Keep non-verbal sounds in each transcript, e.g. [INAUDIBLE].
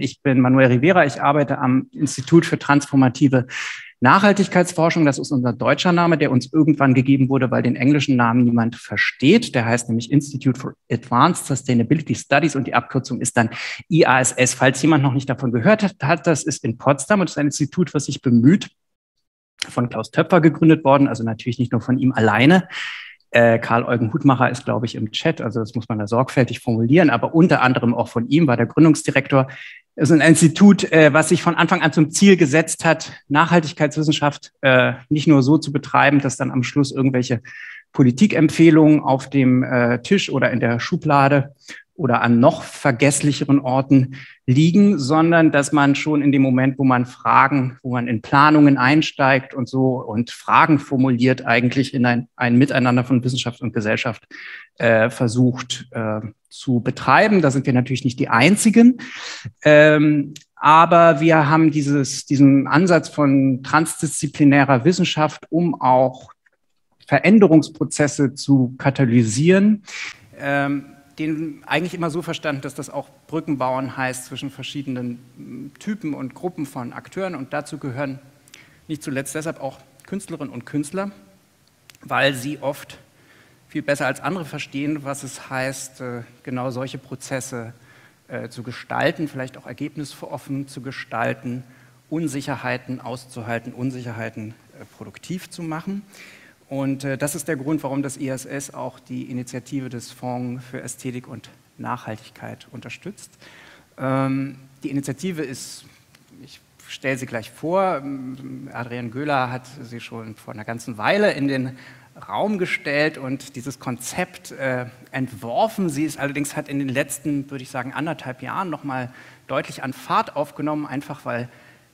Ich bin Manuel Rivera. Ich arbeite am Institut für transformative Nachhaltigkeitsforschung. Das ist unser deutscher Name, der uns irgendwann gegeben wurde, weil den englischen Namen niemand versteht. Der heißt nämlich Institute for Advanced Sustainability Studies und die Abkürzung ist dann IASS. Falls jemand noch nicht davon gehört hat, das ist in Potsdam und ist ein Institut, was sich bemüht, von Klaus Töpfer gegründet worden, also natürlich nicht nur von ihm alleine, äh, Karl-Eugen Hutmacher ist, glaube ich, im Chat, also das muss man da sorgfältig formulieren, aber unter anderem auch von ihm war der Gründungsdirektor. Es ist ein Institut, äh, was sich von Anfang an zum Ziel gesetzt hat, Nachhaltigkeitswissenschaft äh, nicht nur so zu betreiben, dass dann am Schluss irgendwelche Politikempfehlungen auf dem äh, Tisch oder in der Schublade oder an noch vergesslicheren Orten liegen, sondern dass man schon in dem Moment, wo man Fragen, wo man in Planungen einsteigt und so und Fragen formuliert, eigentlich in ein, ein Miteinander von Wissenschaft und Gesellschaft versucht zu betreiben. Da sind wir natürlich nicht die Einzigen. Ähm, aber wir haben dieses, diesen Ansatz von transdisziplinärer Wissenschaft, um auch Veränderungsprozesse zu katalysieren. Ähm, den eigentlich immer so verstanden, dass das auch Brücken bauen heißt zwischen verschiedenen hm, Typen und Gruppen von Akteuren. Und dazu gehören nicht zuletzt deshalb auch Künstlerinnen und Künstler, weil sie oft viel besser als andere verstehen, was es heißt, äh, genau solche Prozesse äh, zu gestalten, vielleicht auch ergebnisoffen zu gestalten, Unsicherheiten auszuhalten, Unsicherheiten äh, produktiv zu machen. Und das ist der Grund, warum das ISS auch die Initiative des Fonds für Ästhetik und Nachhaltigkeit unterstützt. Ähm, die Initiative ist, ich stelle sie gleich vor, ähm, Adrian Göhler hat sie schon vor einer ganzen Weile in den Raum gestellt und dieses Konzept äh, entworfen. Sie ist allerdings hat in den letzten, würde ich sagen, anderthalb Jahren nochmal deutlich an Fahrt aufgenommen, einfach weil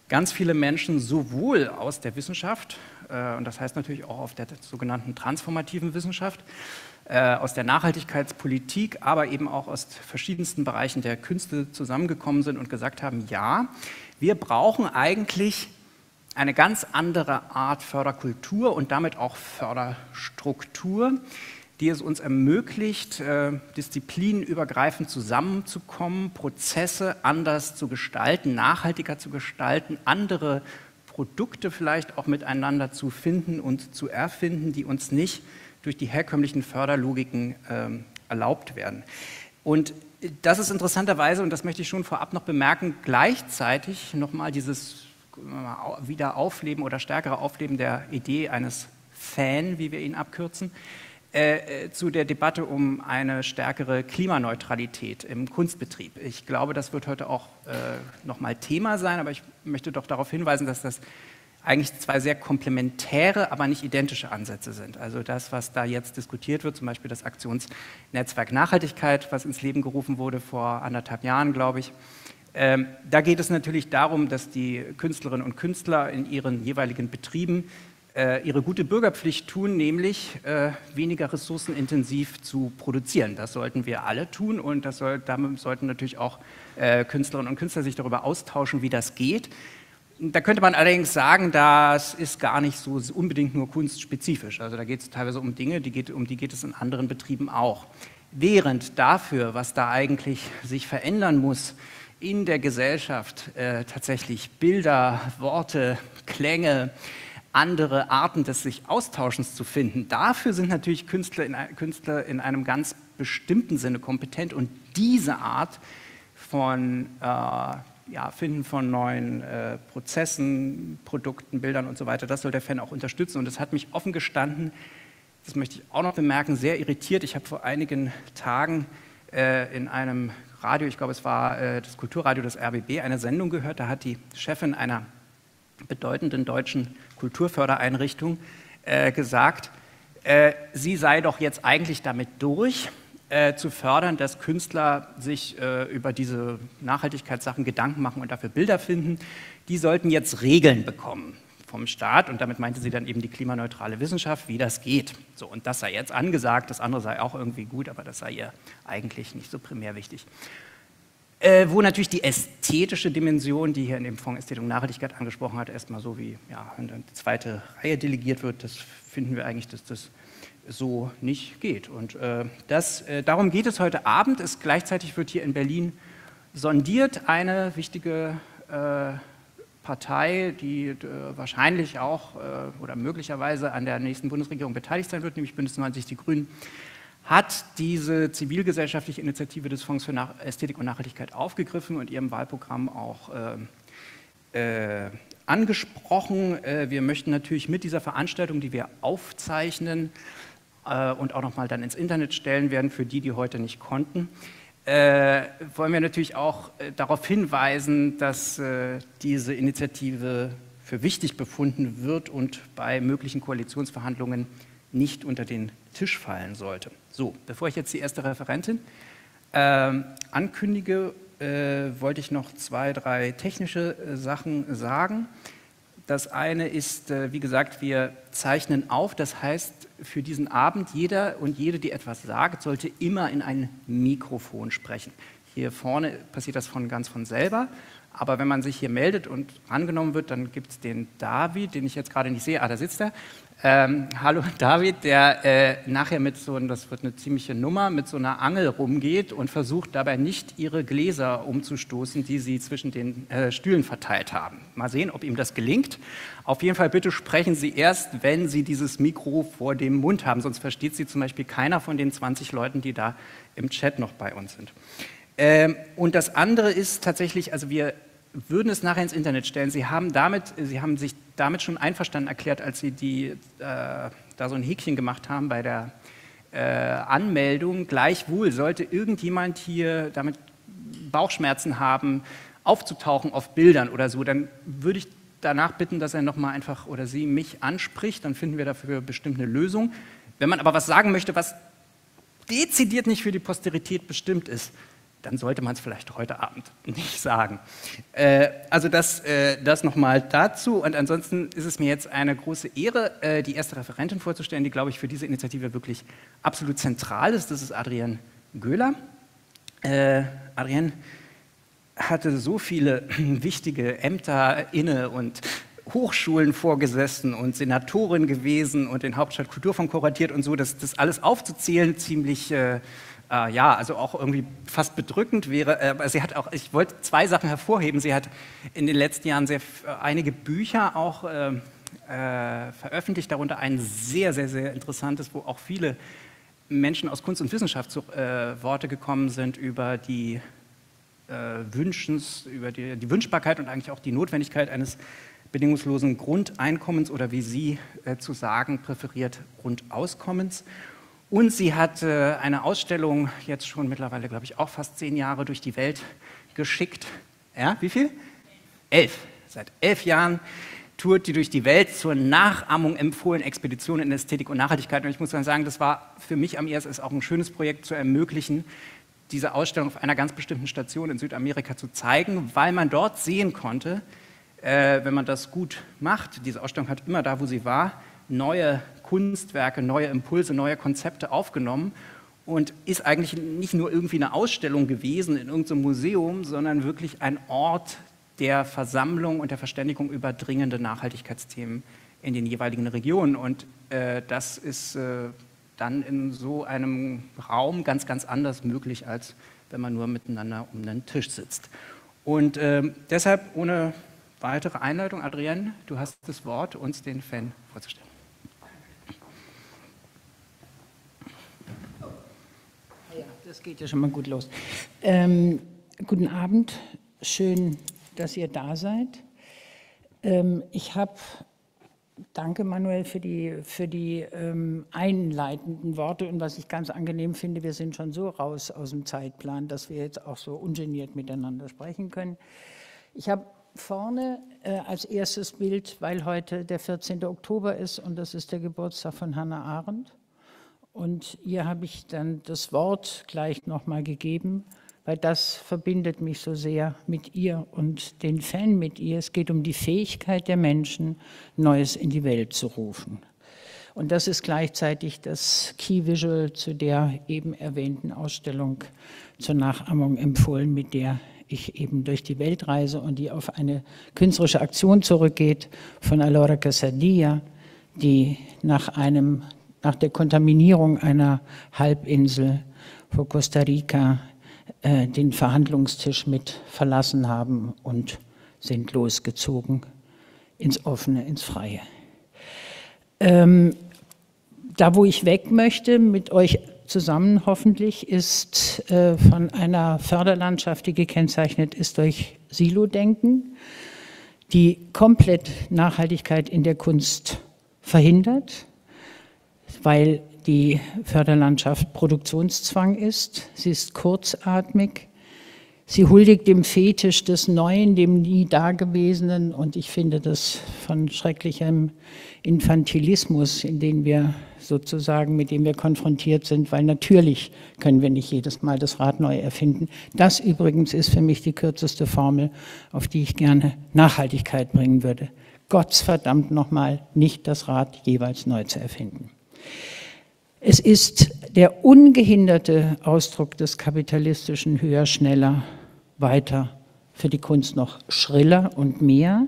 ganz viele Menschen sowohl aus der Wissenschaft äh, und das heißt natürlich auch auf der sogenannten transformativen Wissenschaft, äh, aus der Nachhaltigkeitspolitik, aber eben auch aus verschiedensten Bereichen der Künste zusammengekommen sind und gesagt haben, ja, wir brauchen eigentlich eine ganz andere Art Förderkultur und damit auch Förderstruktur, die es uns ermöglicht, äh, disziplinenübergreifend zusammenzukommen, Prozesse anders zu gestalten, nachhaltiger zu gestalten, andere Produkte vielleicht auch miteinander zu finden und zu erfinden, die uns nicht durch die herkömmlichen Förderlogiken ähm, erlaubt werden. Und das ist interessanterweise, und das möchte ich schon vorab noch bemerken, gleichzeitig nochmal dieses Wiederaufleben oder stärkere Aufleben der Idee eines Fan, wie wir ihn abkürzen, äh, äh, zu der Debatte um eine stärkere Klimaneutralität im Kunstbetrieb. Ich glaube, das wird heute auch äh, nochmal Thema sein, aber ich möchte doch darauf hinweisen, dass das eigentlich zwei sehr komplementäre, aber nicht identische Ansätze sind. Also das, was da jetzt diskutiert wird, zum Beispiel das Aktionsnetzwerk Nachhaltigkeit, was ins Leben gerufen wurde vor anderthalb Jahren, glaube ich. Ähm, da geht es natürlich darum, dass die Künstlerinnen und Künstler in ihren jeweiligen Betrieben äh, ihre gute Bürgerpflicht tun, nämlich äh, weniger ressourcenintensiv zu produzieren. Das sollten wir alle tun und das soll, damit sollten natürlich auch äh, Künstlerinnen und Künstler sich darüber austauschen, wie das geht. Da könnte man allerdings sagen, das ist gar nicht so unbedingt nur kunstspezifisch. Also da geht es teilweise um Dinge, die geht, um die geht es in anderen Betrieben auch. Während dafür, was da eigentlich sich verändern muss, in der Gesellschaft äh, tatsächlich Bilder, Worte, Klänge, andere Arten des sich Austauschens zu finden. Dafür sind natürlich Künstler in, Künstler in einem ganz bestimmten Sinne kompetent und diese Art von äh, ja, Finden von neuen äh, Prozessen, Produkten, Bildern und so weiter, das soll der Fan auch unterstützen. Und das hat mich offen gestanden, das möchte ich auch noch bemerken, sehr irritiert. Ich habe vor einigen Tagen äh, in einem Radio, ich glaube es war äh, das Kulturradio des RBB, eine Sendung gehört, da hat die Chefin einer bedeutenden deutschen Kulturfördereinrichtung äh, gesagt, äh, sie sei doch jetzt eigentlich damit durch, zu fördern, dass Künstler sich über diese Nachhaltigkeitssachen Gedanken machen und dafür Bilder finden. Die sollten jetzt Regeln bekommen vom Staat und damit meinte sie dann eben die klimaneutrale Wissenschaft, wie das geht. So, und das sei jetzt angesagt, das andere sei auch irgendwie gut, aber das sei ihr eigentlich nicht so primär wichtig. Äh, wo natürlich die ästhetische Dimension, die hier in dem Fonds Ästhetik und Nachhaltigkeit angesprochen hat, erstmal so wie ja, in die zweite Reihe delegiert wird, das finden wir eigentlich, dass das so nicht geht. Und äh, das, äh, darum geht es heute Abend. Es, gleichzeitig wird hier in Berlin sondiert eine wichtige äh, Partei, die äh, wahrscheinlich auch äh, oder möglicherweise an der nächsten Bundesregierung beteiligt sein wird, nämlich Bündnis 90 Die Grünen, hat diese zivilgesellschaftliche Initiative des Fonds für Nach Ästhetik und Nachhaltigkeit aufgegriffen und ihrem Wahlprogramm auch äh, äh, angesprochen. Äh, wir möchten natürlich mit dieser Veranstaltung, die wir aufzeichnen äh, und auch nochmal dann ins Internet stellen werden, für die, die heute nicht konnten, äh, wollen wir natürlich auch äh, darauf hinweisen, dass diese Initiative für wichtig befunden wird und bei möglichen Koalitionsverhandlungen nicht unter den Tisch fallen sollte. So, bevor ich jetzt die erste Referentin äh, ankündige, äh, wollte ich noch zwei, drei technische äh, Sachen sagen. Das eine ist, äh, wie gesagt, wir zeichnen auf. Das heißt, für diesen Abend, jeder und jede, die etwas sagt, sollte immer in ein Mikrofon sprechen. Hier vorne passiert das von ganz von selber. Aber wenn man sich hier meldet und angenommen wird, dann gibt es den David, den ich jetzt gerade nicht sehe. Ah, da sitzt er. Ähm, hallo David, der äh, nachher mit so, das wird eine ziemliche Nummer, mit so einer Angel rumgeht und versucht dabei nicht ihre Gläser umzustoßen, die sie zwischen den äh, Stühlen verteilt haben. Mal sehen, ob ihm das gelingt. Auf jeden Fall bitte sprechen Sie erst, wenn Sie dieses Mikro vor dem Mund haben, sonst versteht Sie zum Beispiel keiner von den 20 Leuten, die da im Chat noch bei uns sind. Ähm, und das andere ist tatsächlich, also wir würden es nachher ins Internet stellen. Sie haben, damit, Sie haben sich damit schon einverstanden erklärt, als Sie die, äh, da so ein Häkchen gemacht haben bei der äh, Anmeldung. Gleichwohl sollte irgendjemand hier damit Bauchschmerzen haben, aufzutauchen auf Bildern oder so, dann würde ich danach bitten, dass er nochmal einfach oder sie mich anspricht. Dann finden wir dafür bestimmt eine Lösung. Wenn man aber was sagen möchte, was dezidiert nicht für die Posterität bestimmt ist, dann sollte man es vielleicht heute Abend [LAUGHS] nicht sagen. Äh, also das, äh, das nochmal dazu. Und ansonsten ist es mir jetzt eine große Ehre, äh, die erste Referentin vorzustellen, die, glaube ich, für diese Initiative wirklich absolut zentral ist. Das ist Adrienne Göhler. Äh, Adrienne hatte so viele [CLEARS THROAT] wichtige Ämter inne und Hochschulen vorgesessen und Senatorin gewesen und den Hauptstadt Kulturfonds kuratiert und so, dass das alles aufzuzählen ziemlich äh, äh, ja, also auch irgendwie fast bedrückend wäre. Äh, aber sie hat auch, ich wollte zwei Sachen hervorheben. Sie hat in den letzten Jahren sehr, äh, einige Bücher auch äh, äh, veröffentlicht, darunter ein sehr, sehr, sehr interessantes, wo auch viele Menschen aus Kunst und Wissenschaft zu äh, Worte gekommen sind über die Wünschens, über die, die, Wünschbarkeit und eigentlich auch die Notwendigkeit eines bedingungslosen Grundeinkommens oder wie sie zu sagen präferiert Grundauskommens. Und sie hat äh, eine Ausstellung jetzt schon mittlerweile, glaube ich, auch fast zehn Jahre durch die Welt geschickt. Ja, wie viel? Elf. Seit elf Jahren tourt die durch die Welt zur Nachahmung empfohlen Expeditionen in Ästhetik und Nachhaltigkeit. Und ich muss dann sagen, das war für mich am ISS auch ein schönes Projekt zu ermöglichen, diese Ausstellung auf einer ganz bestimmten Station in Südamerika zu zeigen, weil man dort sehen konnte, äh, wenn man das gut macht, diese Ausstellung hat immer da, wo sie war, neue Kunstwerke, neue Impulse, neue Konzepte aufgenommen und ist eigentlich nicht nur irgendwie eine Ausstellung gewesen in irgendeinem Museum, sondern wirklich ein Ort der Versammlung und der Verständigung über dringende Nachhaltigkeitsthemen in den jeweiligen Regionen. Und äh, das ist äh, dann in so einem Raum ganz, ganz anders möglich, als wenn man nur miteinander um einen Tisch sitzt. Und äh, deshalb ohne weitere Einleitung, Adrienne, du hast das Wort, uns den Fan vorzustellen. Das geht ja schon mal gut los. Ähm, guten Abend, schön, dass ihr da seid. Ähm, ich habe, danke Manuel für die, für die ähm, einleitenden Worte und was ich ganz angenehm finde, wir sind schon so raus aus dem Zeitplan, dass wir jetzt auch so ungeniert miteinander sprechen können. Ich habe vorne äh, als erstes Bild, weil heute der 14. Oktober ist und das ist der Geburtstag von Hannah Arendt. Und ihr habe ich dann das Wort gleich nochmal gegeben, weil das verbindet mich so sehr mit ihr und den Fan mit ihr. Es geht um die Fähigkeit der Menschen, Neues in die Welt zu rufen. Und das ist gleichzeitig das Key Visual zu der eben erwähnten Ausstellung zur Nachahmung empfohlen, mit der ich eben durch die Welt reise und die auf eine künstlerische Aktion zurückgeht von Alora Casadilla, die nach einem nach der Kontaminierung einer Halbinsel vor Costa Rica äh, den Verhandlungstisch mit verlassen haben und sind losgezogen ins Offene, ins Freie. Ähm, da, wo ich weg möchte, mit euch zusammen hoffentlich, ist äh, von einer Förderlandschaft, die gekennzeichnet ist durch Silo-Denken, die komplett Nachhaltigkeit in der Kunst verhindert, weil die Förderlandschaft Produktionszwang ist. Sie ist kurzatmig. Sie huldigt dem Fetisch des Neuen, dem nie Dagewesenen. Und ich finde das von schrecklichem Infantilismus, in den wir sozusagen, mit dem wir konfrontiert sind, weil natürlich können wir nicht jedes Mal das Rad neu erfinden. Das übrigens ist für mich die kürzeste Formel, auf die ich gerne Nachhaltigkeit bringen würde. Gottsverdammt nochmal nicht das Rad jeweils neu zu erfinden. Es ist der ungehinderte Ausdruck des kapitalistischen höher, schneller, weiter, für die Kunst noch schriller und mehr.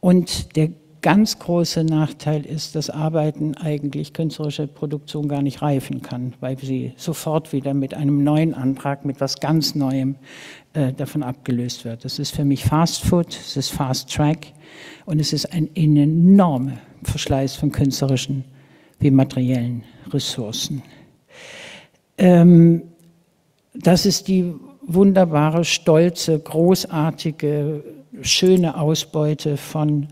Und der ganz große Nachteil ist, dass Arbeiten eigentlich künstlerische Produktion gar nicht reifen kann, weil sie sofort wieder mit einem neuen Antrag, mit was ganz Neuem äh, davon abgelöst wird. Das ist für mich Fast Food, es ist Fast Track und es ist ein enormer Verschleiß von künstlerischen wie materiellen Ressourcen. Ähm, das ist die wunderbare, stolze, großartige, schöne Ausbeute von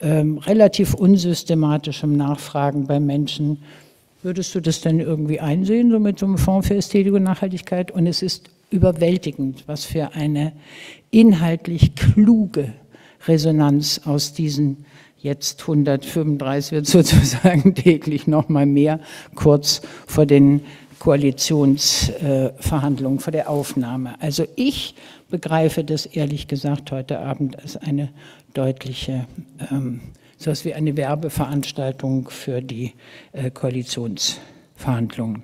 ähm, relativ unsystematischem Nachfragen bei Menschen. Würdest du das denn irgendwie einsehen, so mit so einem Fonds für Ästhetik und Nachhaltigkeit? Und es ist überwältigend, was für eine inhaltlich kluge Resonanz aus diesen jetzt 135 wird [LAUGHS] sozusagen täglich noch mal mehr, kurz vor den Koalitionsverhandlungen, vor der Aufnahme. Also ich begreife das ehrlich gesagt heute Abend als eine deutliche, ähm, so etwas wie eine Werbeveranstaltung für die äh, Koalitionsverhandlungen.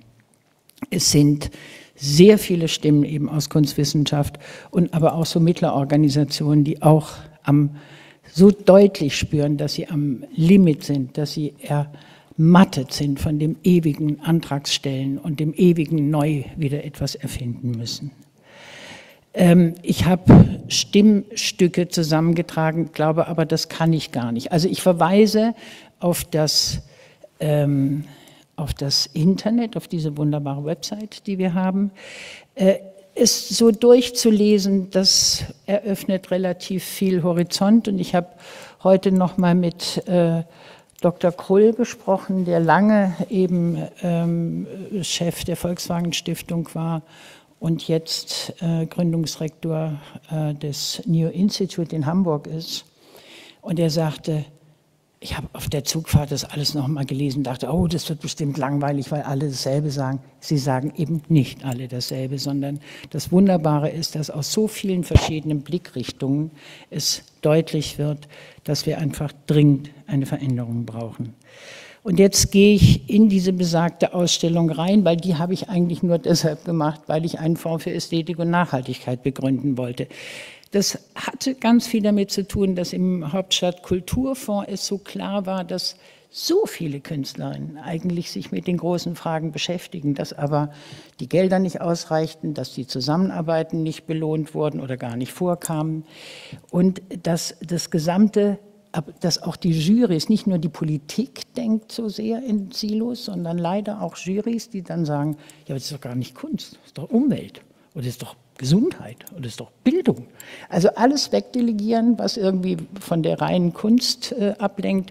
Es sind sehr viele Stimmen eben aus Kunstwissenschaft und aber auch so Mittlerorganisationen, die auch am, so deutlich spüren, dass sie am Limit sind, dass sie ermattet sind von dem ewigen Antragsstellen und dem ewigen Neu wieder etwas erfinden müssen. Ähm, ich habe Stimmstücke zusammengetragen, glaube aber, das kann ich gar nicht. Also ich verweise auf das, ähm, auf das Internet, auf diese wunderbare Website, die wir haben. Äh, es so durchzulesen, das eröffnet relativ viel Horizont. Und ich habe heute noch mal mit äh, Dr. Krull gesprochen, der lange eben ähm, Chef der Volkswagen Stiftung war und jetzt äh, Gründungsrektor äh, des New Institute in Hamburg ist. Und er sagte, ich habe auf der Zugfahrt das alles nochmal gelesen dachte, oh, das wird bestimmt langweilig, weil alle dasselbe sagen. Sie sagen eben nicht alle dasselbe, sondern das Wunderbare ist, dass aus so vielen verschiedenen Blickrichtungen es deutlich wird, dass wir einfach dringend eine Veränderung brauchen. Und jetzt gehe ich in diese besagte Ausstellung rein, weil die habe ich eigentlich nur deshalb gemacht, weil ich einen Fonds für Ästhetik und Nachhaltigkeit begründen wollte. Das hatte ganz viel damit zu tun, dass im Hauptstadt Kulturfonds es so klar war, dass so viele Künstlerinnen eigentlich sich mit den großen Fragen beschäftigen, dass aber die Gelder nicht ausreichten, dass die Zusammenarbeiten nicht belohnt wurden oder gar nicht vorkamen. Und dass das gesamte dass auch die Jurys, nicht nur die Politik denkt so sehr in Silos, sondern leider auch Jurys, die dann sagen, ja, aber das ist doch gar nicht Kunst, das ist doch Umwelt. Oder das ist doch Gesundheit oder das ist doch Bildung. Also alles wegdelegieren, was irgendwie von der reinen Kunst äh, ablenkt.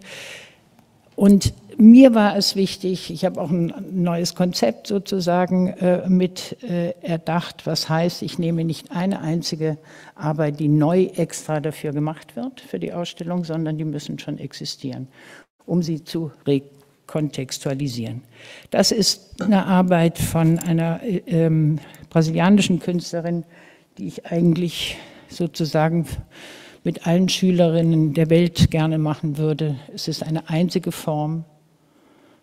Und mir war es wichtig, ich habe auch ein neues Konzept sozusagen äh, mit äh, erdacht, was heißt, ich nehme nicht eine einzige Arbeit, die neu extra dafür gemacht wird, für die Ausstellung, sondern die müssen schon existieren, um sie zu rekontextualisieren. Das ist eine Arbeit von einer äh, ähm, brasilianischen Künstlerin, die ich eigentlich sozusagen mit allen Schülerinnen der Welt gerne machen würde. Es ist eine einzige Form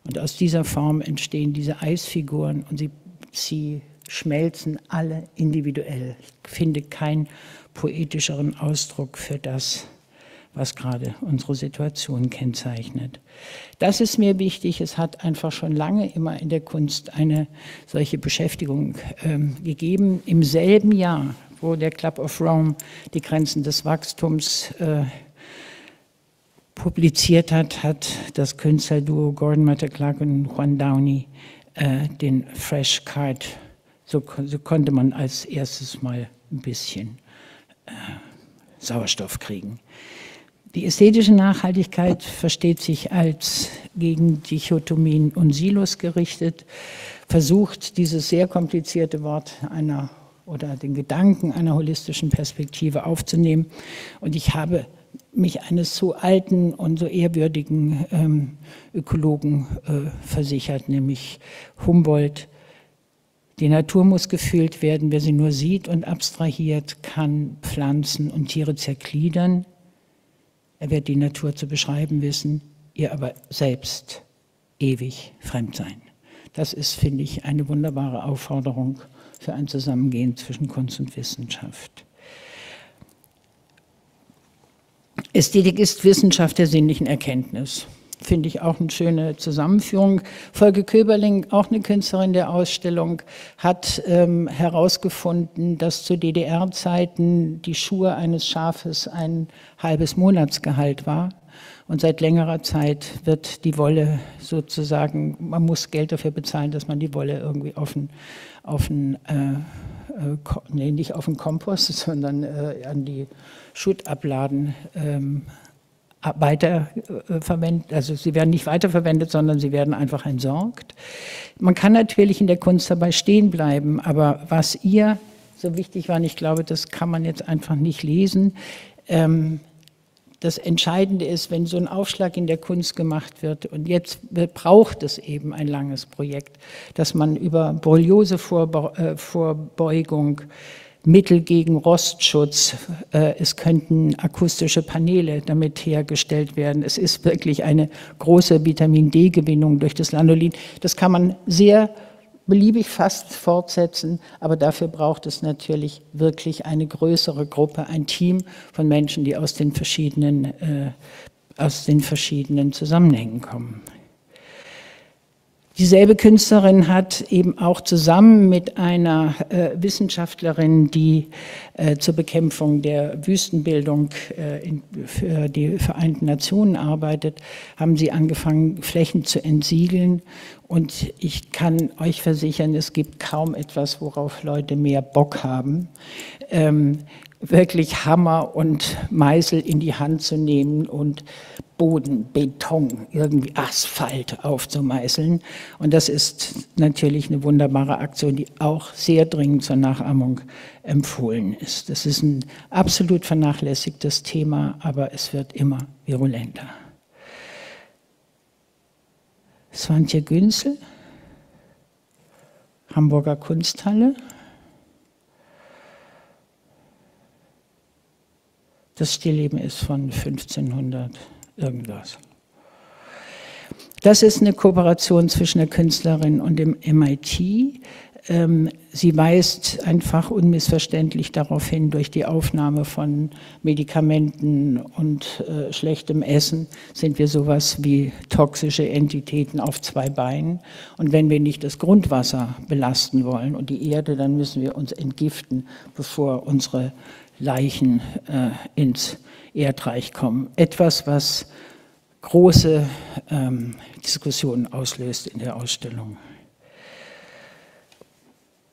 und aus dieser Form entstehen diese Eisfiguren und sie, sie schmelzen alle individuell. Ich finde keinen poetischeren Ausdruck für das, was gerade unsere Situation kennzeichnet. Das ist mir wichtig. Es hat einfach schon lange immer in der Kunst eine solche Beschäftigung ähm, gegeben. Im selben Jahr, wo der Club of Rome die Grenzen des Wachstums äh, publiziert hat, hat das Künstlerduo Gordon Matter Clark und Juan Downey äh, den Fresh Card, so, so, konnte man als erstes mal ein bisschen äh, Sauerstoff kriegen. Die ästhetische Nachhaltigkeit versteht sich als gegen Dichotomien und Silos gerichtet, versucht dieses sehr komplizierte Wort einer oder den Gedanken einer holistischen Perspektive aufzunehmen. Und ich habe mich eines so alten und so ehrwürdigen ähm, Ökologen äh, versichert, nämlich Humboldt. Die Natur muss gefühlt werden. Wer sie nur sieht und abstrahiert, kann Pflanzen und Tiere zergliedern. Er wird die Natur zu beschreiben wissen, ihr aber selbst ewig fremd sein. Das ist, finde ich, eine wunderbare Aufforderung für ein Zusammengehen zwischen Kunst und Wissenschaft. Ästhetik ist Wissenschaft der sinnlichen Erkenntnis. Finde ich auch eine schöne Zusammenführung. Folge Köberling, auch eine Künstlerin der Ausstellung, hat ähm, herausgefunden, dass zu DDR-Zeiten die Schuhe eines Schafes ein halbes Monatsgehalt war. Und seit längerer Zeit wird die Wolle sozusagen, man muss Geld dafür bezahlen, dass man die Wolle irgendwie auf den, auf den äh, äh, nee, nicht auf den Kompost, [LAUGHS] sondern äh, an die Schuttabladen ähm, weiterverwendet, also sie werden nicht weiterverwendet, sondern sie werden einfach entsorgt. Man kann natürlich in der Kunst dabei stehen bleiben, aber was ihr so wichtig war, ich glaube, das kann man jetzt einfach nicht lesen, ähm, das Entscheidende ist, wenn so ein Aufschlag in der Kunst gemacht wird, und jetzt braucht es eben ein langes Projekt, dass man über Borreliose-Vorbeugung, Mittel gegen Rostschutz, äh, es könnten akustische Paneele damit hergestellt werden. Es ist wirklich eine große Vitamin D-Gewinnung durch das Lanolin. Das kann man sehr beliebig fast fortsetzen, aber dafür braucht es natürlich wirklich eine größere Gruppe, ein Team von Menschen, die aus den verschiedenen, äh, aus den verschiedenen Zusammenhängen kommen. Dieselbe Künstlerin hat eben auch zusammen mit einer äh, Wissenschaftlerin, die äh, zur Bekämpfung der Wüstenbildung äh, in, für die Vereinten Nationen arbeitet, haben sie angefangen, Flächen zu entsiegeln. Und ich kann euch versichern, es gibt kaum etwas, worauf Leute mehr Bock haben. Ähm, wirklich Hammer und Meißel in die Hand zu nehmen und Boden, Beton, irgendwie Asphalt aufzumeißeln. Und das ist natürlich eine wunderbare Aktion, die auch sehr dringend zur Nachahmung empfohlen ist. Das ist ein absolut vernachlässigtes Thema, aber es wird immer virulenter. Swantje Günzel, Hamburger Kunsthalle. Das Stillleben ist von 1500 irgendwas. Das ist eine Kooperation zwischen der Künstlerin und dem MIT. Ähm, sie weist einfach unmissverständlich darauf hin, durch die Aufnahme von Medikamenten und äh, schlechtem Essen sind wir sowas wie toxische Entitäten auf zwei Beinen. Und wenn wir nicht das Grundwasser belasten wollen und die Erde, dann müssen wir uns entgiften, bevor unsere Leichen äh, ins Erdreich kommen. Etwas, was große ähm, Diskussionen auslöst in der Ausstellung.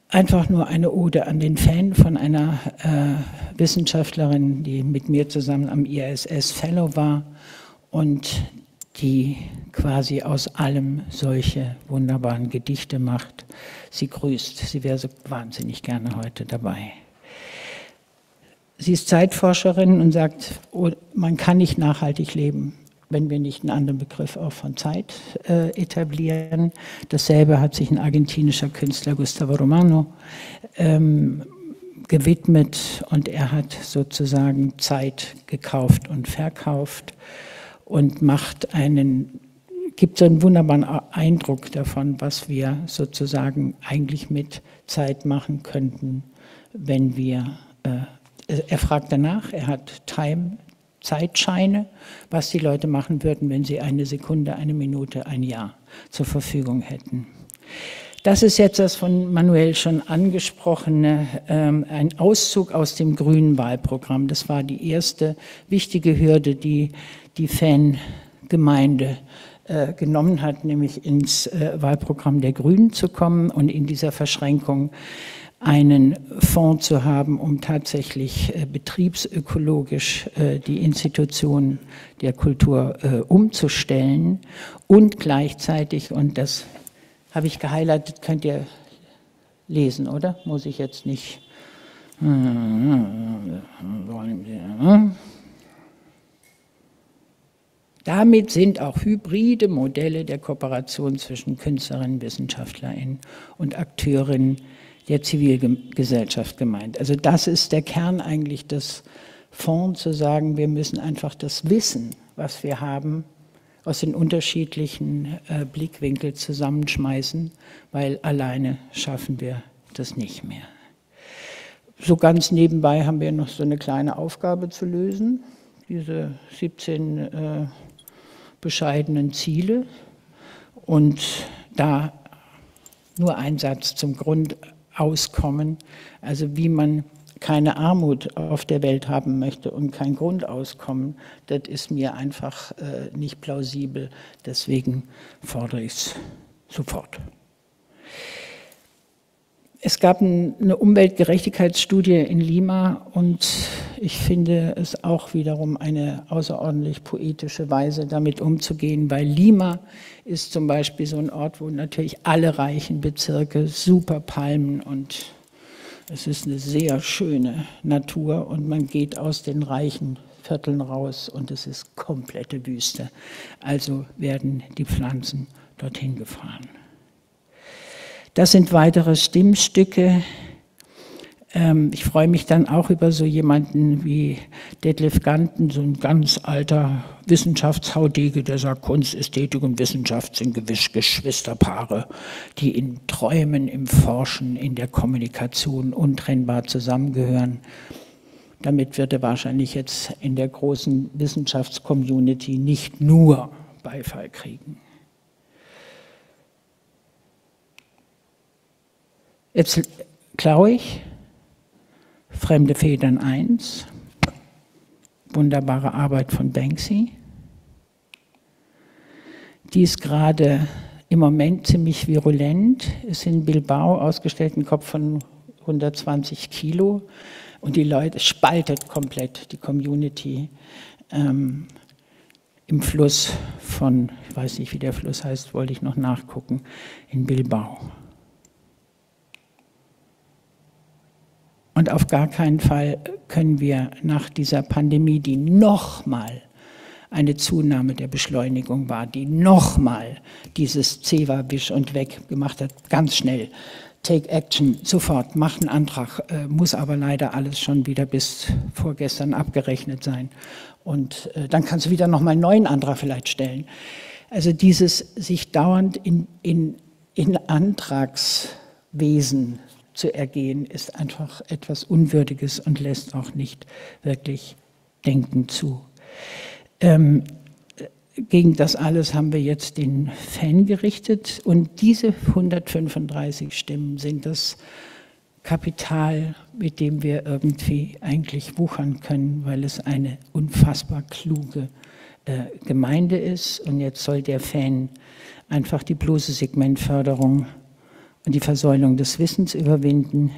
Einfach nur eine Ode an den Fan von einer äh, Wissenschaftlerin, die mit mir zusammen am ISS Fellow war und die quasi aus allem solche wunderbaren Gedichte macht. Sie grüßt, sie wäre so wahnsinnig gerne heute dabei. Sie ist Zeitforscherin und sagt, oh, man kann nicht nachhaltig leben, wenn wir nicht einen anderen Begriff auch von Zeit äh, etablieren. Dasselbe hat sich ein argentinischer Künstler, Gustavo Romano, ähm, gewidmet und er hat sozusagen Zeit gekauft und verkauft und macht einen, gibt so einen wunderbaren Eindruck davon, was wir sozusagen eigentlich mit Zeit machen könnten, wenn wir äh, er fragt danach, er hat Time, Zeitscheine, was die Leute machen würden, wenn sie eine Sekunde, eine Minute, ein Jahr zur Verfügung hätten. Das ist jetzt das von Manuel schon angesprochene, ähm, ein Auszug aus dem grünen Wahlprogramm. Das war die erste wichtige Hürde, die die Fangemeinde äh, genommen hat, nämlich ins äh, Wahlprogramm der Grünen zu kommen und in dieser Verschränkung einen Fonds zu haben, um tatsächlich äh, betriebsökologisch äh, die Institutionen der Kultur äh, umzustellen und gleichzeitig, und das habe ich gehighlightet, könnt ihr lesen, oder? Muss ich jetzt nicht. Damit sind auch hybride Modelle der Kooperation zwischen Künstlerinnen, Wissenschaftlerinnen und Akteurinnen der Zivilgesellschaft gemeint. Also das ist der Kern eigentlich des Fonds, zu sagen, wir müssen einfach das Wissen, was wir haben, aus den unterschiedlichen äh, Blickwinkeln zusammenschmeißen, weil alleine schaffen wir das nicht mehr. So ganz nebenbei haben wir noch so eine kleine Aufgabe zu lösen, diese 17 äh, bescheidenen Ziele. Und da nur ein Satz zum Grundauskommen, also wie man keine Armut auf der Welt haben möchte und kein Grundauskommen, das ist mir einfach äh, nicht plausibel. Deswegen fordere ich es sofort. Es gab eine Umweltgerechtigkeitsstudie in Lima und ich finde es auch wiederum eine außerordentlich poetische Weise, damit umzugehen, weil Lima ist zum Beispiel so ein Ort, wo natürlich alle reichen Bezirke super Palmen und es ist eine sehr schöne Natur und man geht aus den reichen Vierteln raus und es ist komplette Wüste. Also werden die Pflanzen dorthin gefahren. Das sind weitere Stimmstücke, ähm, ich freue mich dann auch über so jemanden wie Detlef Ganten, so ein ganz alter Wissenschaftshaudege, der sagt, Kunst, Ästhetik und Wissenschaft sind gewiss Geschwisterpaare, die in Träumen, im Forschen, in der Kommunikation untrennbar zusammengehören. Damit wird er wahrscheinlich jetzt in der großen Wissenschaftscommunity nicht nur Beifall kriegen. Jetzt klaue ich Fremde Federn 1, wunderbare Arbeit von Banksy. Die ist gerade im Moment ziemlich virulent, ist in Bilbao ausgestellt, ein Kopf von 120 Kilo und die Leute spaltet komplett die Community ähm, im Fluss von, ich weiß nicht, wie der Fluss heißt, wollte ich noch nachgucken, in Bilbao. Und auf gar keinen Fall können wir nach dieser Pandemie, die nochmal eine Zunahme der Beschleunigung war, die nochmal dieses Zewa wisch und weg gemacht hat, ganz schnell. Take Action, sofort, macht einen Antrag, äh, muss aber leider alles schon wieder bis vorgestern abgerechnet sein. Und äh, dann kannst du wieder nochmal einen neuen Antrag vielleicht stellen. Also dieses sich dauernd in, in, in Antragswesen zu ergehen, ist einfach etwas Unwürdiges und lässt auch nicht wirklich Denken zu. Ähm, gegen das alles haben wir jetzt den Fan gerichtet und diese 135 Stimmen sind das Kapital, mit dem wir irgendwie eigentlich wuchern können, weil es eine unfassbar kluge äh, Gemeinde ist. Und jetzt soll der Fan einfach die bloße Segmentförderung und die Versäulung des Wissens überwinden,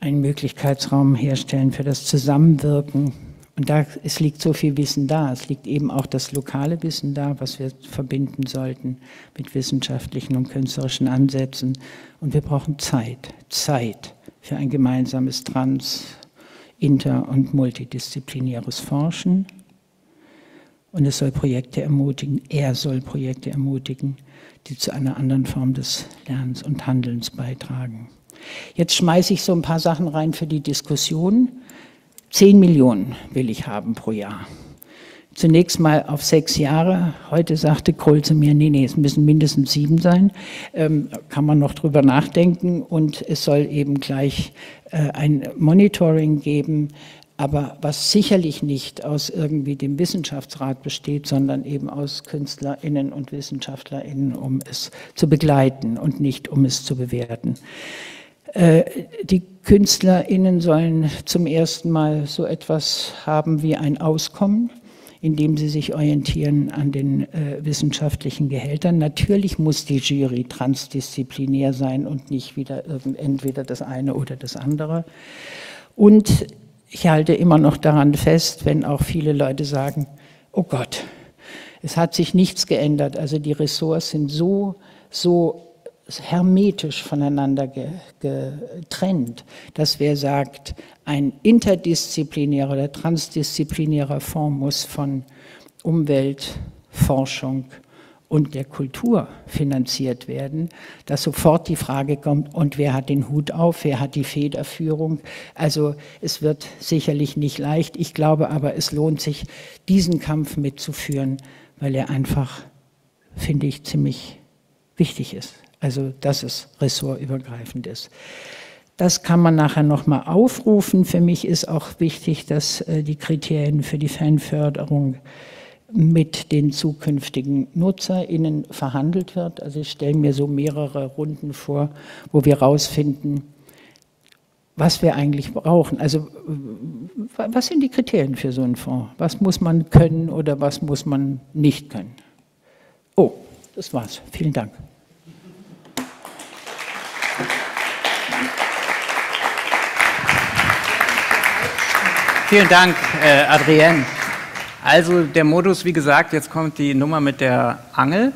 einen Möglichkeitsraum herstellen für das Zusammenwirken. Und da, es liegt so viel Wissen da. Es liegt eben auch das lokale Wissen da, was wir verbinden sollten mit wissenschaftlichen und künstlerischen Ansätzen. Und wir brauchen Zeit, Zeit für ein gemeinsames Trans-, inter- und multidisziplinäres Forschen. Und es soll Projekte ermutigen, er soll Projekte ermutigen, die zu einer anderen Form des Lernens und Handelns beitragen. Jetzt schmeiße ich so ein paar Sachen rein für die Diskussion. Zehn Millionen will ich haben pro Jahr. Zunächst mal auf sechs Jahre. Heute sagte Kohl zu mir, nee, nee, es müssen mindestens sieben sein. Ähm, kann man noch drüber nachdenken. Und es soll eben gleich äh, ein Monitoring geben, aber was sicherlich nicht aus irgendwie dem Wissenschaftsrat besteht, sondern eben aus KünstlerInnen und WissenschaftlerInnen, um es zu begleiten und nicht um es zu bewerten. Äh, die KünstlerInnen sollen zum ersten Mal so etwas haben wie ein Auskommen, indem sie sich orientieren an den äh, wissenschaftlichen Gehältern. Natürlich muss die Jury transdisziplinär sein und nicht wieder entweder das eine oder das andere. Und ich halte immer noch daran fest, wenn auch viele Leute sagen, oh Gott, es hat sich nichts geändert. Also die Ressorts sind so, so hermetisch voneinander getrennt, dass wer sagt, ein interdisziplinärer oder transdisziplinärer Fonds muss von Umweltforschung und der Kultur finanziert werden, dass sofort die Frage kommt, und wer hat den Hut auf, wer hat die Federführung? Also es wird sicherlich nicht leicht. Ich glaube aber, es lohnt sich, diesen Kampf mitzuführen, weil er einfach, finde ich, ziemlich wichtig ist. Also dass es ressortübergreifend ist. Das kann man nachher nochmal aufrufen. Für mich ist auch wichtig, dass äh, die Kriterien für die Fanförderung mit den zukünftigen NutzerInnen verhandelt wird. Also ich stelle mir so mehrere Runden vor, wo wir herausfinden, was wir eigentlich brauchen. Also was sind die Kriterien für so einen Fonds? Was muss man können oder was muss man nicht können? Oh, das war's. Vielen Dank. Vielen Dank, äh, Adrienne. Also der Modus, wie gesagt, jetzt kommt die Nummer mit der Angel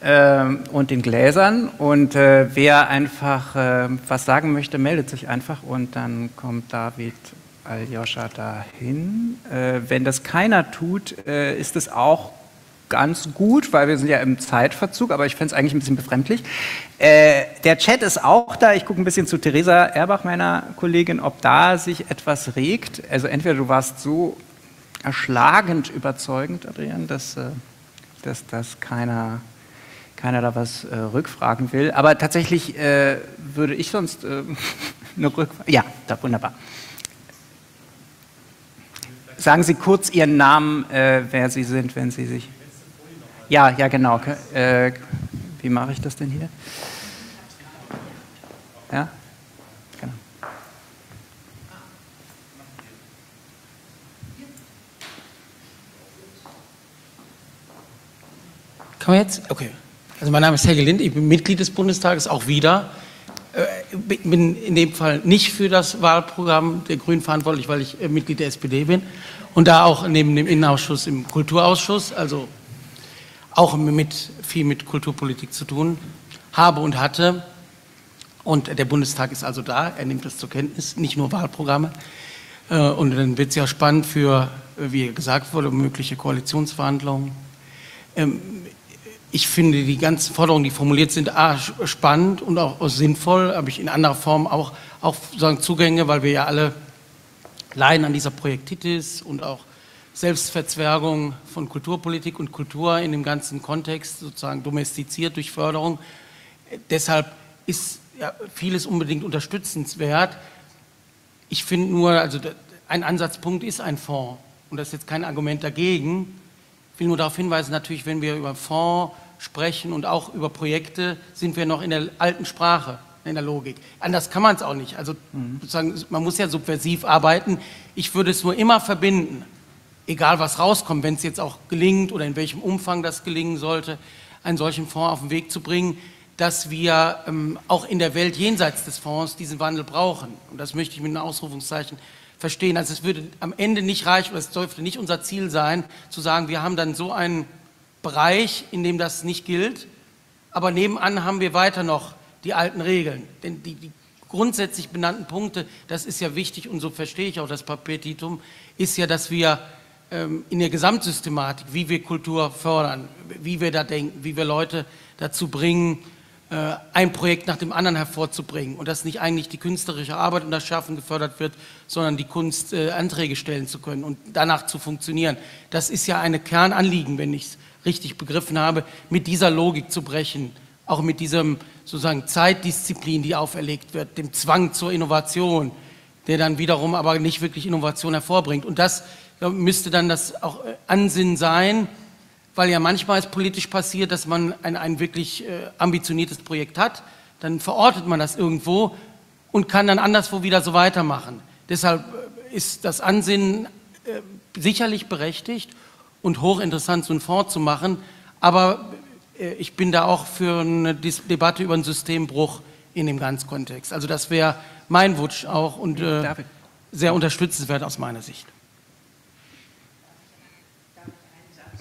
äh, und den Gläsern und äh, wer einfach äh, was sagen möchte, meldet sich einfach und dann kommt David Aljoscha dahin. Äh, wenn das keiner tut, äh, ist es auch ganz gut, weil wir sind ja im Zeitverzug, aber ich fände es eigentlich ein bisschen befremdlich. Äh, der Chat ist auch da. Ich gucke ein bisschen zu Theresa Erbach, meiner Kollegin, ob da sich etwas regt. Also entweder du warst so erschlagend überzeugend, Adrian, dass, äh, dass, dass keiner, keiner da was äh, rückfragen will. Aber tatsächlich äh, würde ich sonst äh, [LAUGHS] eine Rückfrage. Ja, da, wunderbar. Sagen Sie kurz Ihren Namen, äh, wer Sie sind, wenn Sie sich. Ja, ja, genau. Äh, wie mache ich das denn hier? Ja? Kann man jetzt? Okay. Also mein Name ist Helge Lind, ich bin Mitglied des Bundestages, auch wieder. Ich äh, bin in dem Fall nicht für das Wahlprogramm der Grünen verantwortlich, weil ich äh, Mitglied der SPD bin und da auch neben dem Innenausschuss im Kulturausschuss, also auch mit, viel mit Kulturpolitik zu tun habe und hatte. Und der Bundestag ist also da, er nimmt das zur Kenntnis, nicht nur Wahlprogramme. Äh, und dann wird es ja spannend für, wie gesagt wurde, mögliche Koalitionsverhandlungen. Ich finde die ganzen Forderungen, die formuliert sind, A, spannend und auch sinnvoll, habe ich in anderer Form auch, auch sagen, Zugänge, weil wir ja alle leiden an dieser Projektitis und auch Selbstverzwergung von Kulturpolitik und Kultur in dem ganzen Kontext sozusagen domestiziert durch Förderung. Deshalb ist ja, vieles unbedingt unterstützenswert. Ich finde nur, also ein Ansatzpunkt ist ein Fonds und das ist jetzt kein Argument dagegen. Ich will nur darauf hinweisen, natürlich, wenn wir über Fonds sprechen und auch über Projekte, sind wir noch in der alten Sprache, in der Logik. Anders kann man es auch nicht. Also mhm. sozusagen, man muss ja subversiv arbeiten. Ich würde es nur immer verbinden, egal was rauskommt, wenn es jetzt auch gelingt oder in welchem Umfang das gelingen sollte, einen solchen Fonds auf den Weg zu bringen, dass wir ähm, auch in der Welt jenseits des Fonds diesen Wandel brauchen. Und das möchte ich mit einem Ausrufungszeichen verstehen. Also es würde am Ende nicht reichen, oder es dürfte nicht unser Ziel sein, zu sagen, wir haben dann so einen Bereich, in dem das nicht gilt. Aber nebenan haben wir weiter noch die alten Regeln. Denn die, die grundsätzlich benannten Punkte, das ist ja wichtig und so verstehe ich auch das Papetitum, ist ja, dass wir ähm, in der Gesamtsystematik, wie wir Kultur fördern, wie wir da denken, wie wir Leute dazu bringen, äh, ein Projekt nach dem anderen hervorzubringen und dass nicht eigentlich die künstlerische Arbeit und das Schaffen gefördert wird, sondern die Kunst äh, Anträge stellen zu können und danach zu funktionieren. Das ist ja eine Kernanliegen, wenn ich es richtig begriffen habe, mit dieser Logik zu brechen, auch mit diesem sozusagen Zeitdisziplin, die auferlegt wird, dem Zwang zur Innovation, der dann wiederum aber nicht wirklich Innovation hervorbringt. Und das müsste dann das auch äh, Ansinnen sein, weil ja manchmal es politisch passiert, dass man ein, ein wirklich äh, ambitioniertes Projekt hat, dann verortet man das irgendwo und kann dann anderswo wieder so weitermachen. Deshalb äh, ist das Ansinnen sicherlich berechtigt und hochinteressant, so einen Fonds zu machen, aber äh, ich bin da auch für eine Dis Debatte über einen Systembruch in dem ganzen Kontext. Also das wäre mein Wunsch auch und äh, sehr unterstützenswert aus meiner Sicht.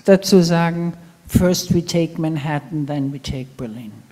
dazu sagen, first we take Manhattan, then we take Berlin.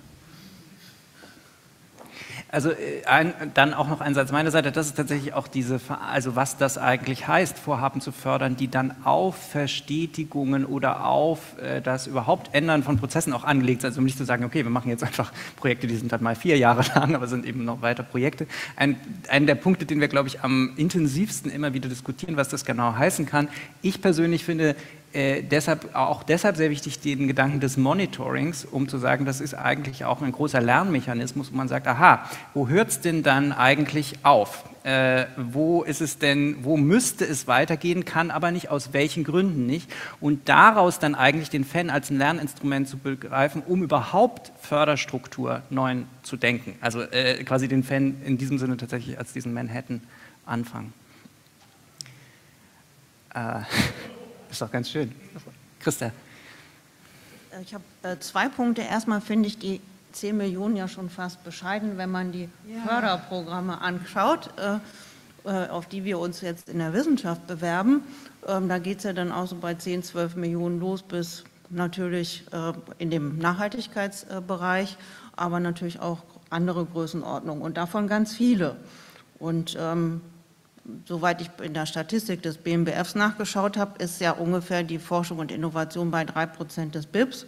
Also äh, ein, dann auch noch ein Satz meiner Seite, das ist tatsächlich auch diese, also was das eigentlich heißt, Vorhaben zu fördern, die dann auf Verstetigungen oder auf äh, das überhaupt Ändern von Prozessen auch angelegt sind. Also um nicht zu sagen, okay, wir machen jetzt einfach Projekte, die sind dann mal vier Jahre [LAUGHS] lang, aber sind eben noch weiter Projekte. Ein, ein der Punkte, den wir, glaube ich, am intensivsten immer wieder diskutieren, was das genau heißen kann. Ich persönlich finde, äh, deshalb, auch deshalb sehr wichtig den Gedanken des Monitorings, um zu sagen, das ist eigentlich auch ein großer Lernmechanismus, wo man sagt, aha, wo hört es denn dann eigentlich auf? Äh, wo ist es denn, wo müsste es weitergehen, kann aber nicht, aus welchen Gründen nicht? Und daraus dann eigentlich den Fan als ein Lerninstrument zu begreifen, um überhaupt Förderstruktur neu zu denken. Also äh, quasi den Fan in diesem Sinne tatsächlich als diesen Manhattan-Anfang. Äh. [LAUGHS] Ist doch ganz schön. Christa. Äh, ich habe äh, zwei Punkte. Erstmal finde ich die 10 Millionen ja schon fast bescheiden, wenn man die ja. Förderprogramme anschaut, äh, äh, auf die wir uns jetzt in der Wissenschaft bewerben. Ähm, da geht es ja dann auch so bei 10, 12 Millionen los bis natürlich äh, in dem Nachhaltigkeitsbereich, aber natürlich auch andere Größenordnungen und davon ganz viele. Und ähm, soweit ich in der Statistik des BMBFs nachgeschaut habe, ist ja ungefähr die Forschung und Innovation bei drei Prozent des BIPs.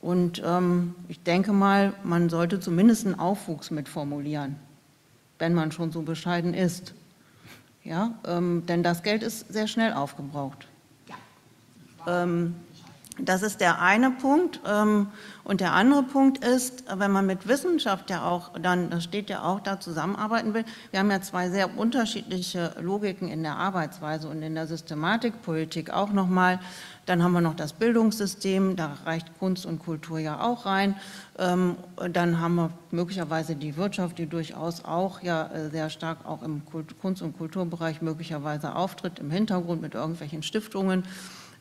Und ähm, ich denke mal, man sollte zumindest einen Aufwuchs mitformulieren, wenn man schon so bescheiden ist. Ja, ähm, denn das Geld ist sehr schnell aufgebraucht. Ja. Ähm, das ist der eine Punkt. Ähm, und der andere Punkt ist, wenn man mit Wissenschaft ja auch dann, das steht ja auch da, zusammenarbeiten will. Wir haben ja zwei sehr unterschiedliche Logiken in der Arbeitsweise und in der Systematikpolitik auch nochmal. Dann haben wir noch das Bildungssystem, da reicht Kunst und Kultur ja auch rein. Ähm, dann haben wir möglicherweise die Wirtschaft, die durchaus auch ja äh, sehr stark auch im Kunst- und Kulturbereich möglicherweise auftritt, im Hintergrund mit irgendwelchen Stiftungen.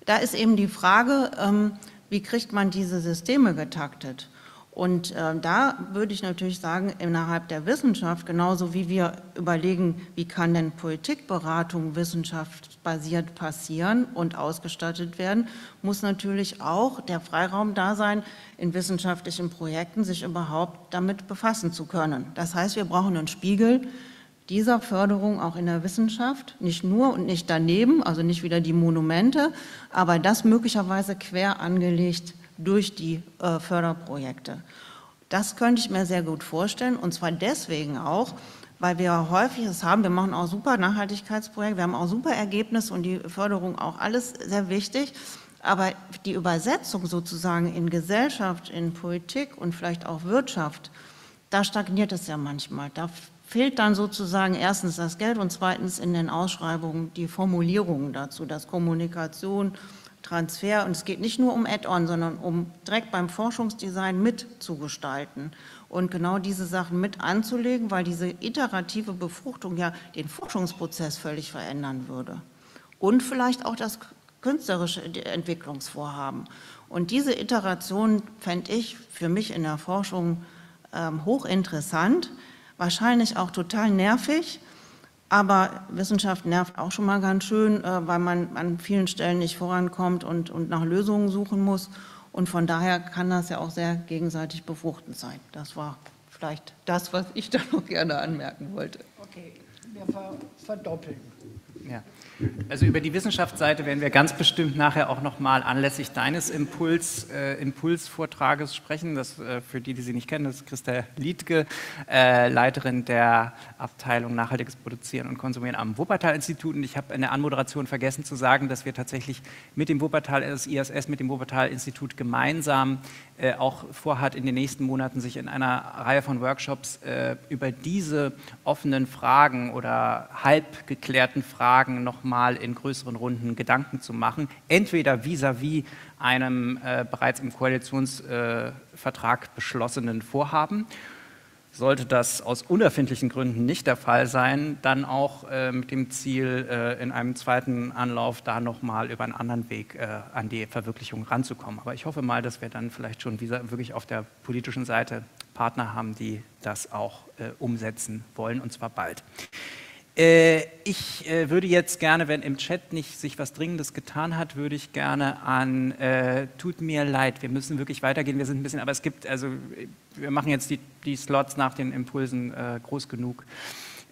Da ist eben die Frage, ähm, wie kriegt man diese Systeme getaktet? Und äh, da würde ich natürlich sagen, innerhalb der Wissenschaft, genauso wie wir überlegen, wie kann denn Politikberatung wissenschaftsbasiert passieren und ausgestattet werden, muss natürlich auch der Freiraum da sein, in wissenschaftlichen Projekten sich überhaupt damit befassen zu können. Das heißt, wir brauchen einen Spiegel, dieser Förderung auch in der Wissenschaft, nicht nur und nicht daneben, also nicht wieder die Monumente, aber das möglicherweise quer angelegt durch die äh, Förderprojekte. Das könnte ich mir sehr gut vorstellen und zwar deswegen auch, weil wir häufig es haben, wir machen auch super Nachhaltigkeitsprojekte, wir haben auch super Ergebnisse und die Förderung auch alles sehr wichtig, aber die Übersetzung sozusagen in Gesellschaft, in Politik und vielleicht auch Wirtschaft, da stagniert es ja manchmal. Da fehlt dann sozusagen erstens das Geld und zweitens in den Ausschreibungen die Formulierungen dazu, dass Kommunikation, Transfer, und es geht nicht nur um Add-on, sondern um direkt beim Forschungsdesign mitzugestalten und genau diese Sachen mit anzulegen, weil diese iterative Befruchtung ja den Forschungsprozess völlig verändern würde und vielleicht auch das künstlerische Entwicklungsvorhaben. Und diese Iteration fände ich für mich in der Forschung ähm, hochinteressant, wahrscheinlich auch total nervig, aber Wissenschaft nervt auch schon mal ganz schön, äh, weil man an vielen Stellen nicht vorankommt und, und nach Lösungen suchen muss. Und von daher kann das ja auch sehr gegenseitig befruchtend sein. Das war vielleicht das, was ich da noch gerne anmerken wollte. Okay, wir ver verdoppeln. Also über die Wissenschaftsseite werden wir ganz bestimmt nachher auch nochmal anlässlich deines Impuls, äh, Impulsvortrages sprechen. Das, äh, für die, die sie nicht kennen, das ist Christa Liedke, äh, Leiterin der Abteilung Nachhaltiges Produzieren und Konsumieren am Wuppertal-Institut. Und ich habe in der Anmoderation vergessen zu sagen, dass wir tatsächlich mit dem Wuppertal, das ISS, mit dem Wuppertal-Institut gemeinsam äh, auch vorhat, in den nächsten Monaten sich in einer Reihe von Workshops äh, über diese offenen Fragen oder halb geklärten Fragen noch mal in größeren Runden Gedanken zu machen, entweder vis-à-vis -vis einem äh, bereits im Koalitionsvertrag beschlossenen Vorhaben. Sollte das aus unerfindlichen Gründen nicht der Fall sein, dann auch äh, mit dem Ziel, äh, in einem zweiten Anlauf da nochmal über einen anderen Weg äh, an die Verwirklichung ranzukommen. Aber ich hoffe mal, dass wir dann vielleicht schon wirklich auf der politischen Seite Partner haben, die das auch äh, umsetzen wollen, und zwar bald. Äh, ich äh, würde jetzt gerne, wenn im Chat nicht sich was Dringendes getan hat, würde ich gerne an, äh, tut mir leid, wir müssen wirklich weitergehen, wir sind ein bisschen, aber es gibt, also wir machen jetzt die, die Slots nach den Impulsen äh, groß genug.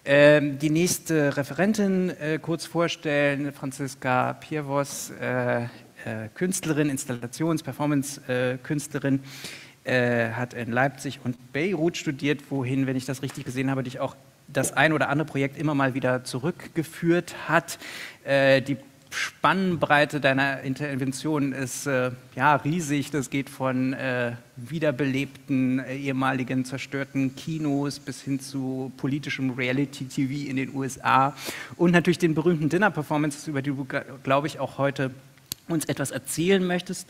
Ähm, die nächste Referentin äh, kurz vorstellen, Franziska Piervos, äh, Künstlerin, Installations-, Performance-Künstlerin, hat in Leipzig und Beirut studiert, wohin, wenn ich das richtig gesehen habe, dich auch das ein oder andere Projekt immer mal wieder zurückgeführt hat. Äh, die Spannbreite deiner Intervention ist äh, ja riesig. Das geht von äh, wiederbelebten äh, ehemaligen zerstörten Kinos bis hin zu politischem Reality-TV in den USA und natürlich den berühmten Dinner-Performances, über die du, glaube ich, auch heute uns etwas erzählen möchtest.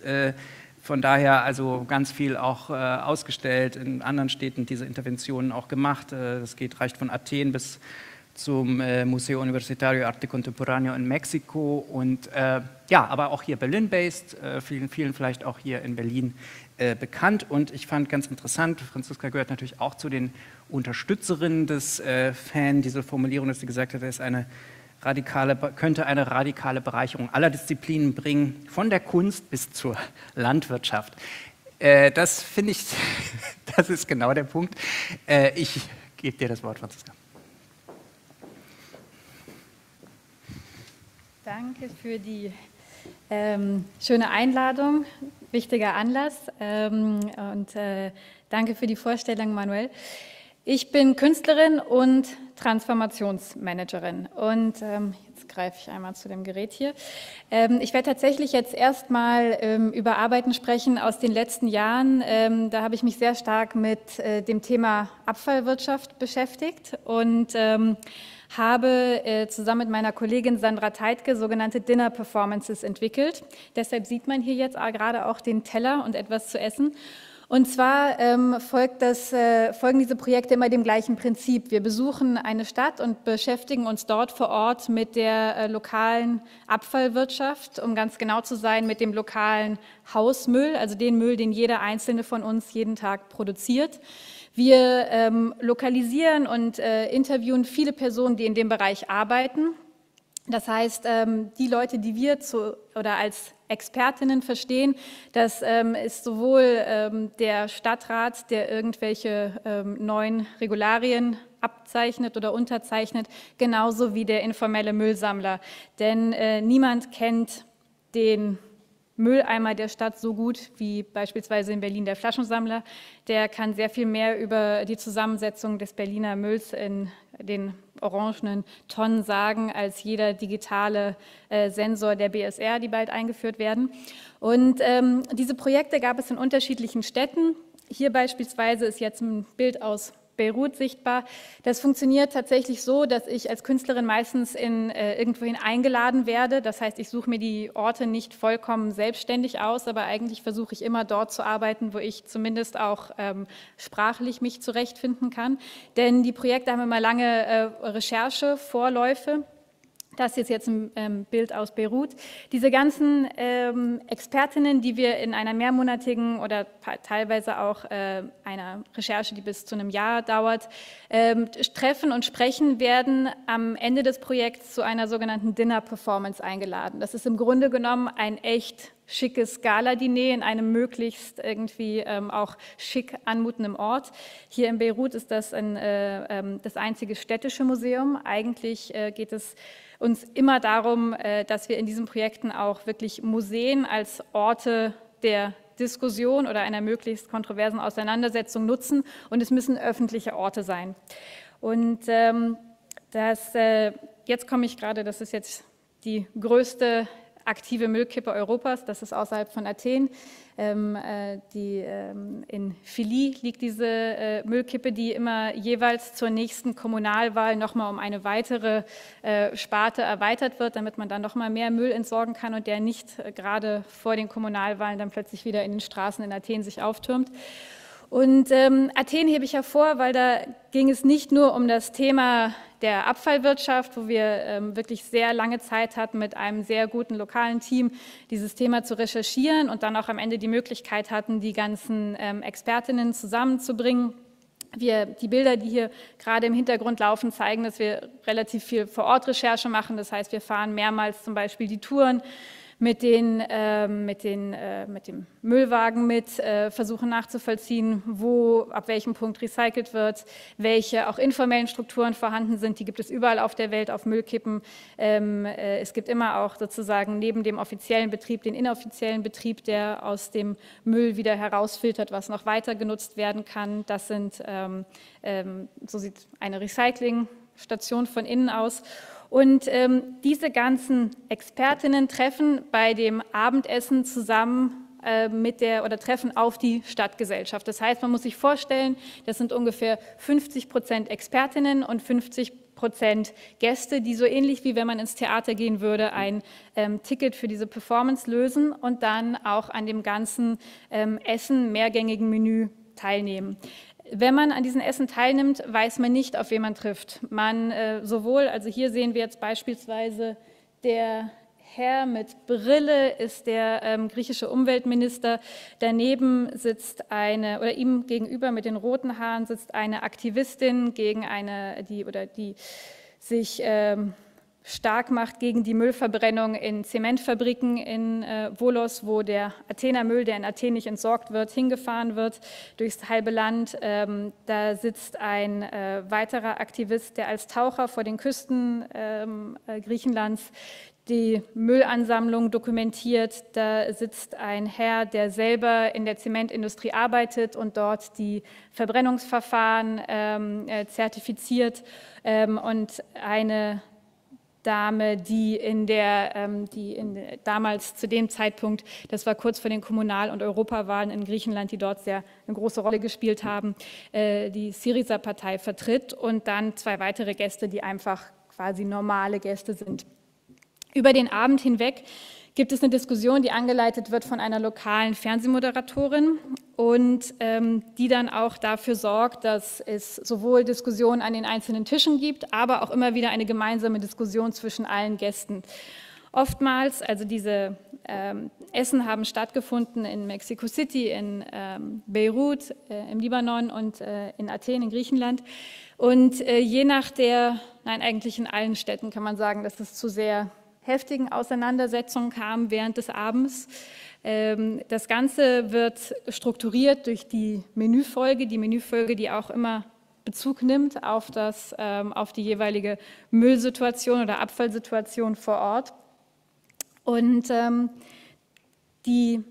Äh, von daher also ganz viel auch äh, ausgestellt, in anderen Städten diese Interventionen auch gemacht. Äh, das geht, reicht von Athen bis zum äh, Museo Universitario Arte Contemporaneo in Mexiko und äh, ja, aber auch hier Berlin-based, äh, vielen, vielen vielleicht auch hier in Berlin äh, bekannt und ich fand ganz interessant, Franziska gehört natürlich auch zu den Unterstützerinnen des Fan, diese Formulierung, dass sie gesagt hat, er ist eine radikale, könnte eine radikale Bereicherung aller Disziplinen bringen, von der Kunst bis zur Landwirtschaft. Äh, das finde ich, [LAUGHS] das ist genau der Punkt. Äh, ich gebe dir das Wort, Franziska. Danke für die ähm, schöne Einladung, wichtiger Anlass ähm, und äh, danke für die Vorstellung, Manuel. Ich bin Künstlerin und Transformationsmanagerin. Und ähm, jetzt greife ich einmal zu dem Gerät hier. Ähm, ich werde tatsächlich jetzt erstmal ähm, über Arbeiten sprechen aus den letzten Jahren. Ähm, da habe ich mich sehr stark mit äh, dem Thema Abfallwirtschaft beschäftigt und ähm, habe äh, zusammen mit meiner Kollegin Sandra Teitke sogenannte Dinner Performances entwickelt. Deshalb sieht man hier jetzt gerade auch den Teller und etwas zu essen. Und zwar ähm, folgt das, äh, folgen diese Projekte immer dem gleichen Prinzip. Wir besuchen eine Stadt und beschäftigen uns dort vor Ort mit der äh, lokalen Abfallwirtschaft, um ganz genau zu sein, mit dem lokalen Hausmüll, also den Müll, den jeder einzelne von uns jeden Tag produziert. Wir ähm, lokalisieren und äh, interviewen viele Personen, die in dem Bereich arbeiten. Das heißt, ähm, die Leute, die wir zu, oder als Expertinnen verstehen, das ähm, ist sowohl ähm, der Stadtrat, der irgendwelche neuen Regularien abzeichnet oder unterzeichnet, genauso wie der informelle Müllsammler. Denn äh, niemand kennt den Mülleimer der Stadt so gut wie beispielsweise in Berlin der Flaschensammler. Der kann sehr viel mehr über die Zusammensetzung des Berliner Mülls in den orangenen Tonnen sagen als jeder digitale äh, Sensor der BSR, die bald eingeführt werden. Und ähm, diese Projekte gab es in unterschiedlichen Städten. Hier beispielsweise ist jetzt ein Bild aus Beirut sichtbar. Das funktioniert tatsächlich so, dass ich als Künstlerin meistens in, äh, irgendwohin eingeladen werde. Das heißt, ich suche mir die Orte nicht vollkommen selbstständig aus, aber eigentlich versuche ich immer dort zu arbeiten, wo ich zumindest auch ähm, sprachlich mich zurechtfinden kann. Denn die Projekte haben immer lange äh, Recherchevorläufe. Das ist jetzt ein ähm, Bild aus Beirut. Diese ganzen ähm, Expertinnen, die wir in einer mehrmonatigen oder teilweise auch äh, einer Recherche, die bis zu einem Jahr dauert, ähm, treffen und sprechen, werden am Ende des Projekts zu einer sogenannten Dinner Performance eingeladen. Das ist im Grunde genommen ein echt schickes Gala-Diner in einem möglichst irgendwie ähm, auch schick anmutenden Ort. Hier in Beirut ist das ein, äh, äh, das einzige städtische Museum. Eigentlich äh, geht es uns immer darum, äh, dass wir in diesen Projekten auch wirklich Museen als Orte der Diskussion oder einer möglichst kontroversen Auseinandersetzung nutzen und es müssen öffentliche Orte sein. Und ähm, das, äh, jetzt komme ich gerade, das ist jetzt die größte aktive Müllkippe Europas, das ist außerhalb von Athen. Ähm, äh, die, ähm, in Philly liegt diese äh, Müllkippe, die immer jeweils zur nächsten Kommunalwahl nochmal um eine weitere äh, Sparte erweitert wird, damit man dann nochmal mehr Müll entsorgen kann und der nicht äh, gerade vor den Kommunalwahlen dann plötzlich wieder in den Straßen in Athen sich auftürmt. Und ähm, Athen hebe ich hervor, weil da ging es nicht nur um das Thema der Abfallwirtschaft, wo wir ähm, wirklich sehr lange Zeit hatten, mit einem sehr guten lokalen Team dieses Thema zu recherchieren und dann auch am Ende die Möglichkeit hatten, die ganzen ähm, Expertinnen zusammenzubringen. Wir, die Bilder, die hier gerade im Hintergrund laufen, zeigen, dass wir relativ viel Vor-Ort-Recherche machen. Das heißt, wir fahren mehrmals zum Beispiel die Touren mit, den, äh, mit, den, äh, mit dem Müllwagen mit, äh, versuchen nachzuvollziehen, wo, ab welchem Punkt recycelt wird, welche auch informellen Strukturen vorhanden sind. Die gibt es überall auf der Welt, auf Müllkippen. Ähm, äh, es gibt immer auch sozusagen neben dem offiziellen Betrieb den inoffiziellen Betrieb, der aus dem Müll wieder herausfiltert, was noch weiter genutzt werden kann. Das sind, ähm, ähm, so sieht eine Recyclingstation von innen aus. Und ähm, diese ganzen Expertinnen treffen bei dem Abendessen zusammen äh, mit der oder treffen auf die Stadtgesellschaft. Das heißt, man muss sich vorstellen, das sind ungefähr 50 Prozent Expertinnen und 50 Prozent Gäste, die so ähnlich wie wenn man ins Theater gehen würde, ein ähm, Ticket für diese Performance lösen und dann auch an dem ganzen ähm, Essen, mehrgängigen Menü teilnehmen. Wenn man an diesen Essen teilnimmt, weiß man nicht, auf wen man trifft. Man äh, sowohl, also hier sehen wir jetzt beispielsweise der Herr mit Brille ist der ähm, griechische Umweltminister. Daneben sitzt eine, oder ihm gegenüber mit den roten Haaren sitzt eine Aktivistin gegen eine, die oder die sich ähm, stark macht gegen die Müllverbrennung in Zementfabriken in äh, Volos, wo der Athener Müll, der in Athen nicht entsorgt wird, hingefahren wird durchs halbe Land. Ähm, da sitzt ein äh, weiterer Aktivist, der als Taucher vor den Küsten ähm, äh, Griechenlands die Müllansammlung dokumentiert. Da sitzt ein Herr, der selber in der Zementindustrie arbeitet und dort die Verbrennungsverfahren ähm, äh, zertifiziert ähm, und eine Dame, die in der, ähm, die in, damals zu dem Zeitpunkt, das war kurz vor den Kommunal- und Europawahlen in Griechenland, die dort sehr eine große Rolle gespielt haben, äh, die Syriza-Partei vertritt und dann zwei weitere Gäste, die einfach quasi normale Gäste sind. Über den Abend hinweg gibt es eine Diskussion, die angeleitet wird von einer lokalen Fernsehmoderatorin und ähm, die dann auch dafür sorgt, dass es sowohl Diskussionen an den einzelnen Tischen gibt, aber auch immer wieder eine gemeinsame Diskussion zwischen allen Gästen. Oftmals, also diese ähm, Essen haben stattgefunden in Mexico City, in ähm, Beirut, äh, im Libanon und äh, in Athen, in Griechenland. Und äh, je nach der, nein, eigentlich in allen Städten kann man sagen, dass es zu sehr heftigen Auseinandersetzungen kam während des Abends. Ähm, das Ganze wird strukturiert durch die Menüfolge, die Menüfolge, die auch immer Bezug nimmt auf, das, ähm, auf die jeweilige Müllsituation oder Abfallsituation vor Ort. Und ähm, die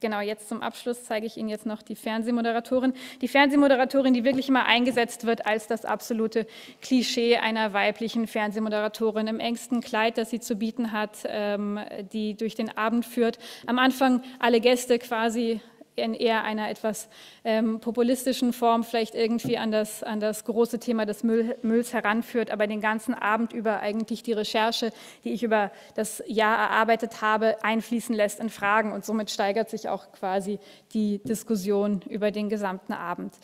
Genau, jetzt zum Abschluss zeige ich Ihnen jetzt noch die Fernsehmoderatorin. Die Fernsehmoderatorin, die wirklich immer eingesetzt wird als das absolute Klischee einer weiblichen Fernsehmoderatorin im engsten Kleid, das sie zu bieten hat, ähm, die durch den Abend führt. Am Anfang alle Gäste quasi in eher einer etwas ähm, populistischen Form vielleicht irgendwie an das, an das große Thema des Müll, Mülls heranführt, aber den ganzen Abend über eigentlich die Recherche, die ich über das Jahr erarbeitet habe, einfließen lässt in Fragen und somit steigert sich auch quasi die Diskussion über den gesamten Abend.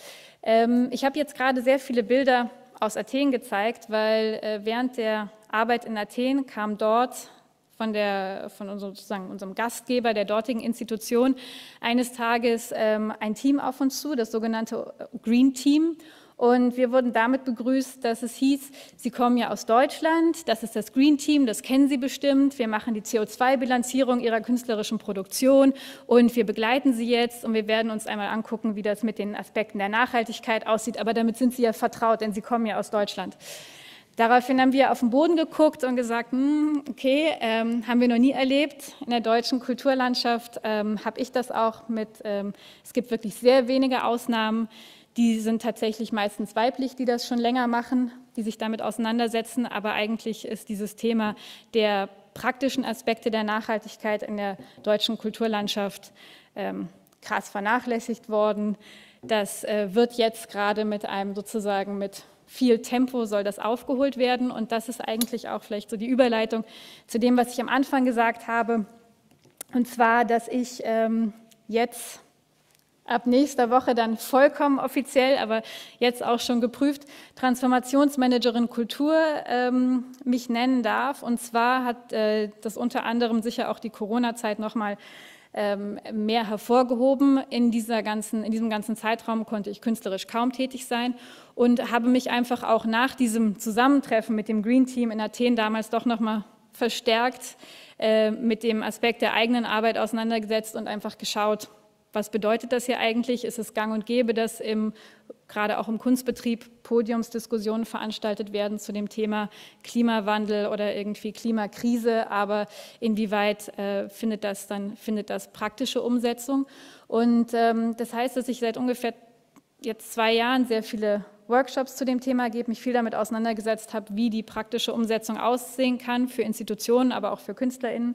Ähm, ich habe jetzt gerade sehr viele Bilder aus Athen gezeigt, weil äh, während der Arbeit in Athen kam dort von, der, von unserem, sozusagen unserem Gastgeber der dortigen Institution eines Tages ähm, ein Team auf uns zu, das sogenannte Green Team. Und wir wurden damit begrüßt, dass es hieß, Sie kommen ja aus Deutschland, das ist das Green Team, das kennen Sie bestimmt. Wir machen die CO2-Bilanzierung Ihrer künstlerischen Produktion und wir begleiten Sie jetzt und wir werden uns einmal angucken, wie das mit den Aspekten der Nachhaltigkeit aussieht. Aber damit sind Sie ja vertraut, denn Sie kommen ja aus Deutschland. Daraufhin haben wir auf den Boden geguckt und gesagt, hm, okay, ähm, haben wir noch nie erlebt. In der deutschen Kulturlandschaft ähm, habe ich das auch mit, ähm, es gibt wirklich sehr wenige Ausnahmen. Die sind tatsächlich meistens weiblich, die das schon länger machen, die sich damit auseinandersetzen. Aber eigentlich ist dieses Thema der praktischen Aspekte der Nachhaltigkeit in der deutschen Kulturlandschaft ähm, krass vernachlässigt worden. Das äh, wird jetzt gerade mit einem sozusagen mit viel Tempo soll das aufgeholt werden. Und das ist eigentlich auch vielleicht so die Überleitung zu dem, was ich am Anfang gesagt habe. Und zwar, dass ich ähm, jetzt ab nächster Woche dann vollkommen offiziell, aber jetzt auch schon geprüft, Transformationsmanagerin Kultur ähm, mich nennen darf. Und zwar hat äh, das unter anderem sicher auch die Corona-Zeit nochmal ähm, mehr hervorgehoben. In, dieser ganzen, in diesem ganzen Zeitraum konnte ich künstlerisch kaum tätig sein und habe mich einfach auch nach diesem Zusammentreffen mit dem Green Team in Athen damals doch nochmal verstärkt äh, mit dem Aspekt der eigenen Arbeit auseinandergesetzt und einfach geschaut, was bedeutet das hier eigentlich? Ist es gang und gäbe, dass im, gerade auch im Kunstbetrieb Podiumsdiskussionen veranstaltet werden zu dem Thema Klimawandel oder irgendwie Klimakrise? Aber inwieweit äh, findet das dann findet das praktische Umsetzung? Und ähm, das heißt, dass ich seit ungefähr jetzt zwei Jahren sehr viele Workshops zu dem Thema gebe, mich viel damit auseinandergesetzt habe, wie die praktische Umsetzung aussehen kann für Institutionen, aber auch für KünstlerInnen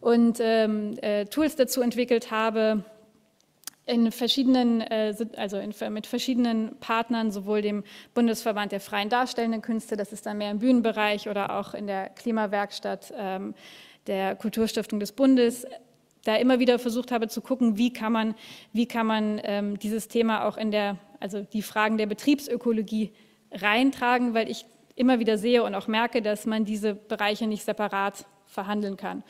und ähm, äh, Tools dazu entwickelt habe, in verschiedenen, äh, also in, mit verschiedenen Partnern, sowohl dem Bundesverband der freien darstellenden Künste, das ist dann mehr im Bühnenbereich, oder auch in der Klimawerkstatt ähm, der Kulturstiftung des Bundes, da immer wieder versucht habe zu gucken, wie kann man, wie kann man ähm, dieses Thema auch in der, also die Fragen der Betriebsökologie reintragen, weil ich immer wieder sehe und auch merke, dass man diese Bereiche nicht separat verhandeln kann.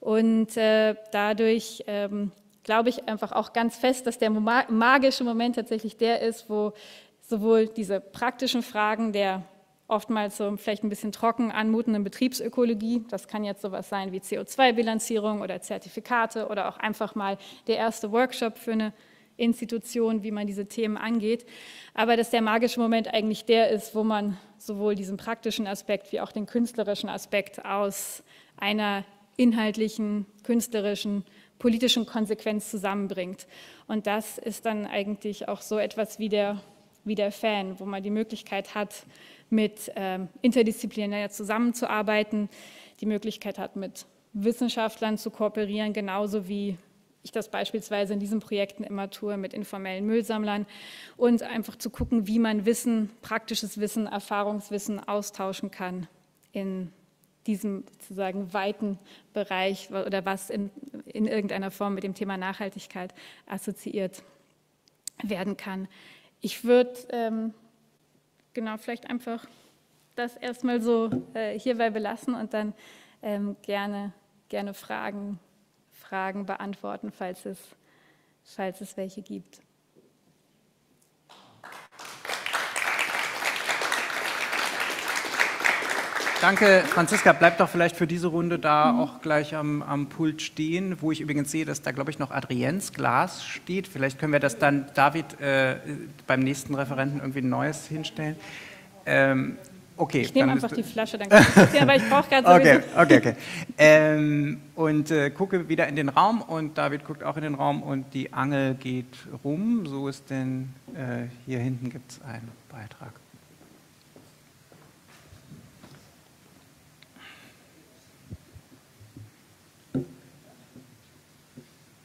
Und äh, dadurch ähm, glaube ich einfach auch ganz fest, dass der magische Moment tatsächlich der ist, wo sowohl diese praktischen Fragen der oftmals so vielleicht ein bisschen trocken anmutenden Betriebsökologie, das kann jetzt sowas sein wie CO2-Bilanzierung oder Zertifikate oder auch einfach mal der erste Workshop für eine Institution, wie man diese Themen angeht, aber dass der magische Moment eigentlich der ist, wo man sowohl diesen praktischen Aspekt wie auch den künstlerischen Aspekt aus einer inhaltlichen, künstlerischen politischen Konsequenz zusammenbringt. Und das ist dann eigentlich auch so etwas wie der, wie der Fan, wo man die Möglichkeit hat, mit ähm, interdisziplinär zusammenzuarbeiten, die Möglichkeit hat, mit Wissenschaftlern zu kooperieren, genauso wie ich das beispielsweise in diesen Projekten immer tue mit informellen Müllsammlern und einfach zu gucken, wie man Wissen, praktisches Wissen, Erfahrungswissen austauschen kann in diesem sozusagen weiten Bereich oder was in, in irgendeiner Form mit dem Thema Nachhaltigkeit assoziiert werden kann. Ich würde ähm, genau vielleicht einfach das erstmal so äh, hierbei belassen und dann ähm, gerne, gerne Fragen, Fragen beantworten, falls es, falls es welche gibt. Danke, Franziska. Bleib doch vielleicht für diese Runde da mhm. auch gleich am, am, Pult stehen, wo ich übrigens sehe, dass da, glaube ich, noch Adriens Glas steht. Vielleicht können wir das dann, David, äh, beim nächsten Referenten irgendwie ein neues hinstellen. Ähm, okay. Ich nehme einfach die Flasche, dann kann ich aber ich brauche gerade Okay, okay, okay. Ähm, und äh, gucke wieder in den Raum und David guckt auch in den Raum und die Angel geht rum. So ist denn, äh, hier hinten gibt es einen Beitrag.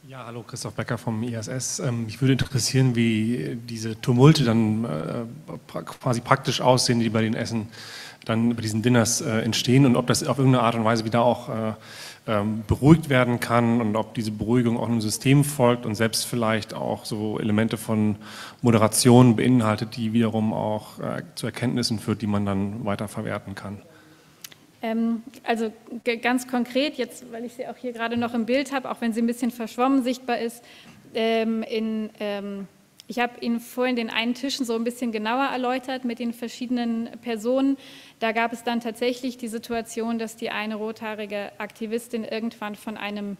Ja, hallo, Christoph Becker vom ISS. Ähm, mich würde interessieren, wie diese Tumulte dann äh, quasi praktisch aussehen, die bei den Essen dann bei diesen Dinners äh, entstehen und ob das auf irgendeine Art und Weise wieder auch äh, ähm, beruhigt werden kann und ob diese Beruhigung auch einem System folgt und selbst vielleicht auch so Elemente von Moderation beinhaltet, die wiederum auch zu Erkenntnissen führt, die man dann weiter verwerten kann. Ähm, also ganz konkret, jetzt, weil ich sie auch hier gerade noch im Bild habe, auch wenn sie ein bisschen verschwommen sichtbar ist, ähm, in, ähm, ich habe Ihnen vorhin den einen Tischen so ein bisschen genauer erläutert mit den verschiedenen Personen. Da gab es dann tatsächlich die Situation, dass die eine rothaarige Aktivistin irgendwann von einem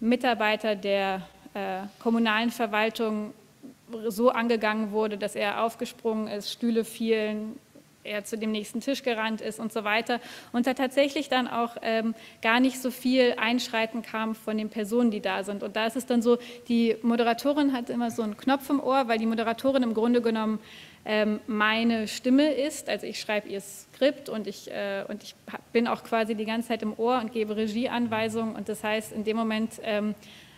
Mitarbeiter der äh, kommunalen Verwaltung so angegangen wurde, dass er aufgesprungen ist, Stühle fielen, er zu dem nächsten Tisch gerannt ist und so weiter. Und da tatsächlich dann auch ähm, gar nicht so viel Einschreiten kam von den Personen, die da sind. Und da ist es dann so, die Moderatorin hat immer so einen Knopf im Ohr, weil die Moderatorin im Grunde genommen ähm, meine Stimme ist. Also ich schreibe ihr Skript und ich, äh, und ich bin auch quasi die ganze Zeit im Ohr und gebe Regieanweisungen. Und das heißt, in dem Moment ähm,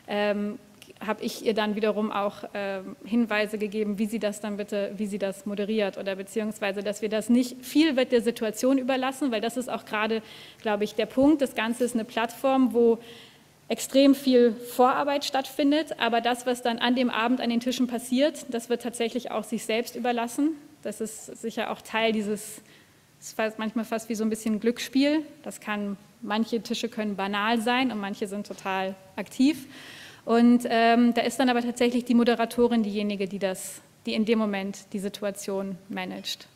ähm, habe ich ihr dann wiederum auch äh, Hinweise gegeben, wie sie das dann bitte, wie sie das moderiert oder beziehungsweise, dass wir das nicht viel wird der Situation überlassen, weil das ist auch gerade, glaube ich, der Punkt. Das Ganze ist eine Plattform, wo extrem viel Vorarbeit stattfindet, aber das, was dann an dem Abend an den Tischen passiert, das wird tatsächlich auch sich selbst überlassen. Das ist sicher auch Teil dieses, es ist manchmal fast wie so ein bisschen Glücksspiel. Das kann, manche Tische können banal sein und manche sind total aktiv. Und ähm, da ist dann aber tatsächlich die Moderatorin diejenige, die das, die in dem Moment die Situation managt.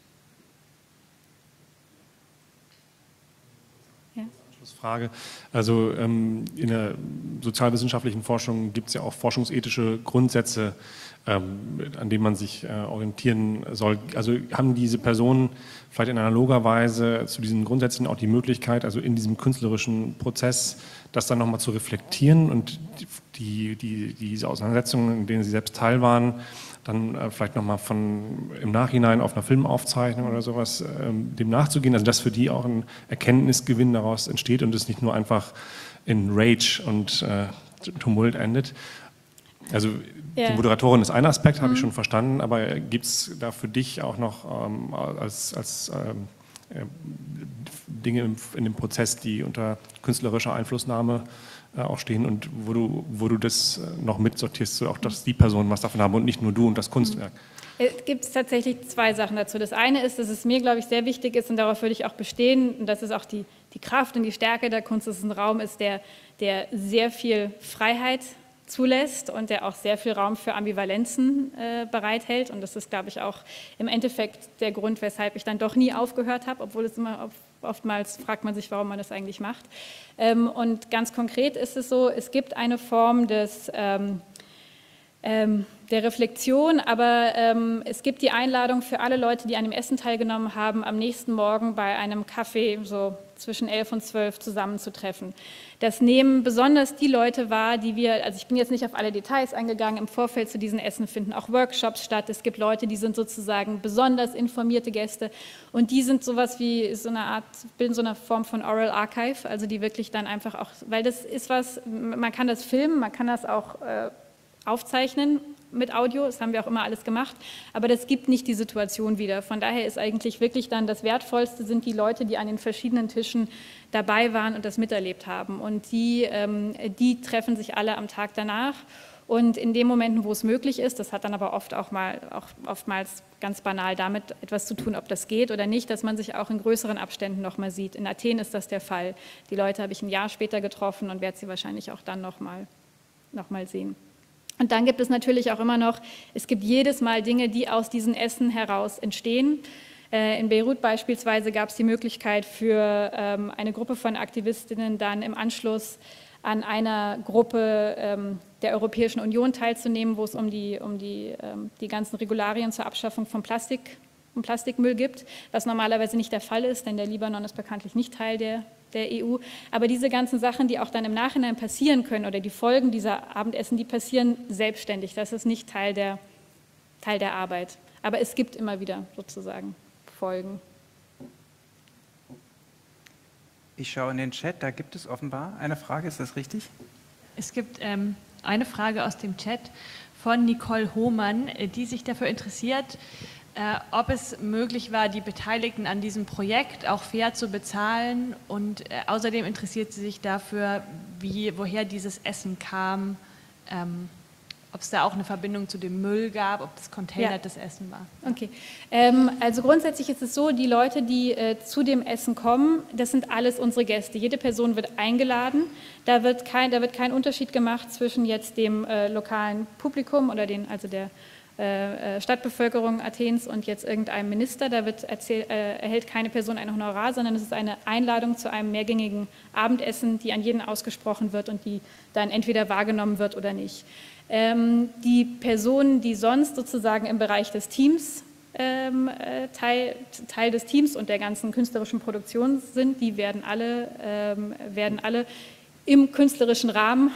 Frage. Also ähm, in der sozialwissenschaftlichen Forschung gibt es ja auch forschungsethische Grundsätze, ähm, an denen man sich äh, orientieren soll. Also haben diese Personen vielleicht in analoger Weise zu diesen Grundsätzen auch die Möglichkeit, also in diesem künstlerischen Prozess das dann nochmal zu reflektieren und die, die, diese Auseinandersetzungen, in denen Sie selbst Teil waren, dann äh, vielleicht nochmal von im Nachhinein auf einer Filmaufzeichnung oder sowas ähm, dem nachzugehen, also dass für die auch ein Erkenntnisgewinn daraus entsteht und es nicht nur einfach in Rage und äh, Tumult endet. Also ja. die Moderatorin ist ein Aspekt, habe mhm. ich schon verstanden, aber gibt es da für dich auch noch ähm, als, als ähm, äh, Dinge in, dem Prozess, die unter künstlerischer Einflussnahme auch stehen und wo du, wo du das äh, noch mitsortierst, so auch dass die Personen was davon haben und nicht nur du und das Kunstwerk. Es gibt tatsächlich zwei Sachen dazu. Das eine ist, dass es mir, glaube ich, sehr wichtig ist und darauf würde ich auch bestehen, und das ist auch die, die Kraft und die Stärke der Kunst, dass es ein Raum ist, der, der sehr viel Freiheit zulässt und der auch sehr viel Raum für Ambivalenzen äh, bereithält. Und das ist, glaube ich, auch im Endeffekt der Grund, weshalb ich dann doch nie aufgehört habe, obwohl es immer oftmals fragt man sich, warum man das eigentlich macht. Ähm, und ganz konkret ist es so, es gibt eine Form des ähm, ähm, der Reflexion, aber ähm, es gibt die Einladung für alle Leute, die an dem Essen teilgenommen haben, am nächsten Morgen bei einem Kaffee so zwischen elf und zwölf zusammenzutreffen. Das nehmen besonders die Leute wahr, die wir, also ich bin jetzt nicht auf alle Details eingegangen, im Vorfeld zu diesen Essen finden auch Workshops statt. Es gibt Leute, die sind sozusagen besonders informierte Gäste und die sind sowas wie so eine Art, bilden so eine Form von Oral Archive, also die wirklich dann einfach auch, weil das ist was, man kann das filmen, man kann das auch äh, aufzeichnen mit Audio, das haben wir auch immer alles gemacht, aber das gibt nicht die Situation wieder. Von daher ist eigentlich wirklich dann das Wertvollste sind die Leute, die an den verschiedenen Tischen dabei waren und das miterlebt haben. Und die, ähm, die treffen sich alle am Tag danach. Und in den Momenten, wo es möglich ist, das hat dann aber oft auch mal, auch oftmals ganz banal damit etwas zu tun, ob das geht oder nicht, dass man sich auch in größeren Abständen nochmal sieht. In Athen ist das der Fall. Die Leute habe ich ein Jahr später getroffen und werde sie wahrscheinlich auch dann nochmal noch mal sehen. Und dann gibt es natürlich auch immer noch, es gibt jedes Mal Dinge, die aus diesen Essen heraus entstehen. Äh, in Beirut beispielsweise gab es die Möglichkeit für ähm, eine Gruppe von Aktivistinnen dann im Anschluss an einer Gruppe ähm, der Europäischen Union teilzunehmen, wo es um die, um die, ähm, die ganzen Regularien zur Abschaffung von Plastik, um Plastikmüll gibt, was normalerweise nicht der Fall ist, denn der Libanon ist bekanntlich nicht Teil der der EU. Aber diese ganzen Sachen, die auch dann im Nachhinein passieren können oder die Folgen dieser Abendessen, die passieren selbstständig. Das ist nicht Teil der, Teil der Arbeit. Aber es gibt immer wieder sozusagen Folgen. Ich schaue in den Chat, da gibt es offenbar eine Frage, ist das richtig? Es gibt ähm, eine Frage aus dem Chat von Nicole Hohmann, äh, die sich dafür interessiert, ob es möglich war, die Beteiligten an diesem Projekt auch fair zu bezahlen. Und äh, außerdem interessiert sie sich dafür, wie, woher dieses Essen kam, ähm, ob es da auch eine Verbindung zu dem Müll gab, ob das containertes ja. Essen war. Okay, ähm, also grundsätzlich ist es so, die Leute, die äh, zu dem Essen kommen, das sind alles unsere Gäste. Jede Person wird eingeladen. Da wird kein, da wird kein Unterschied gemacht zwischen jetzt dem äh, lokalen Publikum oder den, also der äh, äh, Stadtbevölkerung Athens und jetzt irgendeinem Minister. Da wird erzähl, äh, erhält keine Person ein Honorar, sondern es ist eine Einladung zu einem mehrgängigen Abendessen, die an jeden ausgesprochen wird und die dann entweder wahrgenommen wird oder nicht. Ähm, die Personen, die sonst sozusagen im Bereich des Teams ähm, äh, Teil, Teil, des Teams und der ganzen künstlerischen Produktion sind, die werden alle, ähm, werden alle im künstlerischen Rahmen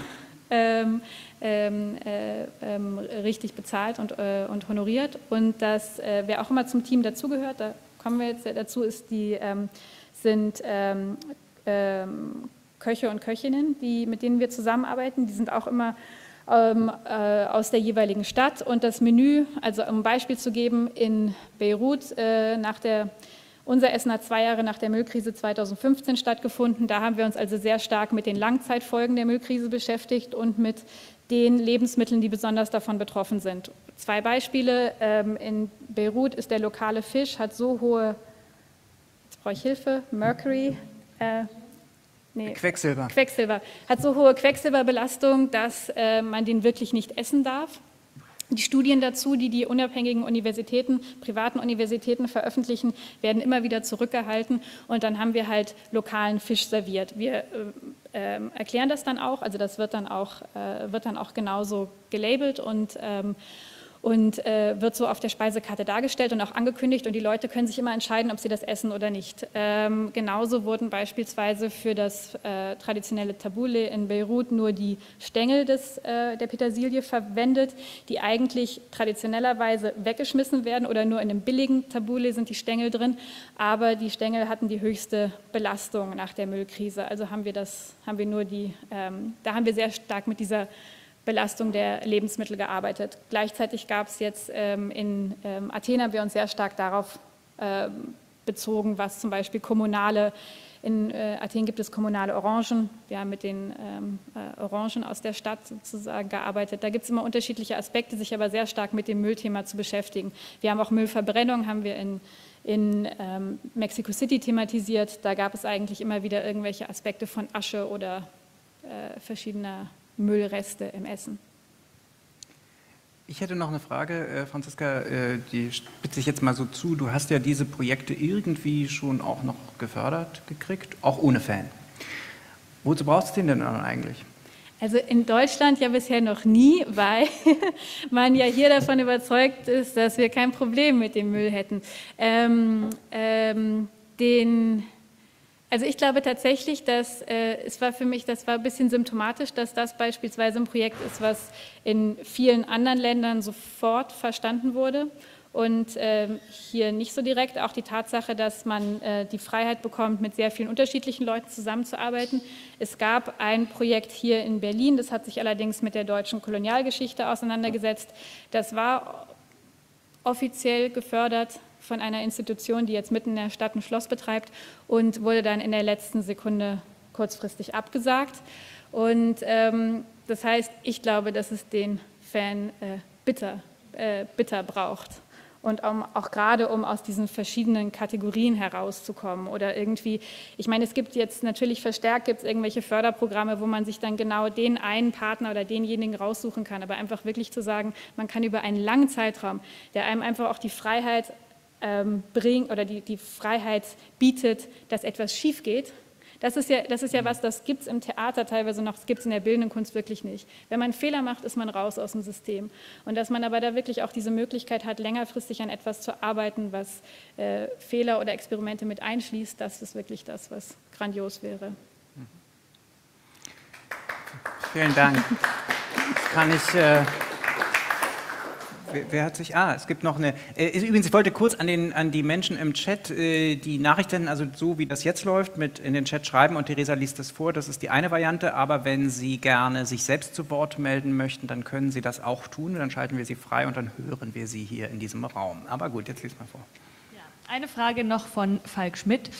ähm, ähm, äh, ähm, richtig bezahlt und, äh, und honoriert. Und das, äh, wer auch immer zum Team dazugehört, da kommen wir jetzt dazu, ist die, ähm, sind ähm, ähm, Köche und Köchinnen, die, mit denen wir zusammenarbeiten. Die sind auch immer ähm, äh, aus der jeweiligen Stadt. Und das Menü, also um ein Beispiel zu geben, in Beirut äh, nach der unser Essen hat zwei Jahre nach der Müllkrise 2015 stattgefunden. Da haben wir uns also sehr stark mit den Langzeitfolgen der Müllkrise beschäftigt und mit den Lebensmitteln, die besonders davon betroffen sind. Zwei Beispiele. Ähm, in Beirut ist der lokale Fisch, hat so hohe, jetzt brauche ich Hilfe, Mercury, äh, nee, Quecksilber. Quecksilber, hat so hohe Quecksilberbelastung, dass äh, man den wirklich nicht essen darf. Die Studien dazu, die die unabhängigen Universitäten, privaten Universitäten veröffentlichen, werden immer wieder zurückgehalten und dann haben wir halt lokalen Fisch serviert. Wir äh, äh, erklären das dann auch, also das wird dann auch, äh, wird dann auch genauso gelabelt und ähm, und äh, wird so auf der Speisekarte dargestellt und auch angekündigt und die Leute können sich immer entscheiden, ob sie das essen oder nicht. Ähm, genauso wurden beispielsweise für das äh, traditionelle Tabule in Beirut nur die Stängel des, äh, der Petersilie verwendet, die eigentlich traditionellerweise weggeschmissen werden oder nur in einem billigen Tabule sind die Stängel drin, aber die Stängel hatten die höchste Belastung nach der Müllkrise. Also haben wir das, haben wir nur die, ähm, da haben wir sehr stark mit dieser Belastung der Lebensmittel gearbeitet. Gleichzeitig gab es jetzt ähm, in ähm, Athen, haben wir uns sehr stark darauf ähm, bezogen, was zum Beispiel kommunale, in äh, Athen gibt es kommunale Orangen, wir haben mit den ähm, äh, Orangen aus der Stadt sozusagen gearbeitet. Da gibt es immer unterschiedliche Aspekte, sich aber sehr stark mit dem Müllthema zu beschäftigen. Wir haben auch Müllverbrennung, haben wir in, in ähm, Mexico City thematisiert. Da gab es eigentlich immer wieder irgendwelche Aspekte von Asche oder äh, verschiedener Müllreste im Essen. Ich hätte noch eine Frage, äh, Franziska, äh, die spitze ich jetzt mal so zu. Du hast ja diese Projekte irgendwie schon auch noch gefördert gekriegt, auch ohne Fan. Wozu brauchst du den denn dann eigentlich? Also in Deutschland ja bisher noch nie, weil [LAUGHS] man ja hier davon überzeugt ist, dass wir kein Problem mit dem Müll hätten. Ähm, ähm, den also ich glaube tatsächlich, dass äh, es war für mich, das war ein bisschen symptomatisch, dass das beispielsweise ein Projekt ist, was in vielen anderen Ländern sofort verstanden wurde und äh, hier nicht so direkt. Auch die Tatsache, dass man äh, die Freiheit bekommt, mit sehr vielen unterschiedlichen Leuten zusammenzuarbeiten. Es gab ein Projekt hier in Berlin, das hat sich allerdings mit der deutschen Kolonialgeschichte auseinandergesetzt. Das war offiziell gefördert von einer Institution, die jetzt mitten in der Stadt ein Schloss betreibt und wurde dann in der letzten Sekunde kurzfristig abgesagt. Und ähm, das heißt, ich glaube, dass es den Fan äh, bitter, äh, bitter braucht. Und um, auch gerade, um aus diesen verschiedenen Kategorien herauszukommen. Oder irgendwie, ich meine, es gibt jetzt natürlich verstärkt, gibt es irgendwelche Förderprogramme, wo man sich dann genau den einen Partner oder denjenigen raussuchen kann. Aber einfach wirklich zu sagen, man kann über einen langen Zeitraum, der einem einfach auch die Freiheit ähm, bringt oder die, die Freiheit bietet, dass etwas schief geht. Das ist ja, das ist ja was, das gibt es im Theater teilweise noch, das gibt es in der bildenden Kunst wirklich nicht. Wenn man Fehler macht, ist man raus aus dem System. Und dass man aber da wirklich auch diese Möglichkeit hat, längerfristig an etwas zu arbeiten, was äh, Fehler oder Experimente mit einschließt, das ist wirklich das, was grandios wäre. Vielen Dank. Kann ich. Äh Wer, hat sich. Ah, es gibt noch eine. Äh, übrigens, ich wollte kurz an, den, an die Menschen im Chat äh, die Nachrichten, also so wie das jetzt läuft, mit in den Chat schreiben und Theresa liest das vor. Das ist die eine Variante. Aber wenn Sie gerne sich selbst zu Wort melden möchten, dann können Sie das auch tun. Dann schalten wir Sie frei und dann hören wir Sie hier in diesem Raum. Aber gut, jetzt liest mal vor. Eine Frage noch von Falk Schmidt.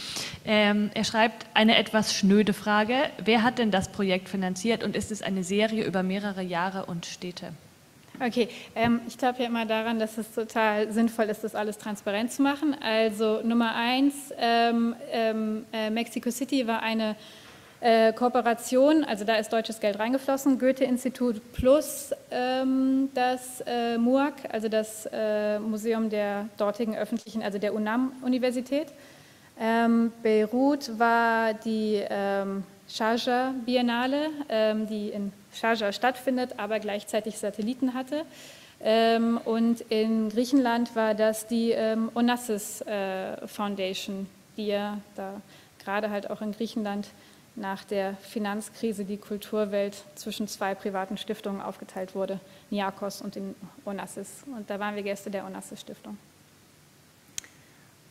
Ähm, er schreibt eine etwas schnöde Frage. Wer hat denn das Projekt finanziert und ist es eine Serie über mehrere Jahre und Städte? Okay, ähm, ich glaube ja immer daran, dass es total sinnvoll ist, das alles transparent zu machen. Also Nummer eins, ähm, ähm, äh, Mexico City war eine äh, Kooperation, also da ist deutsches Geld reingeflossen, Goethe-Institut plus ähm, das äh, MUAC, also das äh, Museum der dortigen öffentlichen, also der UNAM-Universität. Ähm, Beirut war die ähm, Sharjah Biennale, die in Sharjah stattfindet, aber gleichzeitig Satelliten hatte. Ähm, und in Griechenland war das die ähm, Onassis äh, Foundation, die ja da gerade halt auch in Griechenland nach der Finanzkrise die Kulturwelt zwischen zwei privaten Stiftungen aufgeteilt wurde, Niakos und den Onassis. Und da waren wir Gäste der Onassis Stiftung.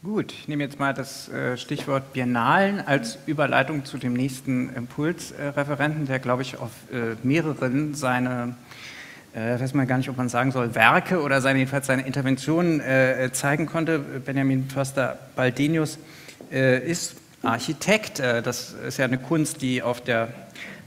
Gut, ich nehme jetzt mal das äh, Stichwort Biennalen als Überleitung zu dem nächsten Impulsreferenten, der, glaube ich, auf äh, mehreren seine, äh, weiß man gar nicht, ob man sagen soll, Werke oder seine, jedenfalls seine Interventionen zeigen konnte. Benjamin Förster-Baldenius ist Architekt. Das ist ja eine Kunst, die auf der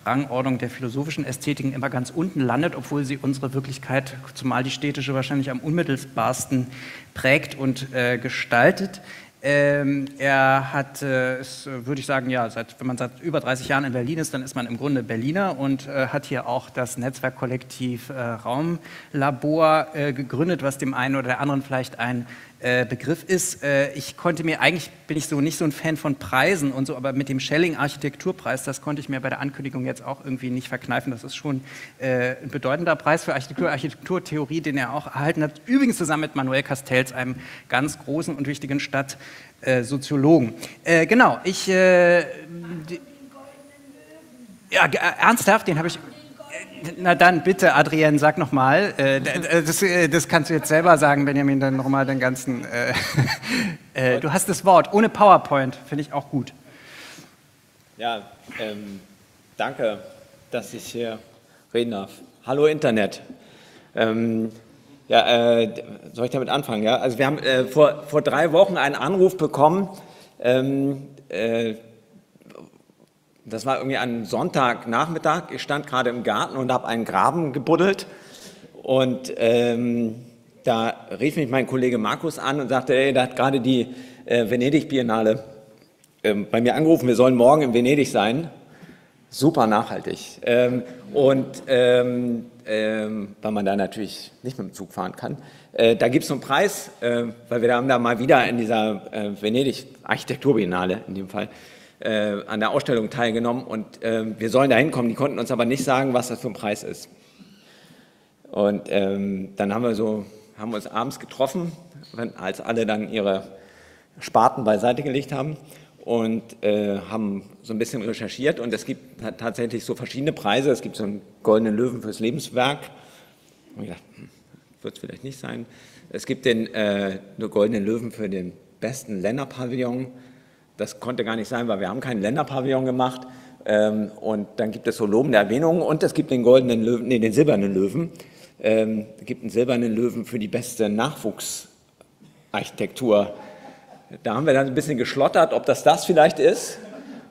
Rangordnung der philosophischen Ästhetiken immer ganz unten landet, obwohl sie unsere Wirklichkeit, zumal die städtische, wahrscheinlich am unmittelbarsten prägt und äh, gestaltet. Ähm, er hat, äh, ist, würde ich sagen, ja, seit, wenn man seit über 30 Jahren in Berlin ist, dann ist man im Grunde Berliner und äh, hat hier auch das Netzwerkkollektiv äh, Raumlabor äh, gegründet, was dem einen oder der anderen vielleicht ein Begriff ist. Äh, ich konnte mir, eigentlich bin ich so nicht so ein Fan von Preisen und so, aber mit dem Schelling Architekturpreis, das konnte ich mir bei der Ankündigung jetzt auch irgendwie nicht verkneifen. Das ist schon äh, ein bedeutender Preis für Architektur, Architekturtheorie, den er auch erhalten hat. Übrigens zusammen mit Manuel Castells, einem ganz großen und wichtigen Stadtsoziologen. genau, ich. ja, ernsthaft, den habe ich na dann bitte, Adrienne, sag nochmal. Äh, das, äh, das, kannst du jetzt selber sagen, Benjamin, dann nochmal den ganzen. Äh, [LAUGHS] äh, du hast das Wort. Ohne PowerPoint finde ich auch gut. Ja, ähm, danke, dass ich hier reden darf. Hallo Internet. Ähm, ja, äh, soll ich damit anfangen? Ja, also wir haben äh, vor, vor drei Wochen einen Anruf bekommen. Ähm, das war irgendwie ein Sonntagnachmittag. Ich stand gerade im Garten und habe einen Graben gebuddelt. Und ähm, da rief mich mein Kollege Markus an und sagte, ey, da hat gerade die äh, Venedig-Biennale ähm, bei mir angerufen, wir sollen morgen in Venedig sein. Super nachhaltig. Ähm, und ähm, ähm weil man da natürlich nicht mit dem Zug fahren kann. Äh, da gibt es einen Preis, äh, weil wir haben da mal wieder in dieser äh, Venedig-Architekturbiennale in dem Fall äh, an der Ausstellung teilgenommen und äh, wir sollen da hinkommen. Die konnten uns aber nicht sagen, was das für ein Preis ist. Und ähm, dann haben wir so, haben uns abends getroffen, als alle dann ihre Sparten beiseite gelegt haben und äh, haben so ein bisschen recherchiert und es gibt tatsächlich so verschiedene Preise. Es gibt so einen goldenen Löwen fürs Lebenswerk. Und ich dachte, hm, wird es vielleicht nicht sein. Es gibt den äh, goldenen Löwen für den besten Länderpavillon. Das konnte gar nicht sein, weil wir haben keinen Länderpavillon gemacht. Ähm, und dann gibt es so lobende Erwähnungen und es gibt den goldenen Löwen, nee, den silbernen Löwen. Ähm, es gibt einen silbernen Löwen für die beste Nachwuchsarchitektur. Da haben wir dann ein bisschen geschlottert, ob das das vielleicht ist,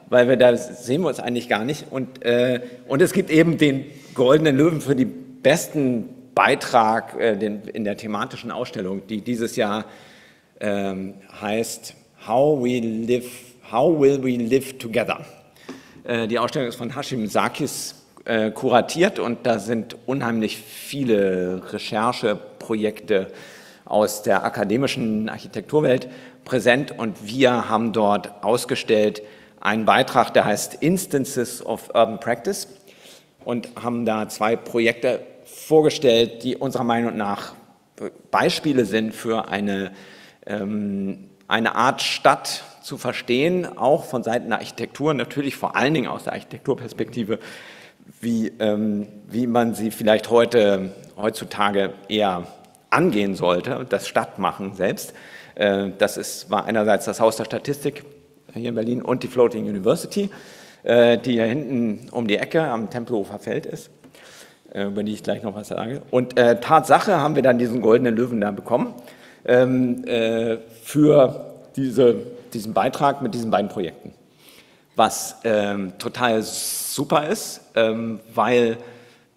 weil wir da sehen wir uns eigentlich gar nicht. Und, äh, und es gibt eben den goldenen Löwen für die besten Beitrag äh, den, in der thematischen Ausstellung, die dieses Jahr ähm, heißt How We Live, How Will We Live Together. Äh, die Ausstellung ist von Hashim Sakis äh, kuratiert und da sind unheimlich viele Rechercheprojekte aus der akademischen Architekturwelt präsent und wir haben dort ausgestellt einen Beitrag, der heißt Instances of Urban Practice und haben da zwei Projekte vorgestellt, die unserer Meinung nach Beispiele sind für eine ähm, eine Art Stadt zu verstehen, auch von Seiten der Architektur, natürlich vor allen Dingen aus der Architekturperspektive, wie, ähm, wie man sie vielleicht heute, heutzutage eher angehen sollte, das Stadtmachen selbst. Äh, das ist, war einerseits das Haus der Statistik hier in Berlin und die Floating University, äh, die hier hinten um die Ecke am Tempelhofer Feld ist, äh, über die ich gleich noch was sage. Und äh, Tatsache haben wir dann diesen goldenen Löwen da bekommen für diese, diesen Beitrag mit diesen beiden Projekten. Was ähm, total super ist, ähm, weil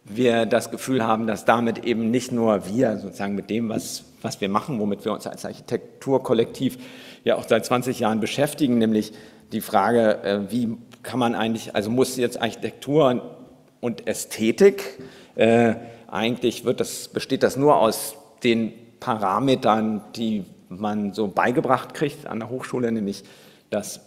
wir das Gefühl haben, dass damit eben nicht nur wir sozusagen mit dem, was, was wir machen, womit wir uns als Architekturkollektiv ja auch seit 20 Jahren beschäftigen, nämlich die Frage, äh, wie kann man eigentlich, also muss jetzt Architektur und Ästhetik, äh, eigentlich wird das, besteht das nur aus den Parametern, die man so beigebracht kriegt an der Hochschule, nämlich das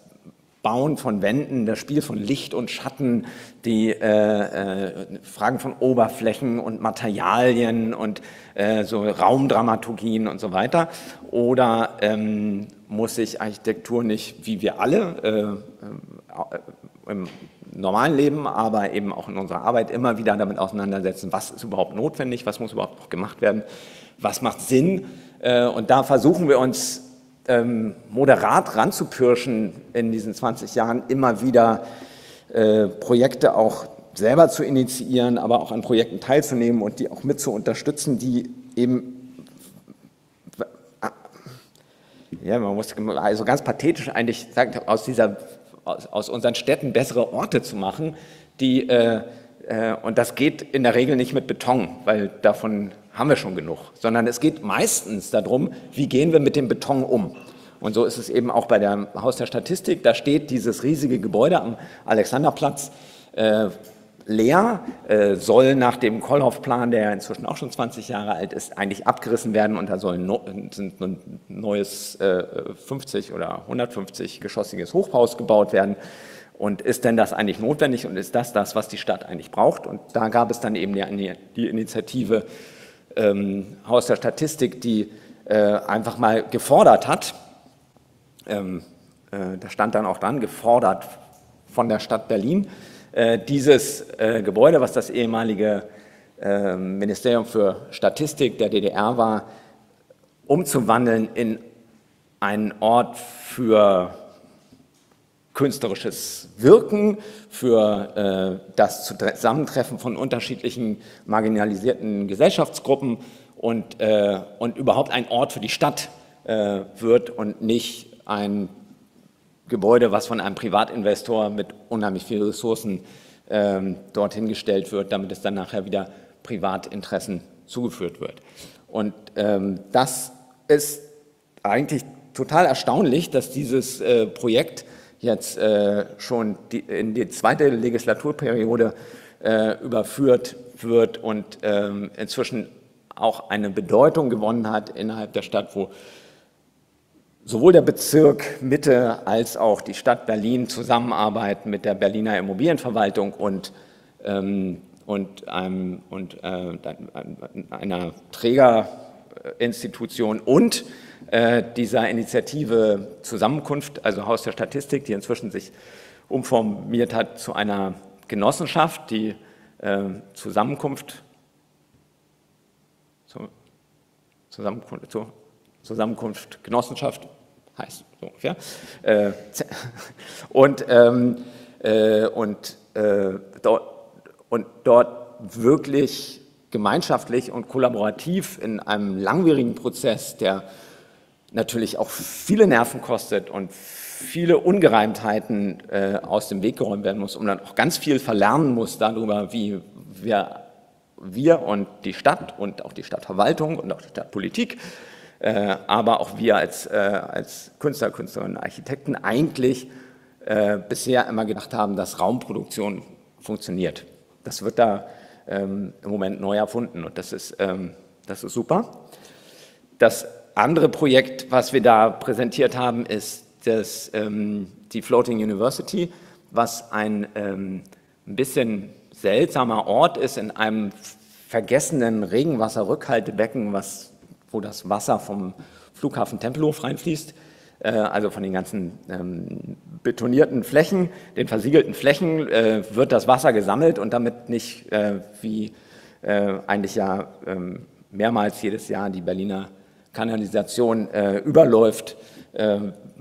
Bauen von Wänden, das Spiel von Licht und Schatten, die äh, äh, Fragen von Oberflächen und Materialien und äh, so Raumdramaturgien und so weiter. Oder ähm, muss sich Architektur nicht, wie wir alle äh, äh, im normalen Leben, aber eben auch in unserer Arbeit immer wieder damit auseinandersetzen, was ist überhaupt notwendig, was muss überhaupt gemacht werden, was macht Sinn. Äh, und da versuchen wir uns ähm, moderat ranzupirschen in diesen 20 Jahren, immer wieder äh, Projekte auch selber zu initiieren, aber auch an Projekten teilzunehmen und die auch mit zu unterstützen, die eben, ja, man muss also ganz pathetisch eigentlich sagen, aus, dieser, aus, aus unseren Städten bessere Orte zu machen, die, äh, äh, und das geht in der Regel nicht mit Beton, weil davon haben wir schon genug, sondern es geht meistens darum, wie gehen wir mit dem Beton um. Und so ist es eben auch bei dem Haus der Statistik. Da steht dieses riesige Gebäude am Alexanderplatz äh, leer, äh, soll nach dem Kollhoff-Plan, der inzwischen auch schon 20 Jahre alt ist, eigentlich abgerissen werden und da soll no, ein neues äh, 50 oder 150 geschossiges Hochhaus gebaut werden. Und ist denn das eigentlich notwendig und ist das das, was die Stadt eigentlich braucht? Und da gab es dann eben die, die Initiative ähm, Haus der Statistik, die äh, einfach mal gefordert hat, ähm, äh, da stand dann auch dran, gefordert von der Stadt Berlin, äh, dieses äh, Gebäude, was das ehemalige äh, Ministerium für Statistik der DDR war, umzuwandeln in einen Ort für künstlerisches Wirken, für äh, das Zusammentreffen von unterschiedlichen marginalisierten Gesellschaftsgruppen und, äh, und überhaupt ein Ort für die Stadt äh, wird und nicht ein Gebäude, was von einem Privatinvestor mit unheimlich vielen Ressourcen ähm, dorthin gestellt wird, damit es dann nachher wieder Privatinteressen zugeführt wird. Und ähm, das ist eigentlich total erstaunlich, dass dieses äh, Projekt jetzt äh, schon die, in die zweite Legislaturperiode äh, überführt wird und ähm, inzwischen auch eine Bedeutung gewonnen hat innerhalb der Stadt, wo sowohl der Bezirk Mitte als auch die Stadt Berlin zusammenarbeiten mit der Berliner Immobilienverwaltung und, ähm, und, einem, und äh, einer Trägerinstitution und äh, dieser Initiative Zusammenkunft, also Haus der Statistik, die inzwischen sich umformiert hat zu einer Genossenschaft, die äh, Zusammenkunft, Zusammenkunft, Zusammenkunft Genossenschaft heißt so ungefähr. Äh, [LAUGHS] und, ähm, äh, und, äh, dort, und dort wirklich gemeinschaftlich und kollaborativ in einem langwierigen Prozess, der natürlich auch viele Nerven kostet und viele Ungereimtheiten äh, aus dem Weg geräumt werden muss und dann auch ganz viel verlernen muss darüber, wie wir, wir und die Stadt und auch die Stadtverwaltung und auch die Stadtpolitik äh, aber auch wir als, äh, als Künstler, Künstlerinnen, Architekten eigentlich äh, bisher immer gedacht haben, dass Raumproduktion funktioniert. Das wird da ähm, im Moment neu erfunden und das ist, ähm, das ist super. Das andere Projekt, was wir da präsentiert haben, ist das, ähm, die Floating University, was ein ähm, bisschen seltsamer Ort ist in einem vergessenen Regenwasserrückhaltebecken, was wo das Wasser vom Flughafen Tempelhof reinfließt, äh, also von den ganzen ähm, betonierten Flächen, den versiegelten Flächen, äh, wird das Wasser gesammelt und damit nicht äh, wie eigentlich ja ähm, mehrmals jedes Jahr die Berliner Kanalisation überläuft.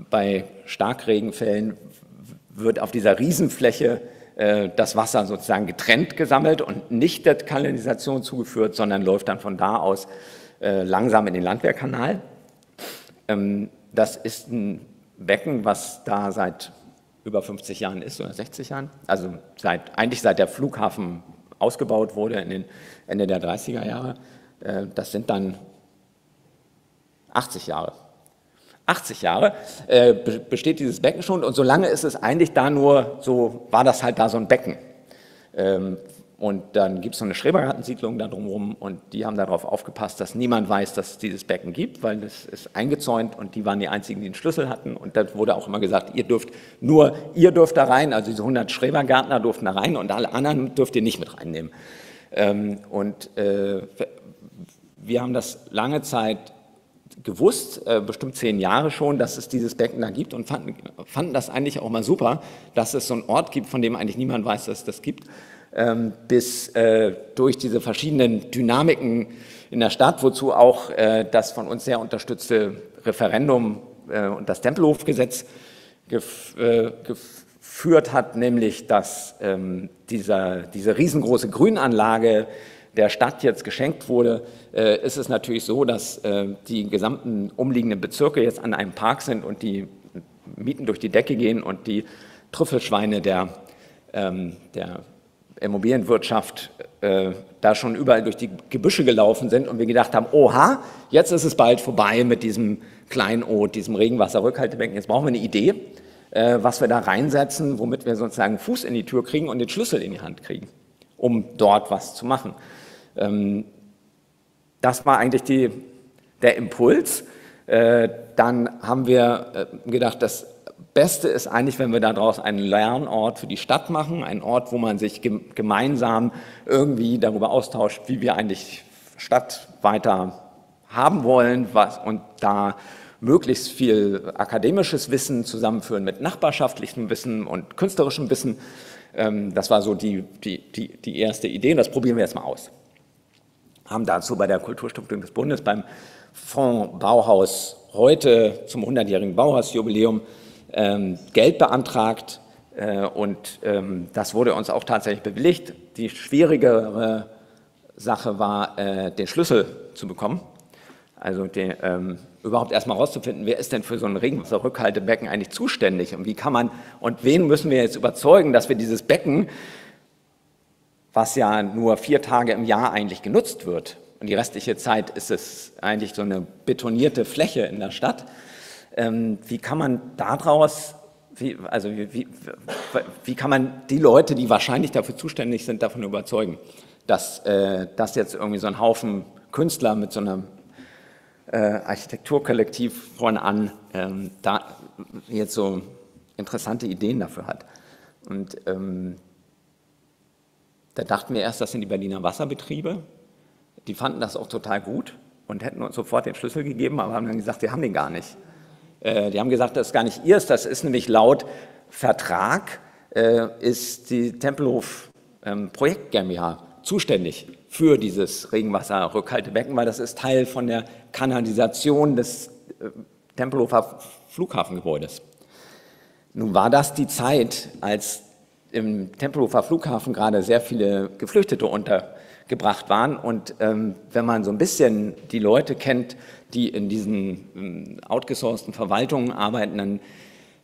bei Starkregenfällen wird auf dieser Riesenfläche das Wasser sozusagen getrennt gesammelt und nicht der Kanalisation zugeführt, sondern läuft dann von da aus äh, langsam in den Landwehrkanal. Ähm, das ist ein Becken, was da seit über 50 Jahren ist oder 60 Jahren, also seit, eigentlich seit der Flughafen ausgebaut wurde in den Ende der 30er Jahre. Äh, das sind dann 80 Jahre. 80 Jahre äh, besteht dieses Becken schon und solange ist es eigentlich da nur so, war das halt da so ein Becken. Ähm, und dann gibt es so eine Schrebergartensiedlung da drumherum und die haben darauf aufgepasst, dass niemand weiß, dass es dieses Becken gibt, weil es ist eingezäunt und die waren die einzigen, die den Schlüssel hatten. Und dann wurde auch immer gesagt, ihr dürft nur, ihr dürft da rein, also diese 100 Schrebergärtner durften da rein und alle anderen dürft ihr nicht mit reinnehmen. Ähm, und äh, wir haben das lange Zeit gewusst, äh, bestimmt zehn Jahre schon, dass es dieses Becken da gibt und fanden, fanden das eigentlich auch mal super, dass es so einen Ort gibt, von dem eigentlich niemand weiß, dass es das gibt ähm, bis äh, durch diese verschiedenen Dynamiken in der Stadt, wozu auch äh, das von uns sehr unterstützte Referendum äh, und das Tempelhofgesetz gef geführt hat, nämlich dass ähm, dieser, diese riesengroße Grünanlage der Stadt jetzt geschenkt wurde, ist es natürlich so, dass die gesamten umliegenden Bezirke jetzt an einem Park sind und die Mieten durch die Decke gehen und die Trüffelschweine der, ähm, der Immobilienwirtschaft äh, da schon überall durch die Gebüsche gelaufen sind und wir gedacht haben, oha, jetzt ist es bald vorbei mit diesem Kleinod, diesem Regenwasserrückhaltebecken. Jetzt brauchen wir eine Idee, äh, was wir da reinsetzen, womit wir sozusagen Fuß in die Tür kriegen und den Schlüssel in die Hand kriegen, um dort was zu machen. Ähm, das war eigentlich die, der Impuls. Äh, dann haben wir äh, gedacht, das Beste ist eigentlich, wenn wir daraus einen Lernort für die Stadt machen, einen Ort, wo man sich gemeinsam irgendwie darüber austauscht, wie wir eigentlich Stadt weiter haben wollen was, und da möglichst viel akademisches Wissen zusammenführen mit nachbarschaftlichem Wissen und künstlerischem Wissen. Ähm, das war so die, die, die, die erste Idee und das probieren wir jetzt mal aus. Haben dazu bei der Kulturstiftung des Bundes beim Fonds Bauhaus heute zum 100-jährigen Bauhausjubiläum ähm, Geld beantragt äh, und ähm, das wurde uns auch tatsächlich bewilligt. Die schwierigere Sache war, äh, den Schlüssel zu bekommen. Also den, ähm, überhaupt erstmal herauszufinden, wer ist denn für so ein Regenwasserrückhaltebecken eigentlich zuständig und wie kann man und wen müssen wir jetzt überzeugen, dass wir dieses Becken, was ja nur vier Tage im Jahr eigentlich genutzt wird und die restliche Zeit ist es eigentlich so eine betonierte Fläche in der Stadt, ähm, wie kann man daraus, wie, also wie, wie, wie, kann man die Leute, die wahrscheinlich dafür zuständig sind, davon überzeugen, dass äh, das jetzt irgendwie so ein Haufen Künstler mit so einem äh, Architekturkollektiv von an ähm, da jetzt so interessante Ideen dafür hat. Und ähm, da dachten wir erst, das sind die Berliner Wasserbetriebe. Die fanden das auch total gut und hätten uns sofort den Schlüssel gegeben, aber haben dann gesagt, wir haben den gar nicht. Äh, die haben gesagt, das ist gar nicht ihrs, das ist nämlich laut Vertrag, äh, ist die Tempelhof ähm, Projekt GmbH zuständig für dieses Regenwasserrückhaltebecken, weil das ist Teil von der Kanalisation des äh, Tempelhofer Flughafengebäudes. Nun war das die Zeit, als im Tempelhofer Flughafen gerade sehr viele Geflüchtete untergebracht waren. Und ähm, wenn man so ein bisschen die Leute kennt, die in diesen ähm, outgesourcten Verwaltungen arbeiten, dann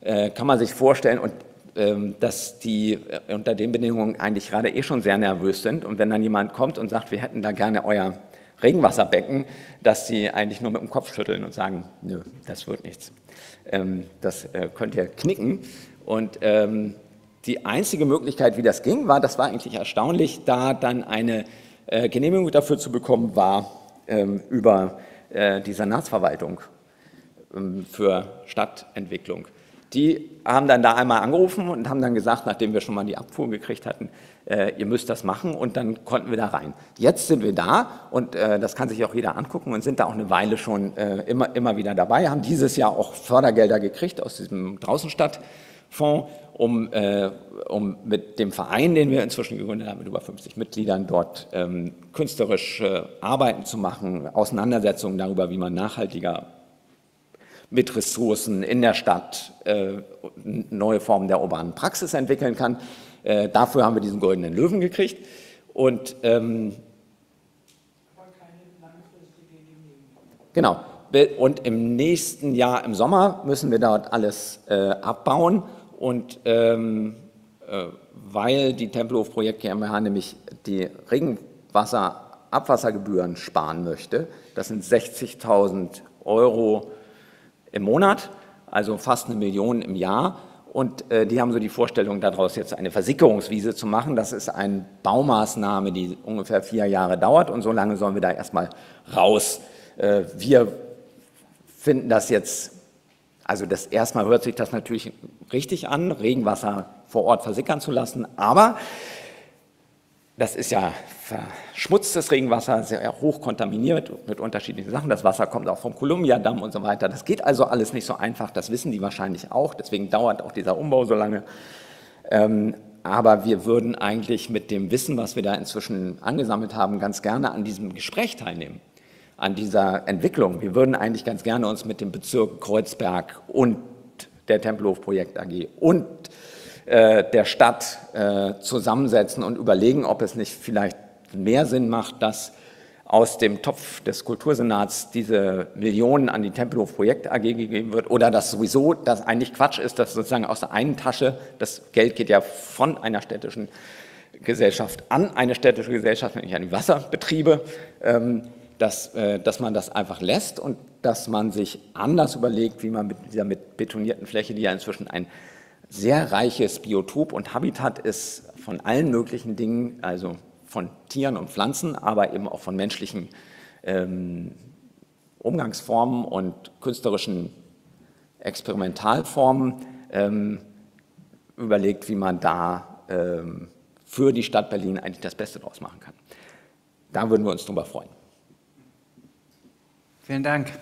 äh, kann man sich vorstellen, und, ähm, dass die äh, unter den Bedingungen eigentlich gerade eh schon sehr nervös sind. Und wenn dann jemand kommt und sagt, wir hätten da gerne euer Regenwasserbecken, dass sie eigentlich nur mit dem Kopf schütteln und sagen, nö, das wird nichts. Ähm, das äh, könnt ihr knicken. Und ähm, die einzige Möglichkeit, wie das ging, war, das war eigentlich erstaunlich, da dann eine äh, Genehmigung dafür zu bekommen war ähm, über äh, die Senatsverwaltung ähm, für Stadtentwicklung. Die haben dann da einmal angerufen und haben dann gesagt, nachdem wir schon mal die Abfuhr gekriegt hatten, äh, ihr müsst das machen und dann konnten wir da rein. Jetzt sind wir da und äh, das kann sich auch jeder angucken und sind da auch eine Weile schon äh, immer, immer wieder dabei, haben dieses Jahr auch Fördergelder gekriegt aus diesem Draußenstadtfonds, um, äh, um mit dem Verein, den wir inzwischen gegründet haben, mit über 50 Mitgliedern, dort ähm, künstlerische Arbeiten zu machen, Auseinandersetzungen darüber, wie man nachhaltiger mit Ressourcen in der Stadt äh, neue Formen der urbanen Praxis entwickeln kann. Äh, dafür haben wir diesen goldenen Löwen gekriegt. Und ähm, genau. Und im nächsten Jahr im Sommer müssen wir dort alles äh, abbauen und ähm, weil die Tempelhof Projekt GmbH nämlich die Regenwasserabwassergebühren sparen möchte. Das sind 60.000 Euro im Monat, also fast eine Million im Jahr. Und äh, die haben so die Vorstellung, daraus jetzt eine Versickerungswiese zu machen. Das ist eine Baumaßnahme, die ungefähr vier Jahre dauert und so lange sollen wir da erstmal raus. Äh, wir finden das jetzt, also das erstmal hört sich das natürlich richtig an, Regenwasser vor Ort versickern zu lassen, aber das ist ja verschmutztes Regenwasser, sehr hoch kontaminiert mit unterschiedlichen Sachen. Das Wasser kommt auch vom Columbia-Damm und so weiter. Das geht also alles nicht so einfach, das wissen die wahrscheinlich auch. Deswegen dauert auch dieser Umbau so lange. Ähm, aber wir würden eigentlich mit dem Wissen, was wir da inzwischen angesammelt haben, ganz gerne an diesem Gespräch teilnehmen, an dieser Entwicklung. Wir würden eigentlich ganz gerne uns mit dem Bezirk Kreuzberg und der Tempelhof Projekt AG und äh, der Stadt äh, zusammensetzen und überlegen, ob es nicht vielleicht mehr Sinn macht, dass aus dem Topf des Kultursenats diese Millionen an die Tempelhof Projekt AG gegeben wird oder dass sowieso das eigentlich Quatsch ist, dass sozusagen aus der einen Tasche, das Geld geht ja von einer städtischen Gesellschaft an eine städtische Gesellschaft, nämlich an die Wasserbetriebe, ähm, dass, äh, dass man das einfach lässt und dass man sich anders überlegt, wie man mit dieser mit betonierten Fläche, die ja inzwischen ein sehr reiches Biotop und Habitat ist von allen möglichen Dingen, also von Tieren und Pflanzen, aber eben auch von menschlichen ähm, Umgangsformen und künstlerischen Experimentalformen ähm, überlegt, wie man da ähm, für die Stadt Berlin eigentlich das Beste draus machen kann. Da würden wir uns drüber freuen. Vielen Dank.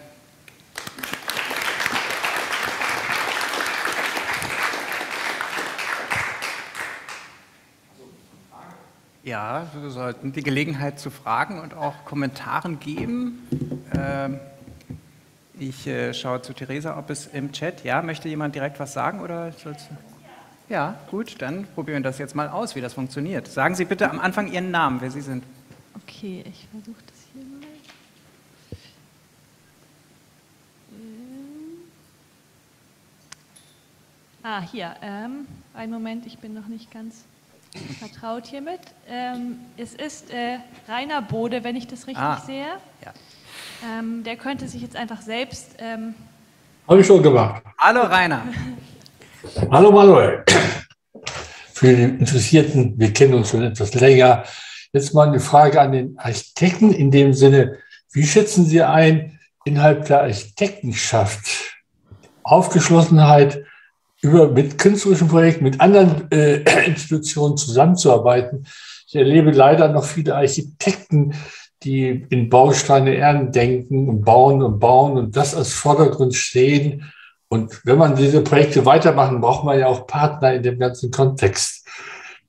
Ja, wir sollten die Gelegenheit zu Fragen und auch Kommentaren geben. Ähm, ich äh, schaue zu Theresa, ob es im Chat, ja, möchte jemand direkt was sagen oder? Ja, gut, dann probieren wir das jetzt mal aus, wie das funktioniert. Sagen Sie bitte am Anfang Ihren Namen, wer Sie sind. Okay, ich versuche das hier mal. Ähm. Ah, hier. Ähm, einen Moment, ich bin noch nicht ganz vertraut hiermit. Ähm, es ist äh, Rainer Bode, wenn ich das richtig ah, sehe. Ja. Ähm, der könnte sich jetzt einfach selbst. Ähm Habe ich schon gemacht. Hallo Rainer. [LAUGHS] Hallo Manuel. Für die Interessierten, wir kennen uns schon etwas länger. Jetzt mal eine Frage an den Architekten in dem Sinne, wie schätzen Sie ein innerhalb der Architektenschaft Aufgeschlossenheit über, mit künstlerischen Projekten, mit anderen äh, [CLEARS THROAT] Institutionen zusammenzuarbeiten. Ich erlebe leider noch viele Architekten, die in Bausteine Erden denken und bauen und bauen und das als Vordergrund stehen. Und wenn man diese Projekte weitermachen, braucht man ja auch Partner in dem ganzen Kontext.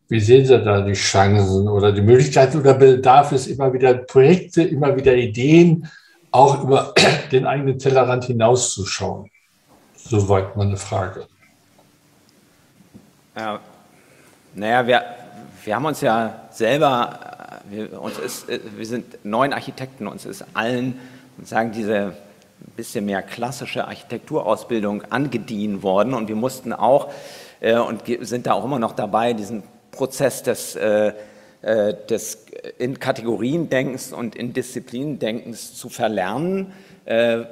Wie sehen Sie da die Chancen oder die Möglichkeiten oder bedarf es immer wieder Projekte, immer wieder Ideen, auch über [CLEARS THROAT] den eigenen Tellerrand hinauszuschauen? Soweit meine Frage. Ja, naja, wir, wir haben uns ja selber, äh, wir, uns ist, äh, wir sind neun Architekten, uns ist allen sagen diese bisschen mehr klassische Architekturausbildung angedient worden und wir mussten auch äh, und sind da auch immer noch dabei, diesen Prozess des, äh, äh des in Kategorien Denkens und in Disziplinen Denkens zu verlernen. Äh,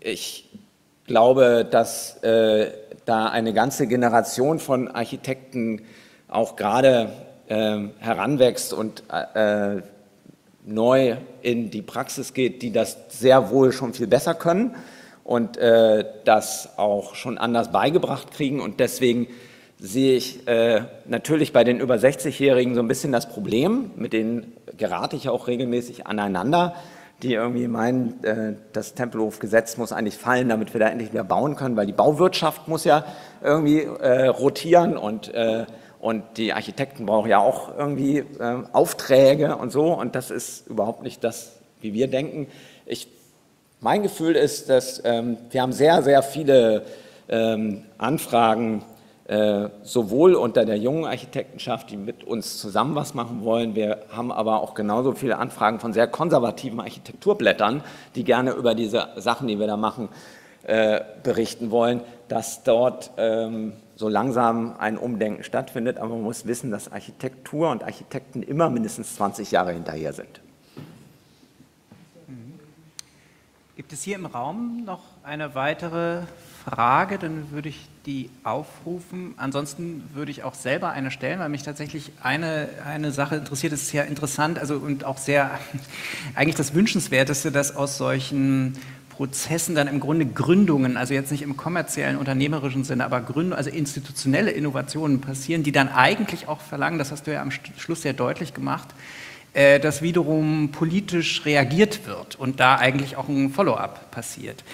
ich glaube, dass da eine ganze Generation von Architekten auch gerade äh, heranwächst und äh, neu in die Praxis geht, die das sehr wohl schon viel besser können und äh, das auch schon anders beigebracht kriegen. Und deswegen sehe ich äh, natürlich bei den über 60-Jährigen so ein bisschen das Problem, mit denen gerate ich auch regelmäßig aneinander, die irgendwie meinen, äh, das Tempelhofgesetz muss eigentlich fallen, damit wir da endlich wieder bauen können, weil die Bauwirtschaft muss ja irgendwie äh, rotieren und, äh, und die Architekten brauchen ja auch irgendwie äh, Aufträge und so und das ist überhaupt nicht das, wie wir denken. Ich, mein Gefühl ist, dass ähm, wir haben sehr, sehr viele ähm, Anfragen sowohl unter der jungen Architektenschaft, die mit uns zusammen was machen wollen. Wir haben aber auch genauso viele Anfragen von sehr konservativen Architekturblättern, die gerne über diese Sachen, die wir da machen, äh, berichten wollen, dass dort ähm, so langsam ein Umdenken stattfindet. Aber man muss wissen, dass Architektur und Architekten immer mindestens 20 Jahre hinterher sind. Gibt es hier im Raum noch eine weitere Frage? Dann würde ich die aufrufen. Ansonsten würde ich auch selber eine stellen, weil mich tatsächlich eine, eine Sache interessiert. Es ist ja interessant also, und auch sehr, [LAUGHS] eigentlich das Wünschenswerteste, dass aus solchen Prozessen dann im Grunde Gründungen, also jetzt nicht im kommerziellen, unternehmerischen Sinne, aber Gründungen, also institutionelle Innovationen passieren, die dann eigentlich auch verlangen, das hast du ja am Schluss sehr deutlich gemacht, äh, dass wiederum politisch reagiert wird und da eigentlich auch ein Follow-up passiert.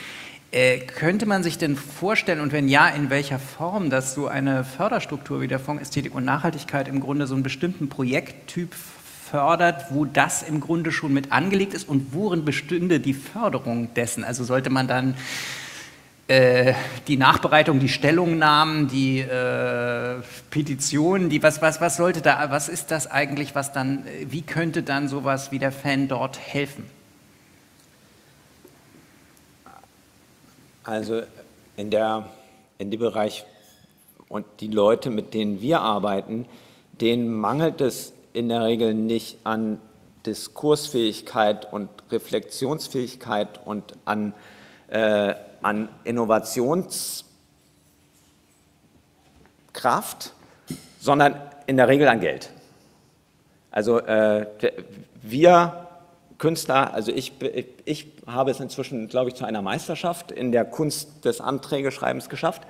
Äh, könnte man sich denn vorstellen, und wenn ja, in welcher Form, dass so eine Förderstruktur wie der Fonds Ästhetik und Nachhaltigkeit im Grunde so einen bestimmten Projekttyp fördert, wo das im Grunde schon mit angelegt ist und worin bestünde die Förderung dessen? Also sollte man dann äh, die Nachbereitung, die Stellungnahmen, die äh, Petitionen, die was, was, was sollte da, was ist das eigentlich, was dann, wie könnte dann sowas wie der Fan dort helfen? Also in der in dem Bereich und die Leute, mit denen wir arbeiten, denen mangelt es in der Regel nicht an Diskursfähigkeit und Reflexionsfähigkeit und an äh, an Innovationskraft, sondern in der Regel an Geld. Also äh, wir Künstler, also ich, ich habe es inzwischen, glaube ich, zu einer Meisterschaft in der Kunst des Anträgeschreibens geschafft,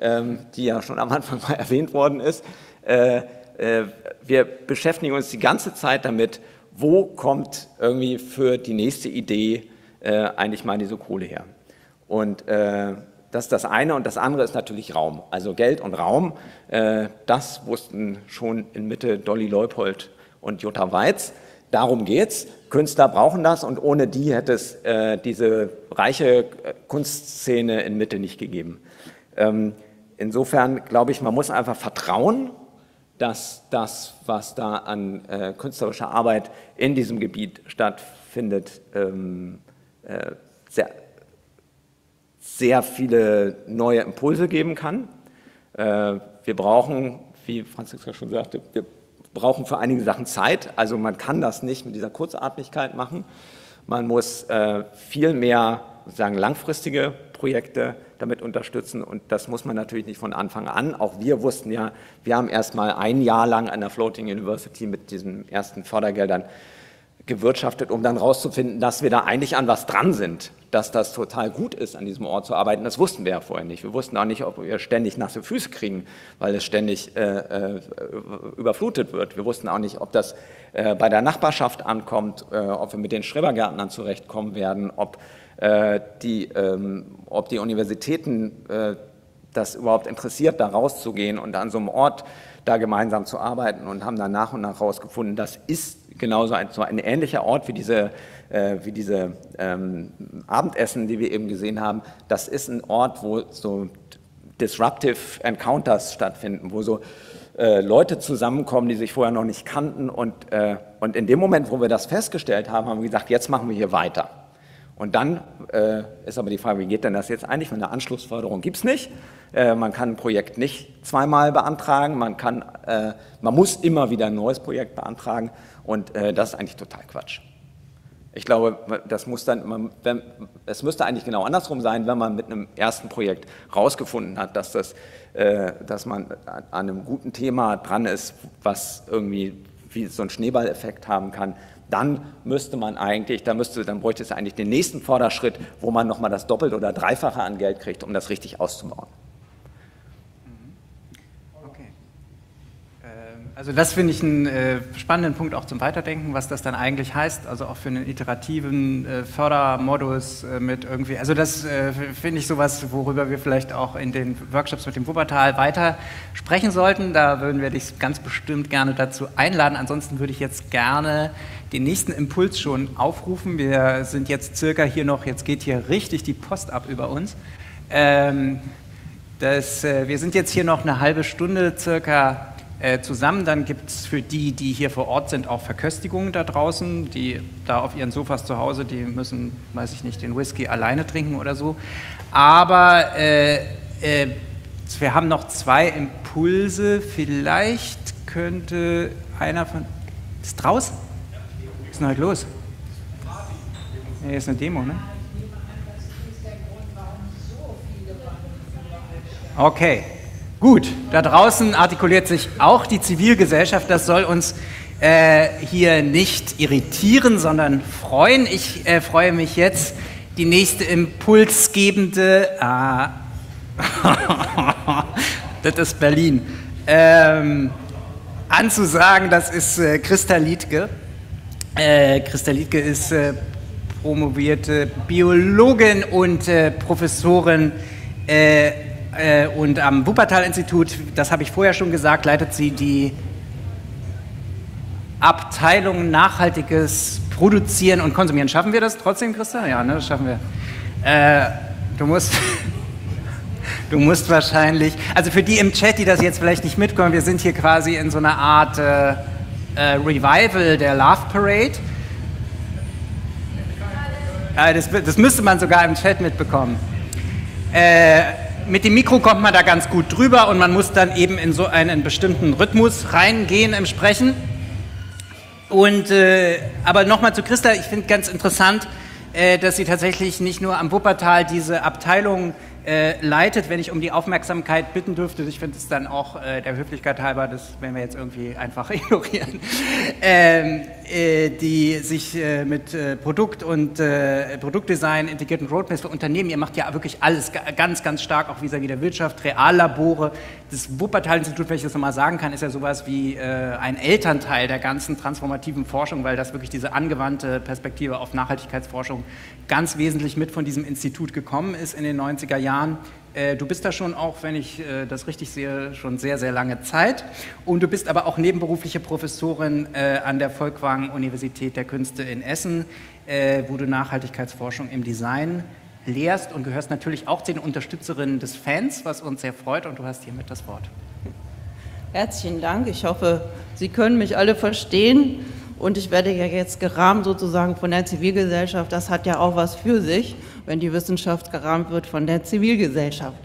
ähm, die ja schon am Anfang [LAUGHS] mal erwähnt worden ist. Äh, äh, wir beschäftigen uns die ganze Zeit damit, wo kommt irgendwie für die nächste Idee äh, eigentlich mal diese Kohle her. Und das ist das eine und das andere ist natürlich Raum. Also Geld und Raum, das wussten schon in Mitte Dolly Leupold und Jutta Weiz. Darum geht's. Künstler brauchen das und ohne die hätte es äh, diese reiche äh, Kunstszene in Mitte nicht gegeben. Ähm, insofern glaube ich, man muss einfach vertrauen, dass das, was da an äh, künstlerischer Arbeit in diesem Gebiet stattfindet, ähm, äh, sehr, sehr viele neue Impulse geben kann. Äh, wir brauchen, wie Franziska schon sagte, wir brauchen für einige Sachen Zeit. Also man kann das nicht mit dieser Kurzatmigkeit machen. Man muss äh, viel mehr sagen, langfristige Projekte damit unterstützen und das muss man natürlich nicht von Anfang an. Auch wir wussten ja, wir haben erst mal ein Jahr lang an der Floating University mit diesen ersten Fördergeldern gewirtschaftet, um dann rauszufinden, dass wir da eigentlich an was dran sind, dass das total gut ist, an diesem Ort zu arbeiten. Das wussten wir ja vorher nicht. Wir wussten auch nicht, ob wir ständig nasse Füße kriegen, weil es ständig äh, äh, überflutet wird. Wir wussten auch nicht, ob das äh, bei der Nachbarschaft ankommt, äh, ob wir mit den Schrebergärtnern zurechtkommen werden, ob, äh, die, ähm, ob die Universitäten äh, das überhaupt interessiert, da rauszugehen und an so einem Ort da gemeinsam zu arbeiten und haben dann nach und nach herausgefunden, das ist genauso ein, so ein ähnlicher Ort wie diese, äh, wie diese ähm, Abendessen, die wir eben gesehen haben. Das ist ein Ort, wo so Disruptive Encounters stattfinden, wo so äh, Leute zusammenkommen, die sich vorher noch nicht kannten. Und, äh, und in dem Moment, wo wir das festgestellt haben, haben wir gesagt, jetzt machen wir hier weiter. Und dann äh, ist aber die Frage, wie geht denn das jetzt eigentlich? Eine Anschlussförderung gibt es nicht. Äh, man kann ein Projekt nicht zweimal beantragen. Man, kann, äh, man muss immer wieder ein neues Projekt beantragen. Und äh, das ist eigentlich total Quatsch. Ich glaube, das muss dann, man, wenn, es müsste eigentlich genau andersrum sein, wenn man mit einem ersten Projekt herausgefunden hat, dass, das, äh, dass man an einem guten Thema dran ist, was irgendwie wie so einen Schneeballeffekt haben kann, dann müsste man eigentlich, dann, müsste, dann bräuchte es eigentlich den nächsten Vorderschritt, wo man nochmal das Doppelte oder Dreifache an Geld kriegt, um das richtig auszubauen. Also das finde ich einen äh, spannenden Punkt auch zum Weiterdenken, was das dann eigentlich heißt, also auch für einen iterativen äh, Fördermodus äh, mit irgendwie, also das äh, finde ich sowas, worüber wir vielleicht auch in den Workshops mit dem Wuppertal weiter sprechen sollten. Da würden wir dich ganz bestimmt gerne dazu einladen. Ansonsten würde ich jetzt gerne den nächsten Impuls schon aufrufen. Wir sind jetzt circa hier noch, jetzt geht hier richtig die Post ab über uns. Ähm, das, äh, wir sind jetzt hier noch eine halbe Stunde circa äh, zusammen. Dann gibt es für die, die hier vor Ort sind, auch Verköstigungen da draußen. Die da auf ihren Sofas zu Hause, die müssen, weiß ich nicht, den Whisky alleine trinken oder so. Aber äh, äh, wir haben noch zwei Impulse. Vielleicht könnte einer von. Ist draußen? Was ist denn heute los? Nee, ist eine Demo, ne? Okay. Gut, da draußen artikuliert sich auch die Zivilgesellschaft. Das soll uns äh, hier nicht irritieren, sondern freuen. Ich äh, freue mich jetzt, die nächste impulsgebende, äh, [LAUGHS] das ist Berlin, ähm, anzusagen, das ist äh, Christa Liedke. Äh, Christa Liedke ist äh, promovierte Biologin und äh, Professorin äh, und am Wuppertal-Institut, das habe ich vorher schon gesagt, leitet sie die Abteilung Nachhaltiges Produzieren und Konsumieren. Schaffen wir das trotzdem, Christa? Ja, ne, das schaffen wir. Äh, du musst. [LAUGHS] Du musst wahrscheinlich, also für die im Chat, die das jetzt vielleicht nicht mitkommen, wir sind hier quasi in so einer Art äh, äh, Revival der Love Parade. Das, das, müsste man sogar im Chat mitbekommen. Äh, mit dem Mikro kommt man da ganz gut drüber und man muss dann eben in so einen bestimmten Rhythmus reingehen im Sprechen. Und, äh, aber nochmal zu Christa, ich finde ganz interessant, äh, dass sie tatsächlich nicht nur am Wuppertal diese Abteilung äh, leitet, wenn ich um die Aufmerksamkeit bitten dürfte. Ich finde es dann auch äh, der Höflichkeit halber, das werden wir jetzt irgendwie einfach [LAUGHS] ignorieren, ähm, äh, die sich äh, mit äh, Produkt und äh, Produktdesign, integrierten Roadmaps für Unternehmen, ihr macht ja wirklich alles ganz, ganz stark, auch vis-à-vis der Wirtschaft, Reallabore. Das Wuppertal-Institut, wenn ich das nochmal sagen kann, ist ja sowas wie ein Elternteil der ganzen transformativen Forschung, weil das wirklich diese angewandte Perspektive auf Nachhaltigkeitsforschung ganz wesentlich mit von diesem Institut gekommen ist in den 90er Jahren. Äh, du bist da schon auch, wenn ich äh, das richtig sehe, schon sehr, sehr lange Zeit. Und du bist aber auch nebenberufliche Professorin äh, an der Volkwang Universität der Künste in Essen, wo du Nachhaltigkeitsforschung im Design lehrst und gehörst natürlich auch zu den Unterstützerinnen des Fans, was uns sehr freut. Und du hast hiermit das Wort. Herzlichen Dank. Ich hoffe, Sie können mich alle verstehen. Und ich werde ja jetzt gerahmt sozusagen von der Zivilgesellschaft. Das hat ja auch was für sich, wenn die Wissenschaft gerahmt wird von der Zivilgesellschaft.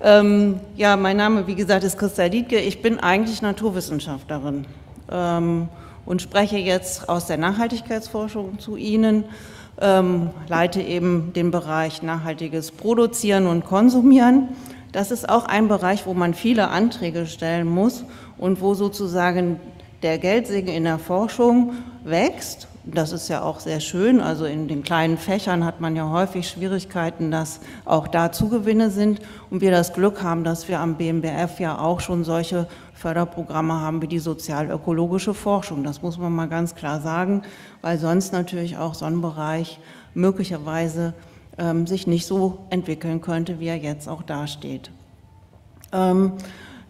Ähm, ja, mein Name, wie gesagt, ist Christa Dietke. Ich bin eigentlich Naturwissenschaftlerin ähm, und spreche jetzt aus der Nachhaltigkeitsforschung zu Ihnen, ähm, leite eben den Bereich nachhaltiges Produzieren und Konsumieren. Das ist auch ein Bereich, wo man viele Anträge stellen muss und wo sozusagen der Geldsegen in der Forschung wächst. Das ist ja auch sehr schön. Also in den kleinen Fächern hat man ja häufig Schwierigkeiten, dass auch da Zugewinne sind. Und wir das Glück haben, dass wir am BMBF ja auch schon solche Förderprogramme haben wie die sozial-ökologische Forschung. Das muss man mal ganz klar sagen, weil sonst natürlich auch so ein Bereich möglicherweise ähm, sich nicht so entwickeln könnte, wie er jetzt auch dasteht. Ähm,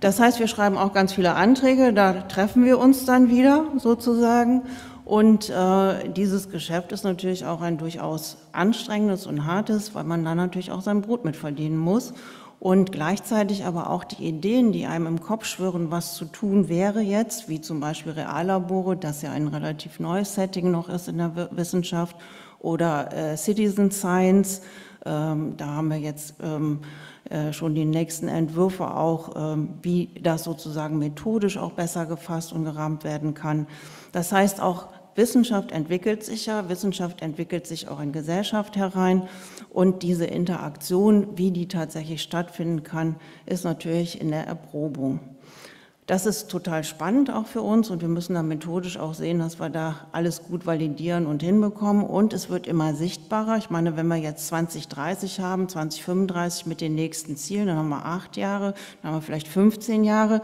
das heißt, wir schreiben auch ganz viele Anträge, da treffen wir uns dann wieder sozusagen. Und äh, dieses Geschäft ist natürlich auch ein durchaus anstrengendes und hartes, weil man da natürlich auch sein Brot mit verdienen muss. Und gleichzeitig aber auch die Ideen, die einem im Kopf schwören, was zu tun wäre jetzt, wie zum Beispiel Reallabore, das ja ein relativ neues Setting noch ist in der Wissenschaft, oder äh, Citizen Science, ähm, da haben wir jetzt ähm, äh, schon die nächsten Entwürfe auch, ähm, wie das sozusagen methodisch auch besser gefasst und gerahmt werden kann. Das heißt auch, Wissenschaft entwickelt sich ja, Wissenschaft entwickelt sich auch in Gesellschaft herein und diese Interaktion, wie die tatsächlich stattfinden kann, ist natürlich in der Erprobung. Das ist total spannend auch für uns und wir müssen da methodisch auch sehen, dass wir da alles gut validieren und hinbekommen. Und es wird immer sichtbarer. Ich meine, wenn wir jetzt 2030 haben, 2035 mit den nächsten Zielen, dann haben wir acht Jahre, dann haben wir vielleicht 15 Jahre.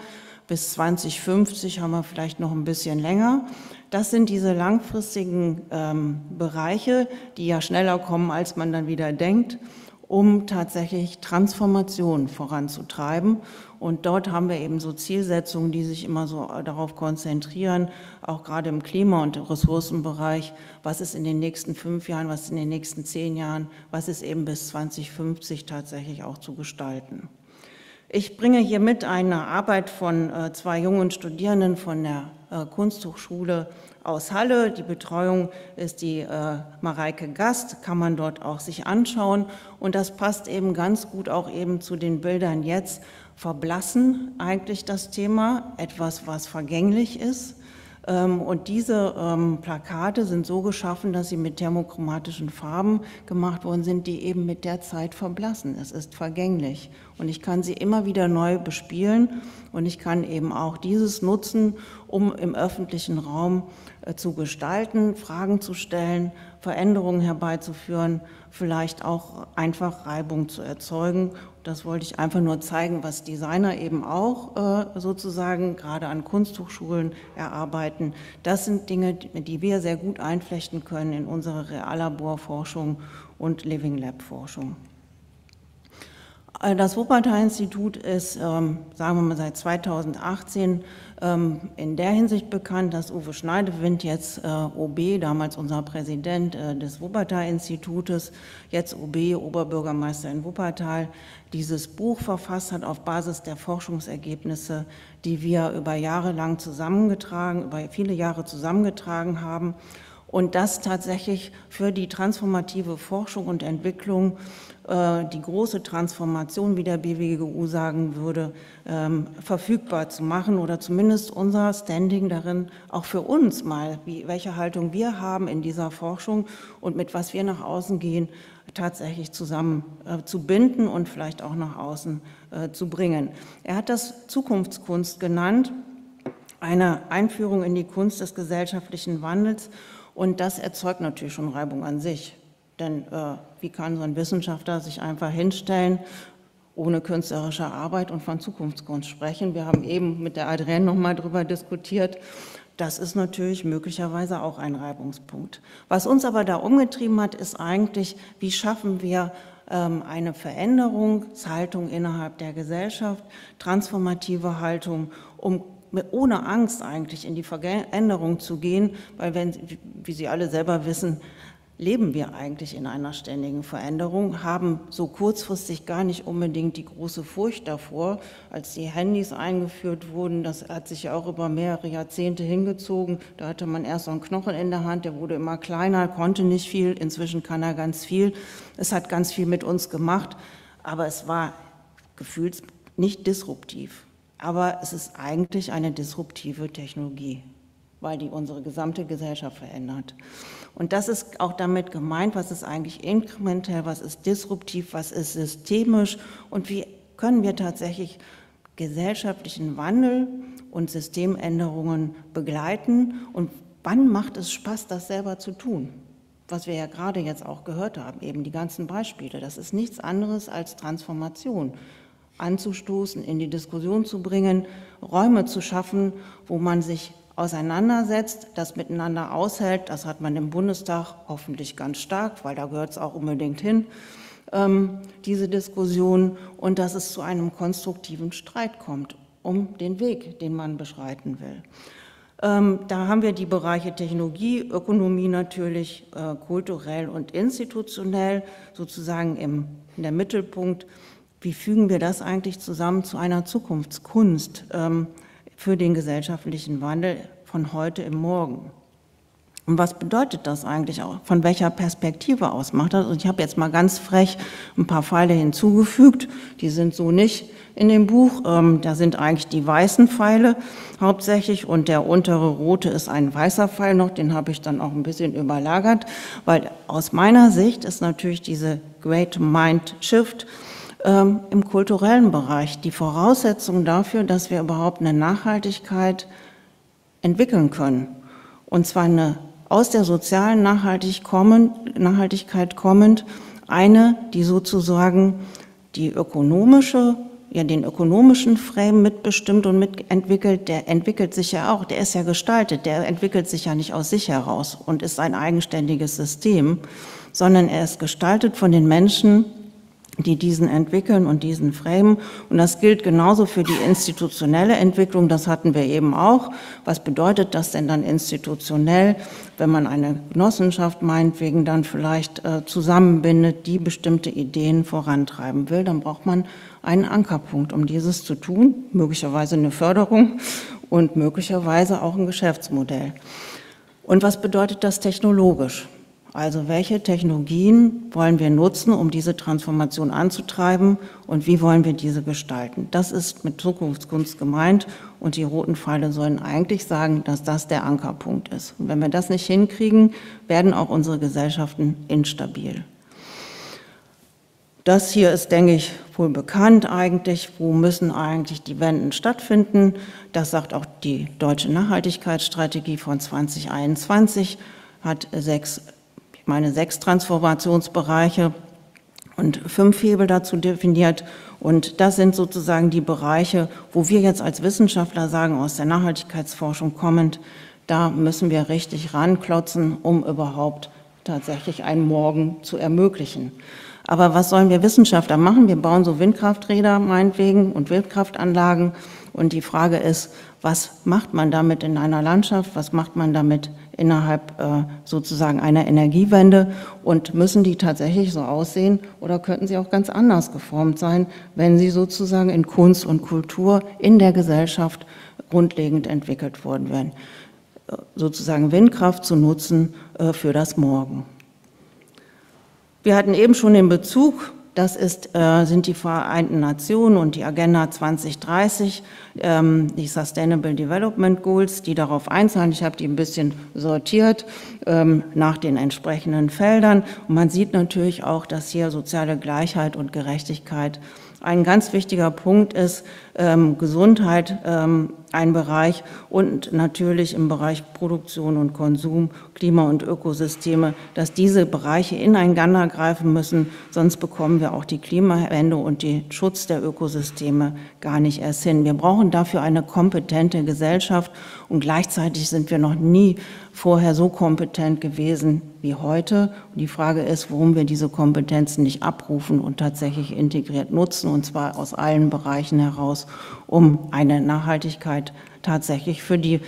Bis 2050 haben wir vielleicht noch ein bisschen länger. Das sind diese langfristigen ähm, Bereiche, die ja schneller kommen, als man dann wieder denkt um tatsächlich Transformation voranzutreiben. Und dort haben wir eben so Zielsetzungen, die sich immer so darauf konzentrieren, auch gerade im Klima- und Ressourcenbereich, was ist in den nächsten fünf Jahren, was in den nächsten zehn Jahren, was ist eben bis 2050 tatsächlich auch zu gestalten. Ich bringe hier mit eine Arbeit von äh, zwei jungen Studierenden von der äh, Kunsthochschule aus Halle. Die Betreuung ist die äh, Mareike Gast, kann man dort auch sich anschauen. Und das passt eben ganz gut auch eben zu den Bildern jetzt. Verblassen eigentlich das Thema, etwas, was vergänglich ist. Ähm, und diese ähm, Plakate sind so geschaffen, dass sie mit thermochromatischen Farben gemacht worden sind, die eben mit der Zeit verblassen. Es ist vergänglich. Und ich kann sie immer wieder neu bespielen. Und ich kann eben auch dieses nutzen, um im öffentlichen Raum äh, zu gestalten, Fragen zu stellen, Veränderungen herbeizuführen, vielleicht auch einfach Reibung zu erzeugen. Das wollte ich einfach nur zeigen, was Designer eben auch äh, sozusagen gerade an Kunsthochschulen erarbeiten. Das sind Dinge, die wir sehr gut einflechten können in unsere Reallaborforschung und Living Lab Forschung. Äh, das Wuppertal-Institut ist, ähm, sagen wir mal, seit 2018 ähm, in der Hinsicht bekannt, dass Uwe Schneidewind jetzt äh, OB, damals unser Präsident äh, des Wuppertal-Institutes, jetzt OB, Oberbürgermeister in Wuppertal, dieses Buch verfasst hat auf Basis der Forschungsergebnisse, die wir über Jahre lang zusammengetragen, über viele Jahre zusammengetragen haben. Und das tatsächlich für die transformative Forschung und Entwicklung die große Transformation, wie der BWGU sagen würde, ähm, verfügbar zu machen oder zumindest unser Standing darin auch für uns mal, wie, welche Haltung wir haben in dieser Forschung und mit was wir nach außen gehen, tatsächlich zusammen äh, zu binden und vielleicht auch nach außen äh, zu bringen. Er hat das Zukunftskunst genannt, eine Einführung in die Kunst des gesellschaftlichen Wandels und das erzeugt natürlich schon Reibung an sich. Denn äh, wie kann so ein Wissenschaftler sich einfach hinstellen, ohne künstlerische Arbeit und von Zukunftskunst sprechen? Wir haben eben mit der Adrienne nochmal darüber diskutiert. Das ist natürlich möglicherweise auch ein Reibungspunkt. Was uns aber da umgetrieben hat, ist eigentlich, wie schaffen wir ähm, eine Veränderungshaltung innerhalb der Gesellschaft, transformative Haltung, um ohne Angst eigentlich in die Veränderung zu gehen, weil wenn, wie Sie alle selber wissen, leben wir eigentlich in einer ständigen Veränderung, haben so kurzfristig gar nicht unbedingt die große Furcht davor. Als die Handys eingeführt wurden, das hat sich ja auch über mehrere Jahrzehnte hingezogen, da hatte man erst so einen Knochen in der Hand, der wurde immer kleiner, konnte nicht viel, inzwischen kann er ganz viel. Es hat ganz viel mit uns gemacht, aber es war gefühlt nicht disruptiv. Aber es ist eigentlich eine disruptive Technologie, weil die unsere gesamte Gesellschaft verändert. Und das ist auch damit gemeint, was ist eigentlich inkrementell, was ist disruptiv, was ist systemisch und wie können wir tatsächlich gesellschaftlichen Wandel und Systemänderungen begleiten und wann macht es Spaß, das selber zu tun? Was wir ja gerade jetzt auch gehört haben, eben die ganzen Beispiele, das ist nichts anderes als Transformation anzustoßen, in die Diskussion zu bringen, Räume zu schaffen, wo man sich auseinandersetzt, das miteinander aushält. Das hat man im Bundestag hoffentlich ganz stark, weil da gehört es auch unbedingt hin, ähm, diese Diskussion, und dass es zu einem konstruktiven Streit kommt um den Weg, den man beschreiten will. Ähm, da haben wir die Bereiche Technologie, Ökonomie natürlich, äh, kulturell und institutionell sozusagen im in der Mittelpunkt. Wie fügen wir das eigentlich zusammen zu einer Zukunftskunst? Ähm, für den gesellschaftlichen Wandel von heute im Morgen. Und was bedeutet das eigentlich auch? Von welcher Perspektive aus macht das? Und ich habe jetzt mal ganz frech ein paar Pfeile hinzugefügt. Die sind so nicht in dem Buch. Ähm, da sind eigentlich die weißen Pfeile hauptsächlich und der untere rote ist ein weißer Pfeil noch. Den habe ich dann auch ein bisschen überlagert, weil aus meiner Sicht ist natürlich diese Great Mind Shift ähm, im kulturellen Bereich die Voraussetzung dafür, dass wir überhaupt eine Nachhaltigkeit entwickeln können. Und zwar eine aus der sozialen Nachhaltig kommend, Nachhaltigkeit kommend, eine, die sozusagen die ökonomische, ja den ökonomischen Frame mitbestimmt und mitentwickelt, der entwickelt sich ja auch, der ist ja gestaltet, der entwickelt sich ja nicht aus sich heraus und ist ein eigenständiges System, sondern er ist gestaltet von den Menschen, die diesen entwickeln und diesen framen. Und das gilt genauso für die institutionelle Entwicklung. Das hatten wir eben auch. Was bedeutet das denn dann institutionell, wenn man eine Genossenschaft meinetwegen dann vielleicht äh, zusammenbindet, die bestimmte Ideen vorantreiben will? Dann braucht man einen Ankerpunkt, um dieses zu tun, möglicherweise eine Förderung und möglicherweise auch ein Geschäftsmodell. Und was bedeutet das technologisch? Also welche Technologien wollen wir nutzen, um diese Transformation anzutreiben und wie wollen wir diese gestalten? Das ist mit Zukunftskunst gemeint und die roten Pfeile sollen eigentlich sagen, dass das der Ankerpunkt ist. Und wenn wir das nicht hinkriegen, werden auch unsere Gesellschaften instabil. Das hier ist, denke ich, wohl bekannt eigentlich. Wo müssen eigentlich die Wenden stattfinden? Das sagt auch die deutsche Nachhaltigkeitsstrategie von 2021, hat sechs ich meine, sechs Transformationsbereiche und fünf Hebel dazu definiert. Und das sind sozusagen die Bereiche, wo wir jetzt als Wissenschaftler sagen, aus der Nachhaltigkeitsforschung kommend, da müssen wir richtig ranklotzen, um überhaupt tatsächlich einen Morgen zu ermöglichen. Aber was sollen wir Wissenschaftler machen? Wir bauen so Windkrafträder meinetwegen und Windkraftanlagen. Und die Frage ist, was macht man damit in einer Landschaft? Was macht man damit innerhalb äh, sozusagen einer Energiewende und müssen die tatsächlich so aussehen oder könnten sie auch ganz anders geformt sein, wenn sie sozusagen in Kunst und Kultur in der Gesellschaft grundlegend entwickelt worden wären. Äh, sozusagen Windkraft zu nutzen äh, für das Morgen. Wir hatten eben schon den Bezug das ist, äh, sind die Vereinten Nationen und die Agenda 2030, ähm, die Sustainable Development Goals, die darauf einzahlen. Ich habe die ein bisschen sortiert ähm, nach den entsprechenden Feldern. Und man sieht natürlich auch, dass hier soziale Gleichheit und Gerechtigkeit ein ganz wichtiger Punkt ist ähm, Gesundheit ähm, ein Bereich und natürlich im Bereich Produktion und Konsum, Klima und Ökosysteme, dass diese Bereiche ineinander greifen müssen, sonst bekommen wir auch die Klimawende und den Schutz der Ökosysteme gar nicht erst hin. Wir brauchen dafür eine kompetente Gesellschaft und gleichzeitig sind wir noch nie vorher so kompetent gewesen wie heute. Und die Frage ist, warum wir diese Kompetenzen nicht abrufen und tatsächlich integriert nutzen, und zwar aus allen Bereichen heraus, um eine Nachhaltigkeit tatsächlich für die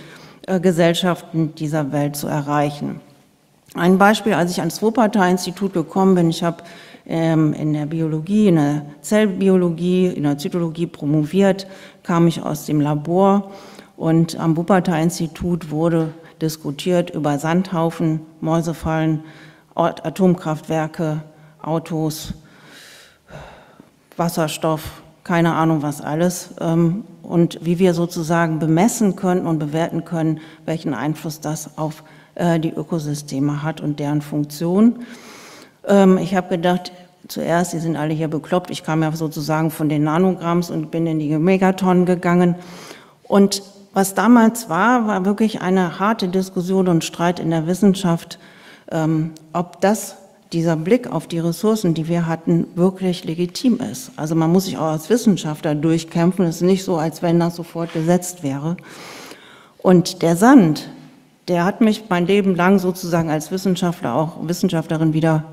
Gesellschaften dieser Welt zu erreichen. Ein Beispiel, als ich ans Wuppertal-Institut gekommen bin, ich habe ähm, in der Biologie, in der Zellbiologie, in der Zytologie promoviert, kam ich aus dem Labor und am Wuppertal-Institut wurde diskutiert über Sandhaufen, Mäusefallen, Atomkraftwerke, Autos, Wasserstoff, keine Ahnung was alles. Und wie wir sozusagen bemessen können und bewerten können, welchen Einfluss das auf äh, die Ökosysteme hat und deren Funktion. Ähm, ich habe gedacht, zuerst, Sie sind alle hier bekloppt. Ich kam ja sozusagen von den Nanogramms und bin in die Megatonnen gegangen. Und was damals war, war wirklich eine harte Diskussion und Streit in der Wissenschaft, ähm, ob das, dieser Blick auf die Ressourcen, die wir hatten, wirklich legitim ist. Also man muss sich auch als Wissenschaftler durchkämpfen. Es ist nicht so, als wenn das sofort gesetzt wäre. Und der Sand, der hat mich mein Leben lang sozusagen als Wissenschaftler, auch Wissenschaftlerin wieder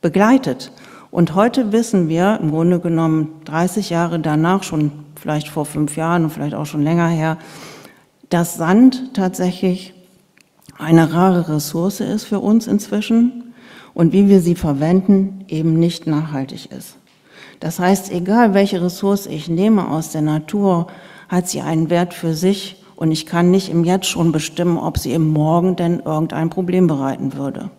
begleitet. Und heute wissen wir, im Grunde genommen 30 Jahre danach, schon vielleicht vor fünf Jahren und vielleicht auch schon länger her, dass Sand tatsächlich eine rare Ressource ist für uns inzwischen und wie wir sie verwenden, eben nicht nachhaltig ist. Das heißt, egal welche Ressource ich nehme aus der Natur, hat sie einen Wert für sich und ich kann nicht im Jetzt schon bestimmen, ob sie im Morgen denn irgendein Problem bereiten würde.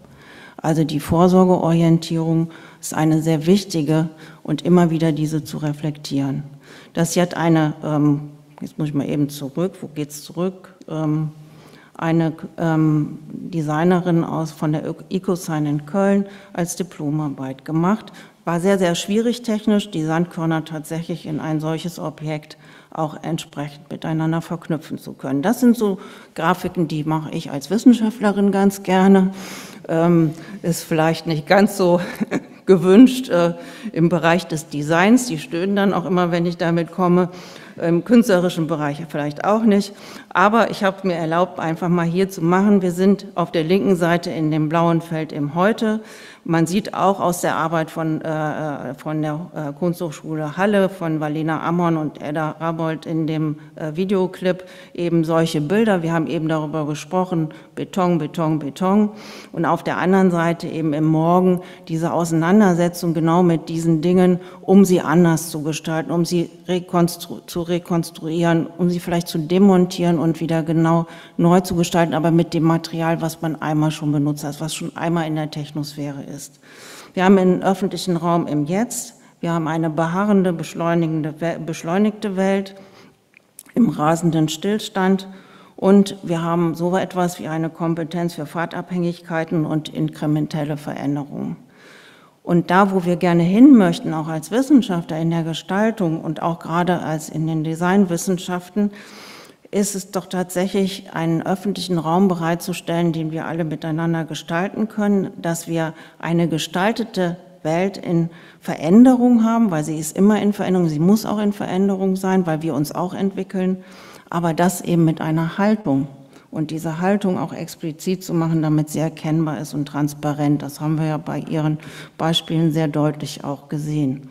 Also die Vorsorgeorientierung ist eine sehr wichtige und immer wieder diese zu reflektieren. Das jetzt eine ähm, jetzt muss ich mal eben zurück, wo geht's zurück? Ähm, eine ähm, Designerin aus von der EcoSign in Köln als Diplomarbeit gemacht. War sehr, sehr schwierig technisch, die Sandkörner tatsächlich in ein solches Objekt auch entsprechend miteinander verknüpfen zu können. Das sind so Grafiken, die mache ich als Wissenschaftlerin ganz gerne. Ähm, ist vielleicht nicht ganz so [LAUGHS] gewünscht äh, im Bereich des Designs. Die stöhnen dann auch immer, wenn ich damit komme. im künstlerischen Bereich vielleicht auch nicht. Aber ich habe mir erlaubt, einfach mal hier zu machen. Wir sind auf der linken Seite in dem blauen Feld im Heute. Man sieht auch aus der Arbeit von, äh, von der äh, Kunsthochschule Halle, von Valena Ammon und Edda Rabold in dem äh, Videoclip eben solche Bilder. Wir haben eben darüber gesprochen, Beton, Beton, Beton. Und auf der anderen Seite eben im Morgen diese Auseinandersetzung genau mit diesen Dingen, um sie anders zu gestalten, um sie rekonstru zu rekonstruieren, um sie vielleicht zu demontieren wieder genau neu zu gestalten, aber mit dem Material, was man einmal schon benutzt hat, was schon einmal in der Technosphäre ist. Wir haben einen öffentlichen Raum im Jetzt, wir haben eine beharrende, beschleunigte Welt im rasenden Stillstand und wir haben so etwas wie eine Kompetenz für Fahrtabhängigkeiten und inkrementelle Veränderungen. Und da, wo wir gerne hin möchten, auch als Wissenschaftler in der Gestaltung und auch gerade als in den Designwissenschaften, ist es doch tatsächlich, einen öffentlichen Raum bereitzustellen, den wir alle miteinander gestalten können, dass wir eine gestaltete Welt in Veränderung haben, weil sie ist immer in Veränderung, sie muss auch in Veränderung sein, weil wir uns auch entwickeln, aber das eben mit einer Haltung und diese Haltung auch explizit zu machen, damit sie erkennbar ist und transparent. Das haben wir ja bei Ihren Beispielen sehr deutlich auch gesehen.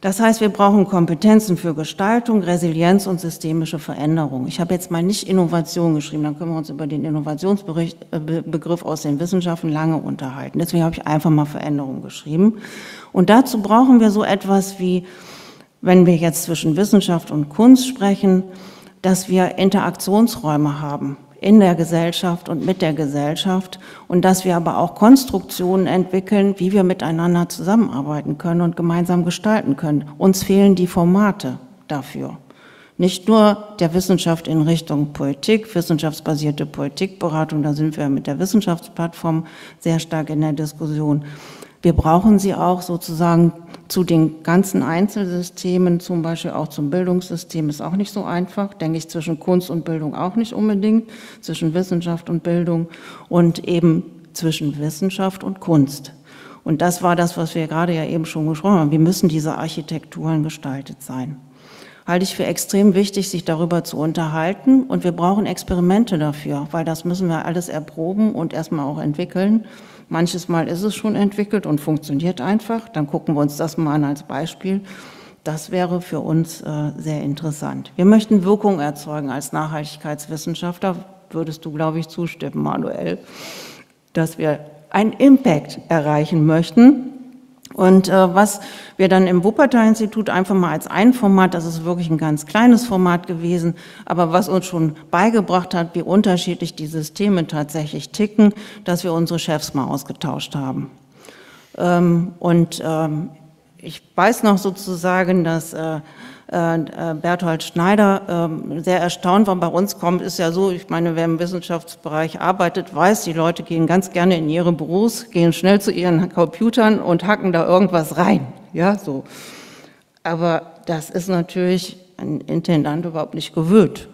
Das heißt, wir brauchen Kompetenzen für Gestaltung, Resilienz und systemische Veränderung. Ich habe jetzt mal nicht Innovation geschrieben, dann können wir uns über den Innovationsbegriff aus den Wissenschaften lange unterhalten. Deswegen habe ich einfach mal Veränderung geschrieben. Und dazu brauchen wir so etwas wie, wenn wir jetzt zwischen Wissenschaft und Kunst sprechen, dass wir Interaktionsräume haben in der Gesellschaft und mit der Gesellschaft und dass wir aber auch Konstruktionen entwickeln, wie wir miteinander zusammenarbeiten können und gemeinsam gestalten können. Uns fehlen die Formate dafür. Nicht nur der Wissenschaft in Richtung Politik, wissenschaftsbasierte Politikberatung, da sind wir mit der Wissenschaftsplattform sehr stark in der Diskussion, wir brauchen sie auch sozusagen zu den ganzen Einzelsystemen, zum Beispiel auch zum Bildungssystem, ist auch nicht so einfach, denke ich, zwischen Kunst und Bildung auch nicht unbedingt, zwischen Wissenschaft und Bildung und eben zwischen Wissenschaft und Kunst. Und das war das, was wir gerade ja eben schon gesprochen haben. Wie müssen diese Architekturen gestaltet sein? Halte ich für extrem wichtig, sich darüber zu unterhalten. Und wir brauchen Experimente dafür, weil das müssen wir alles erproben und erstmal auch entwickeln. Manches Mal ist es schon entwickelt und funktioniert einfach. Dann gucken wir uns das mal an als Beispiel. Das wäre für uns äh, sehr interessant. Wir möchten Wirkung erzeugen als Nachhaltigkeitswissenschaftler. Würdest du, glaube ich, zustimmen, Manuel, dass wir einen Impact erreichen möchten und äh, was wir dann im Wuppertal-Institut einfach mal als ein Format, das ist wirklich ein ganz kleines Format gewesen, aber was uns schon beigebracht hat, wie unterschiedlich die Systeme tatsächlich ticken, dass wir unsere Chefs mal ausgetauscht haben. Ähm, und ähm, ich weiß noch sozusagen, dass äh, Berthold Schneider ähm, sehr erstaunt war. Bei uns kommt, ist ja so, ich meine, wer im Wissenschaftsbereich arbeitet, weiß, die Leute gehen ganz gerne in ihre Büros, gehen schnell zu ihren Computern und hacken da irgendwas rein. Ja, so. Aber das ist natürlich ein Intendant überhaupt nicht gewöhnt.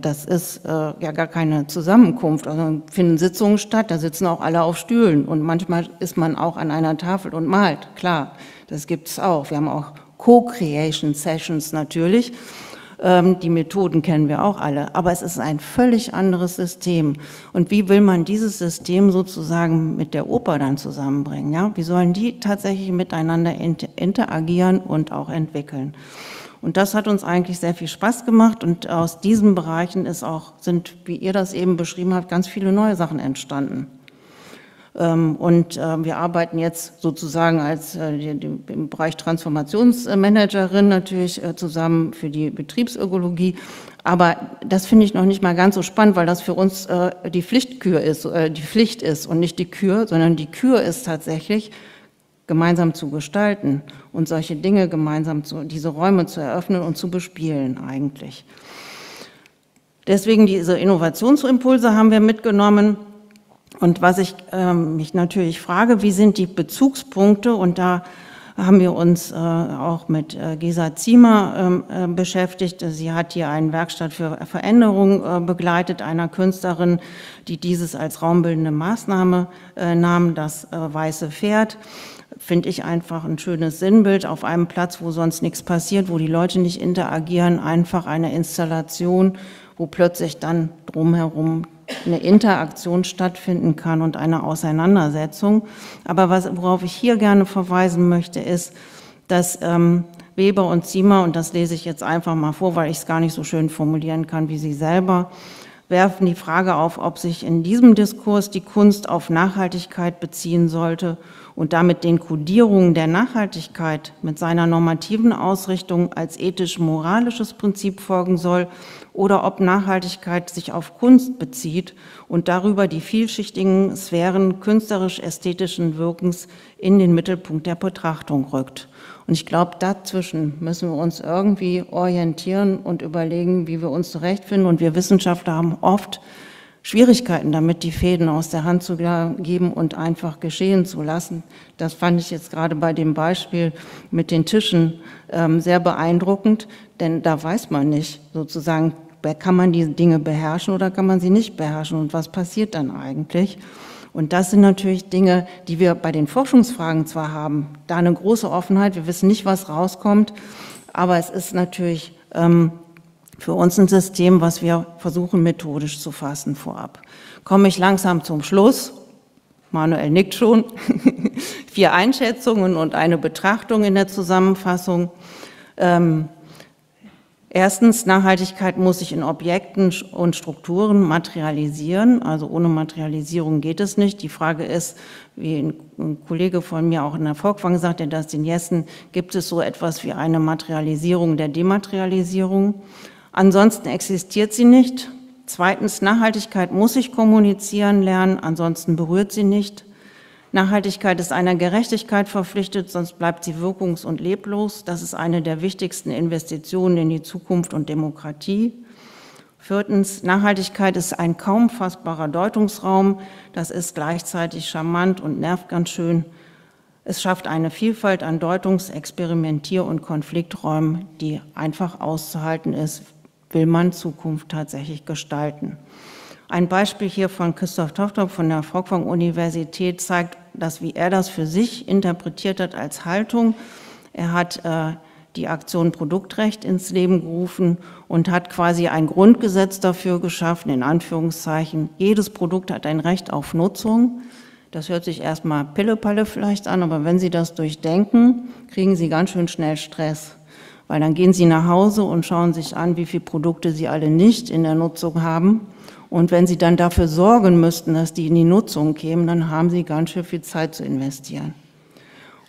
Das ist äh, ja gar keine Zusammenkunft. Also finden Sitzungen statt, da sitzen auch alle auf Stühlen und manchmal ist man auch an einer Tafel und malt. Klar, das gibt es auch. Wir haben auch Co-Creation Sessions natürlich. Ähm, die Methoden kennen wir auch alle, aber es ist ein völlig anderes System. Und wie will man dieses System sozusagen mit der Oper dann zusammenbringen? Ja? Wie sollen die tatsächlich miteinander interagieren und auch entwickeln? Und das hat uns eigentlich sehr viel Spaß gemacht und aus diesen Bereichen ist auch, sind, wie ihr das eben beschrieben habt, ganz viele neue Sachen entstanden. Ähm, und ähm, wir arbeiten jetzt sozusagen als äh, im Bereich Transformationsmanagerin natürlich äh, zusammen für die Betriebsökologie. Aber das finde ich noch nicht mal ganz so spannend, weil das für uns äh, die Pflichtkür ist, die Pflicht ist und nicht die Kür, sondern die Kür ist tatsächlich gemeinsam zu gestalten und solche Dinge gemeinsam zu, diese Räume zu eröffnen und zu bespielen eigentlich. Deswegen diese Innovationsimpulse haben wir mitgenommen. Und was ich ähm, mich natürlich frage, wie sind die Bezugspunkte? Und da haben wir uns äh, auch mit äh, Gesa Ziemer ähm, äh, beschäftigt. Sie hat hier eine Werkstatt für Veränderung äh, begleitet, einer Künstlerin, die dieses als raumbildende Maßnahme äh, nahm, das äh, weiße Pferd finde ich einfach ein schönes Sinnbild auf einem Platz, wo sonst nichts passiert, wo die Leute nicht interagieren, einfach eine Installation, wo plötzlich dann drumherum eine Interaktion stattfinden kann und eine Auseinandersetzung. Aber was, worauf ich hier gerne verweisen möchte, ist, dass ähm, Weber und Ziemer, und das lese ich jetzt einfach mal vor, weil ich es gar nicht so schön formulieren kann wie Sie selber, werfen die Frage auf, ob sich in diesem Diskurs die Kunst auf Nachhaltigkeit beziehen sollte und damit den Kodierungen der Nachhaltigkeit mit seiner normativen Ausrichtung als ethisch-moralisches Prinzip folgen soll oder ob Nachhaltigkeit sich auf Kunst bezieht und darüber die vielschichtigen Sphären künstlerisch-ästhetischen Wirkens in den Mittelpunkt der Betrachtung rückt. Und ich glaube, dazwischen müssen wir uns irgendwie orientieren und überlegen, wie wir uns zurechtfinden. Und wir Wissenschaftler haben oft Schwierigkeiten damit, die Fäden aus der Hand zu geben und einfach geschehen zu lassen. Das fand ich jetzt gerade bei dem Beispiel mit den Tischen ähm, sehr beeindruckend, denn da weiß man nicht sozusagen, kann man diese Dinge beherrschen oder kann man sie nicht beherrschen und was passiert dann eigentlich? Und das sind natürlich Dinge, die wir bei den Forschungsfragen zwar haben, da eine große Offenheit, wir wissen nicht, was rauskommt, aber es ist natürlich ähm, für uns ein System, was wir versuchen methodisch zu fassen vorab. Komme ich langsam zum Schluss. Manuel nickt schon. [LAUGHS] Vier Einschätzungen und eine Betrachtung in der Zusammenfassung. Ähm, Erstens, Nachhaltigkeit muss sich in Objekten und Strukturen materialisieren. Also ohne Materialisierung geht es nicht. Die Frage ist, wie ein Kollege von mir auch in der Volkwang sagte, dass in Jessen gibt es so etwas wie eine Materialisierung der Dematerialisierung. Ansonsten existiert sie nicht. Zweitens, Nachhaltigkeit muss sich kommunizieren lernen, ansonsten berührt sie nicht. Nachhaltigkeit ist einer Gerechtigkeit verpflichtet, sonst bleibt sie wirkungs- und leblos. Das ist eine der wichtigsten Investitionen in die Zukunft und Demokratie. Viertens, Nachhaltigkeit ist ein kaum fassbarer Deutungsraum. Das ist gleichzeitig charmant und nervt ganz schön. Es schafft eine Vielfalt an Deutungs-, Experimentier- und Konflikträumen, die einfach auszuhalten ist, will man Zukunft tatsächlich gestalten. Ein Beispiel hier von Christoph Tochter von der Folkwang-Universität zeigt, dass wie er das für sich interpretiert hat als Haltung. Er hat äh, die Aktion Produktrecht ins Leben gerufen und hat quasi ein Grundgesetz dafür geschaffen, in Anführungszeichen. Jedes Produkt hat ein Recht auf Nutzung. Das hört sich erstmal Pillepalle vielleicht an, aber wenn Sie das durchdenken, kriegen Sie ganz schön schnell Stress. Weil dann gehen Sie nach Hause und schauen sich an, wie viele Produkte Sie alle nicht in der Nutzung haben. Und wenn Sie dann dafür sorgen müssten, dass die in die Nutzung kämen, dann haben Sie ganz schön viel Zeit zu investieren.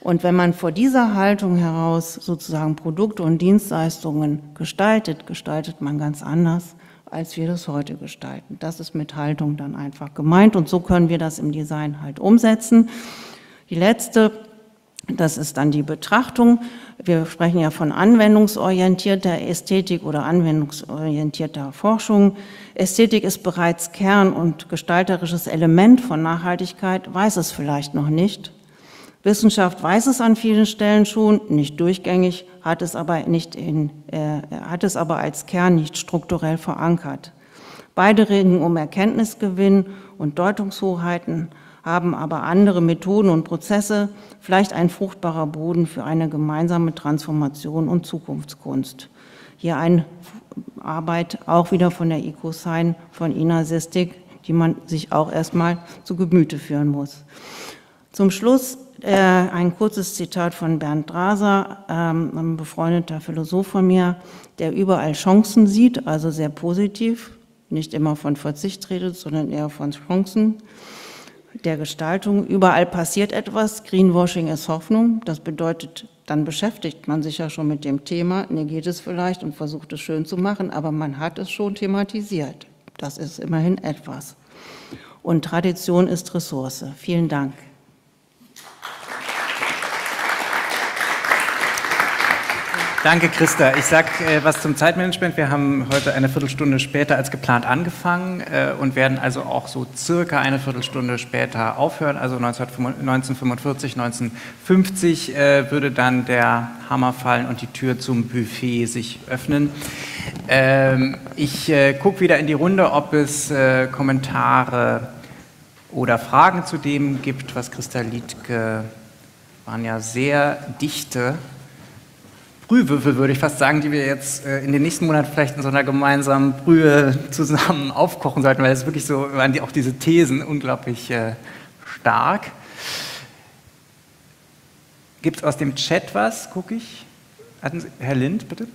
Und wenn man vor dieser Haltung heraus sozusagen Produkte und Dienstleistungen gestaltet, gestaltet man ganz anders, als wir das heute gestalten. Das ist mit Haltung dann einfach gemeint und so können wir das im Design halt umsetzen. Die letzte das ist dann die Betrachtung. Wir sprechen ja von anwendungsorientierter Ästhetik oder anwendungsorientierter Forschung. Ästhetik ist bereits Kern und gestalterisches Element von Nachhaltigkeit, weiß es vielleicht noch nicht. Wissenschaft weiß es an vielen Stellen schon, nicht durchgängig, hat es aber, nicht in, äh, hat es aber als Kern nicht strukturell verankert. Beide reden um Erkenntnisgewinn und Deutungshoheiten, haben aber andere Methoden und Prozesse, vielleicht ein fruchtbarer Boden für eine gemeinsame Transformation und Zukunftskunst. Hier eine Arbeit auch wieder von der EcoSign von Ina Sistig, die man sich auch erstmal zu Gemüte führen muss. Zum Schluss äh, ein kurzes Zitat von Bernd Draser, ähm, ein befreundeter Philosoph von mir, der überall Chancen sieht, also sehr positiv, nicht immer von Verzicht redet, sondern eher von Chancen der Gestaltung. Überall passiert etwas. Greenwashing ist Hoffnung. Das bedeutet, dann beschäftigt man sich ja schon mit dem Thema, negiert es vielleicht und versucht es schön zu machen, aber man hat es schon thematisiert. Das ist immerhin etwas. Und Tradition ist Ressource. Vielen Dank. Danke, Christa. Ich sage äh, was zum Zeitmanagement. Wir haben heute eine Viertelstunde später als geplant angefangen äh, und werden also auch so circa eine Viertelstunde später aufhören. Also 1945, 1950 äh, würde dann der Hammer fallen und die Tür zum Buffet sich öffnen. Ähm, ich äh, gucke wieder in die Runde, ob es äh, Kommentare oder Fragen zu dem gibt, was Christa Liedke waren ja sehr dichte Brühwürfel, würde ich fast sagen, die wir jetzt äh, in den nächsten Monaten vielleicht in so einer gemeinsamen Brühe [LAUGHS] zusammen aufkochen sollten, weil es wirklich so waren die, auch diese Thesen unglaublich äh, stark. Gibt es aus dem Chat was? Gucke ich. Herr Lind, bitte.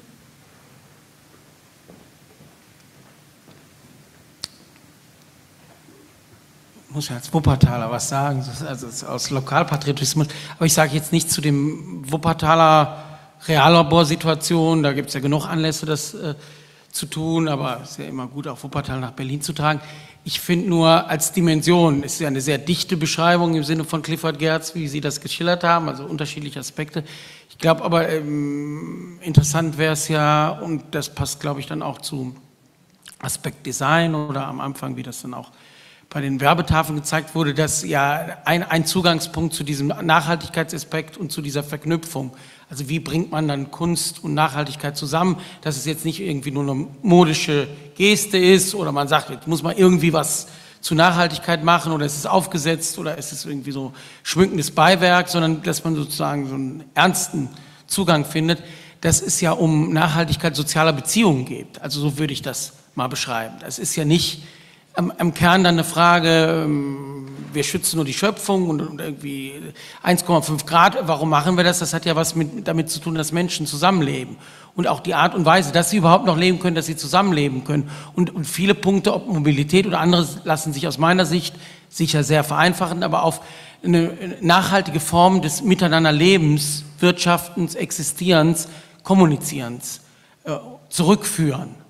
muss ja als Wuppertaler was sagen, also aus Lokalpatriotismus. Aber ich sage jetzt nicht zu dem Wuppertaler Reallaborsituation, da gibt es ja genug Anlässe, das äh, zu tun, aber es ist ja immer gut, auch Wuppertal nach Berlin zu tragen. Ich finde nur als Dimension, ist ja eine sehr dichte Beschreibung im Sinne von Clifford Gertz, wie Sie das geschildert haben, also unterschiedliche Aspekte. Ich glaube aber, ähm, interessant wäre es ja, und das passt, glaube ich, dann auch zu Aspekt Design oder am Anfang, wie das dann auch bei den Werbetafeln gezeigt wurde, dass ja ein, ein Zugangspunkt zu diesem Nachhaltigkeitsaspekt und zu dieser Verknüpfung also wie bringt man dann Kunst und Nachhaltigkeit zusammen, dass es jetzt nicht irgendwie nur eine modische Geste ist oder man sagt, jetzt muss man irgendwie was zu Nachhaltigkeit machen oder es ist aufgesetzt oder es ist irgendwie so schmückendes Beiwerk, sondern dass man sozusagen so einen ernsten Zugang findet, dass es ja um Nachhaltigkeit sozialer Beziehungen geht. Also so würde ich das mal beschreiben. Das ist ja nicht am, am Kern dann eine Frage, ähm, wir schützen nur die Schöpfung und, und irgendwie 1,5 Grad, warum machen wir das? Das hat ja was mit, damit zu tun, dass Menschen zusammenleben. Und auch die Art und Weise, dass sie überhaupt noch leben können, dass sie zusammenleben können. Und, und viele Punkte, ob Mobilität oder anderes, lassen sich aus meiner Sicht sicher sehr vereinfachen, aber auf eine nachhaltige Form des Miteinanderlebens, Wirtschaftens, Existierens, Kommunizierens äh, zurückführen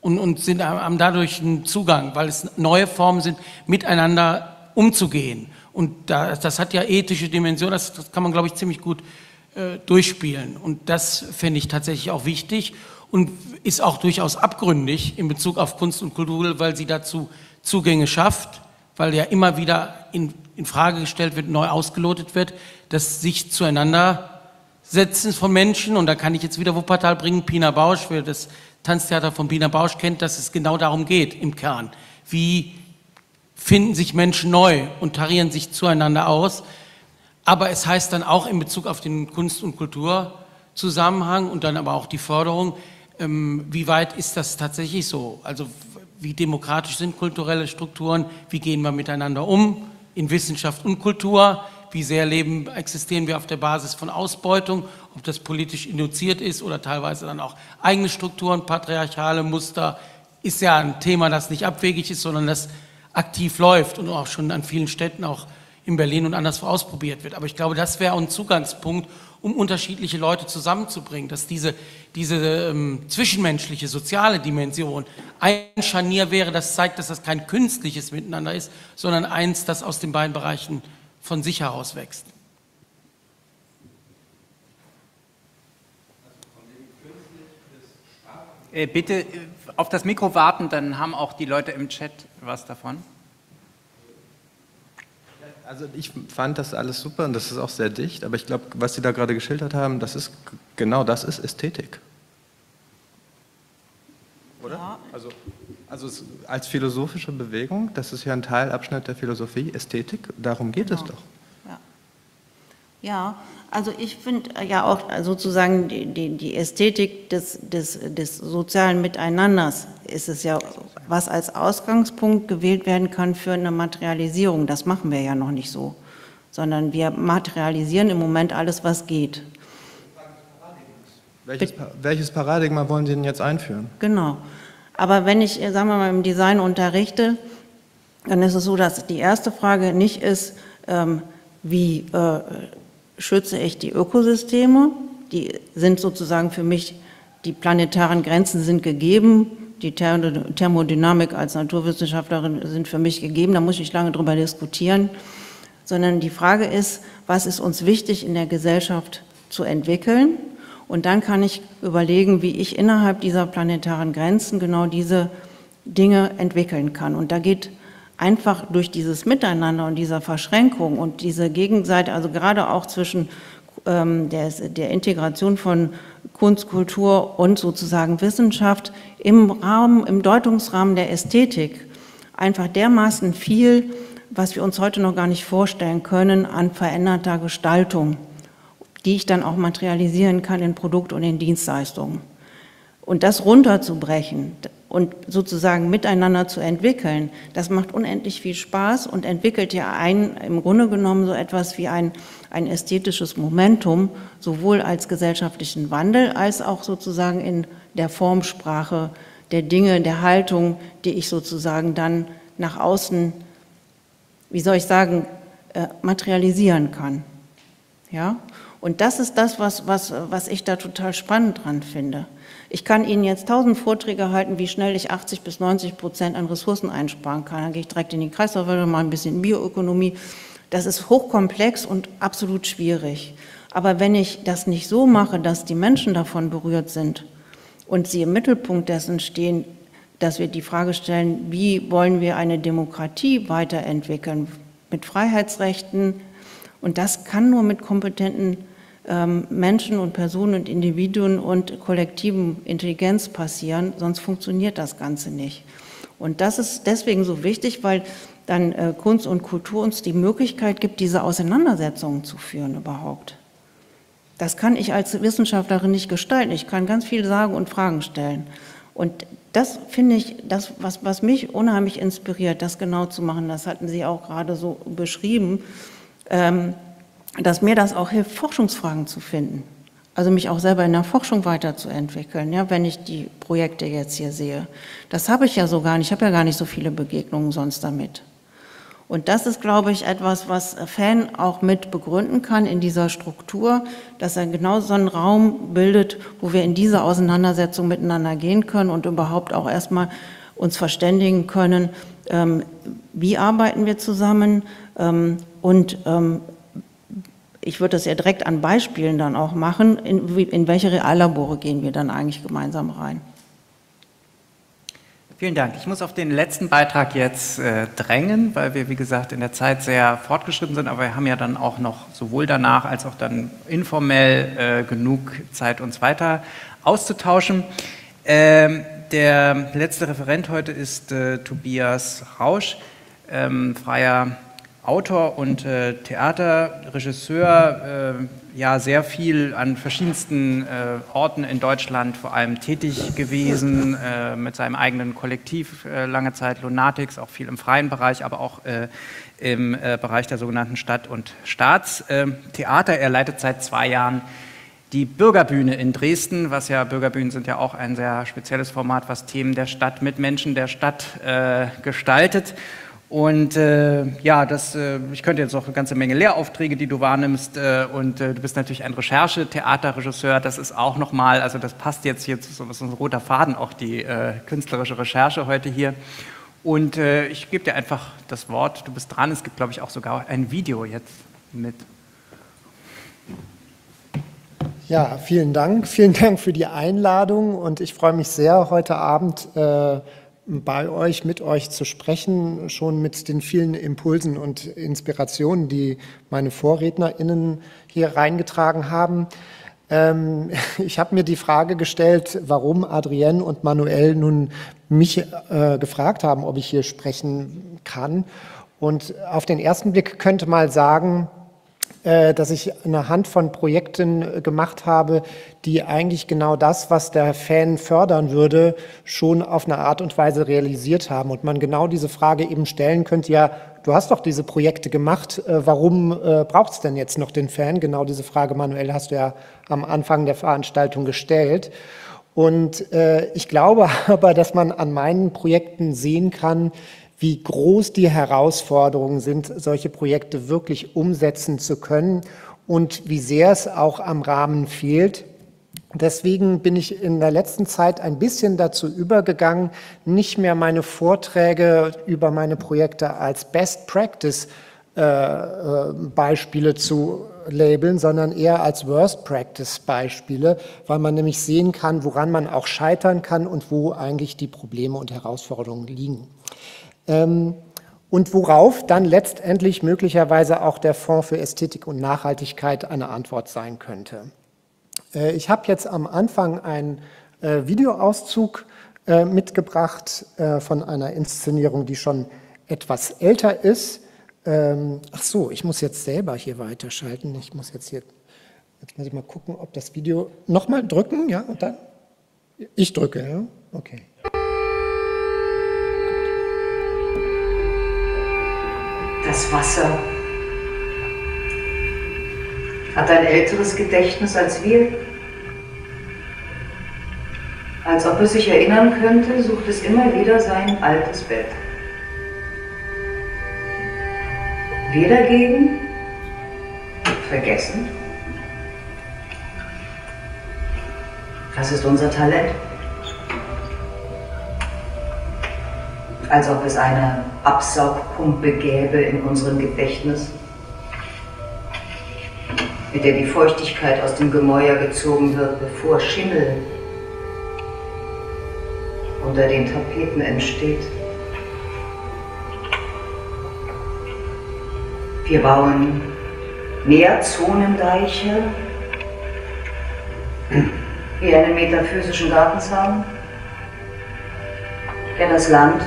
und, und sind, haben dadurch einen Zugang, weil es neue Formen sind, miteinander umzugehen. Und da, das hat ja ethische Dimensionen, das, das kann man, glaube ich, ziemlich gut äh, durchspielen. Und das finde ich tatsächlich auch wichtig und ist auch durchaus abgründig in Bezug auf Kunst und Kultur, weil sie dazu Zugänge schafft, weil ja immer wieder in, in Frage gestellt wird, neu ausgelotet wird, dass sich zueinander setzen von Menschen, und da kann ich jetzt wieder Wuppertal bringen, Pina Bausch, wer das Tanztheater von Pina Bausch kennt, dass es genau darum geht im Kern. Wie finden sich Menschen neu und tarieren sich zueinander aus. Aber es heißt dann auch in Bezug auf den Kunst- und Kulturzusammenhang und dann aber auch die Förderung, ähm, wie weit ist das tatsächlich so? Also wie demokratisch sind kulturelle Strukturen? Wie gehen wir miteinander um in Wissenschaft und Kultur? Wie sehr leben, existieren wir auf der Basis von Ausbeutung? Ob das politisch induziert ist oder teilweise dann auch eigene Strukturen, patriarchale Muster, ist ja ein Thema, das nicht abwegig ist, sondern das aktiv läuft und auch schon an vielen Städten, auch in Berlin und anderswo ausprobiert wird. Aber ich glaube, das wäre ein Zugangspunkt, um unterschiedliche Leute zusammenzubringen, dass diese, diese ähm, zwischenmenschliche, soziale Dimension ein Scharnier wäre, das zeigt, dass das kein künstliches Miteinander ist, sondern eins, das aus den beiden Bereichen von sich heraus wächst. Bitte äh, auf das Mikro warten, dann haben auch die Leute im Chat was davon. Also ich fand das alles super und das ist auch sehr dicht, aber ich glaube, was Sie da gerade geschildert haben, das ist genau das ist Ästhetik. Oder? Ja. Also, also als philosophische Bewegung, das ist ja ein Teilabschnitt der Philosophie, Ästhetik, darum geht genau. es doch. Ja, ja also ich finde äh, ja auch sozusagen die, die, die Ästhetik des, des, des sozialen Miteinanders ist es ja, was als Ausgangspunkt gewählt werden kann für eine Materialisierung. Das machen wir ja noch nicht so, sondern wir materialisieren im Moment alles, was geht. Welches, welches Paradigma wollen Sie denn jetzt einführen? Genau. Aber wenn ich, äh, sagen wir mal, im Design unterrichte, dann ist es so, dass die erste Frage nicht ist, ähm, wie äh, schütze ich die Ökosysteme. Die sind sozusagen für mich, die planetaren Grenzen sind gegeben. Die Thermodynamik als Naturwissenschaftlerin sind für mich gegeben. Da muss ich lange drüber diskutieren. Sondern die Frage ist, was ist uns wichtig in der Gesellschaft zu entwickeln? Und dann kann ich überlegen, wie ich innerhalb dieser planetaren Grenzen genau diese Dinge entwickeln kann. Und da geht einfach durch dieses Miteinander und dieser Verschränkung und diese Gegenseite, also gerade auch zwischen ähm, der, der Integration von Kunst, Kultur und sozusagen Wissenschaft im Rahmen, im Deutungsrahmen der Ästhetik einfach dermaßen viel, was wir uns heute noch gar nicht vorstellen können, an veränderter Gestaltung, die ich dann auch materialisieren kann in Produkt- und in Dienstleistungen. Und das runterzubrechen und sozusagen miteinander zu entwickeln, das macht unendlich viel Spaß und entwickelt ja ein, im Grunde genommen so etwas wie ein, ein ästhetisches Momentum, sowohl als gesellschaftlichen Wandel als auch sozusagen in der Formsprache der Dinge, der Haltung, die ich sozusagen dann nach außen, wie soll ich sagen, äh, materialisieren kann. Ja? Und das ist das, was, was, was ich da total spannend dran finde. Ich kann Ihnen jetzt tausend Vorträge halten, wie schnell ich 80 bis 90 Prozent an Ressourcen einsparen kann. Dann gehe ich direkt in die Kreislaufwirtschaft, mal ein bisschen Bioökonomie. Das ist hochkomplex und absolut schwierig. Aber wenn ich das nicht so mache, dass die Menschen davon berührt sind und sie im Mittelpunkt dessen stehen, dass wir die Frage stellen, wie wollen wir eine Demokratie weiterentwickeln mit Freiheitsrechten. Und das kann nur mit kompetenten Menschen und Personen und Individuen und kollektiven Intelligenz passieren, sonst funktioniert das Ganze nicht. Und das ist deswegen so wichtig, weil dann äh, Kunst und Kultur uns die Möglichkeit gibt, diese Auseinandersetzungen zu führen überhaupt. Das kann ich als Wissenschaftlerin nicht gestalten. Ich kann ganz viel sagen und Fragen stellen. Und das finde ich, das, was, was mich unheimlich inspiriert, das genau zu machen, das hatten Sie auch gerade so beschrieben, ähm, dass mir das auch hilft, Forschungsfragen zu finden. Also mich auch selber in der Forschung weiterzuentwickeln, ja, wenn ich die Projekte jetzt hier sehe. Das habe ich ja so gar nicht, ich habe ja gar nicht so viele Begegnungen sonst damit. Und das ist, glaube ich, etwas, was Fan auch mit begründen kann in dieser Struktur, dass er genau so einen Raum bildet, wo wir in diese Auseinandersetzung miteinander gehen können und überhaupt auch erstmal uns verständigen können, ähm, wie arbeiten wir zusammen ähm, und ähm, ich würde das ja direkt an Beispielen dann auch machen, in, in welche Reallabore gehen wir dann eigentlich gemeinsam rein. Vielen Dank. Ich muss auf den letzten Beitrag jetzt äh, drängen, weil wir, wie gesagt, in der Zeit sehr fortgeschritten sind, aber wir haben ja dann auch noch sowohl danach als auch dann informell äh, genug Zeit, uns weiter auszutauschen. Ähm, der letzte Referent heute ist äh, Tobias Rausch, ähm, freier Autor und äh, Theaterregisseur, äh, ja sehr viel an verschiedensten äh, Orten in Deutschland vor allem tätig gewesen, äh, mit seinem eigenen Kollektiv äh, lange Zeit Lunatics, auch viel im freien Bereich, aber auch äh, im Bereich der sogenannten Stadt- und Staatstheater. Er leitet seit zwei Jahren die Bürgerbühne in Dresden, was ja Bürgerbühnen sind ja auch ein sehr spezielles Format, was Themen der Stadt mit Menschen der Stadt gestaltet. Und äh, ja, das, äh, ich könnte jetzt auch eine ganze Menge Lehraufträge, die du wahrnimmst. Äh, und äh, du bist natürlich ein Recherche-Theaterregisseur. Das ist auch nochmal, also das passt jetzt hier zu so ein roter Faden, auch die äh, künstlerische Recherche heute hier. Und äh, ich gebe dir einfach das Wort. Du bist dran. Es gibt, glaube ich, auch sogar ein Video jetzt mit. Ja, vielen Dank. Vielen Dank für die Einladung. Und ich freue mich sehr, heute Abend bei euch, mit euch zu sprechen, schon mit den vielen Impulsen und Inspirationen, die meine VorrednerInnen hier reingetragen haben. Ähm, [LAUGHS] ich habe mir die Frage gestellt, warum Adrienne und Manuel nun mich äh, gefragt haben, ob ich hier sprechen kann. Und auf den ersten Blick könnte mal sagen, dass ich eine Hand von Projekten äh, gemacht habe, die eigentlich genau das, was der Fan fördern würde, schon auf eine Art und Weise realisiert haben. Und man genau diese Frage eben stellen könnte, ja, du hast doch diese Projekte gemacht, äh, warum braucht es denn jetzt noch den Fan? Genau diese Frage, Manuel, hast du ja am Anfang der Veranstaltung gestellt. Und ich glaube [LAUGHS] aber, dass man an meinen Projekten sehen kann, wie groß die Herausforderungen sind, solche Projekte wirklich umsetzen zu können und wie sehr es auch am Rahmen fehlt. Deswegen bin ich in der letzten Zeit ein bisschen dazu übergegangen, nicht mehr meine Vorträge über meine Projekte als Best Practice Beispiele zu labeln, sondern eher als Worst Practice Beispiele, weil man nämlich sehen kann, woran man auch scheitern kann und wo eigentlich die Probleme und Herausforderungen liegen. Ähm, und worauf dann letztendlich möglicherweise auch der Fonds für Ästhetik und Nachhaltigkeit eine Antwort sein könnte. Äh, ich habe jetzt am Anfang einen äh, Videoauszug äh, mitgebracht von einer Inszenierung, die schon etwas älter ist. Ähm, ach so, ich muss jetzt selber hier weiterschalten. Ich muss jetzt hier, jetzt muss ich mal gucken, ob das Video, nochmal drücken, ja, und dann, ich drücke, ja, okay. Das Wasser hat ein älteres Gedächtnis als wir. Als ob es sich erinnern könnte, sucht es immer wieder sein altes Bett. Wir dagegen vergessen. Das ist unser Talent. Als ob es eine Absaugpumpe gäbe in unserem Gedächtnis, mit der die Feuchtigkeit aus dem Gemäuer gezogen wird, bevor Schimmel unter den Tapeten entsteht. Wir bauen mehr Zonendeiche wie einen metaphysischen Gartenzaun, der das Land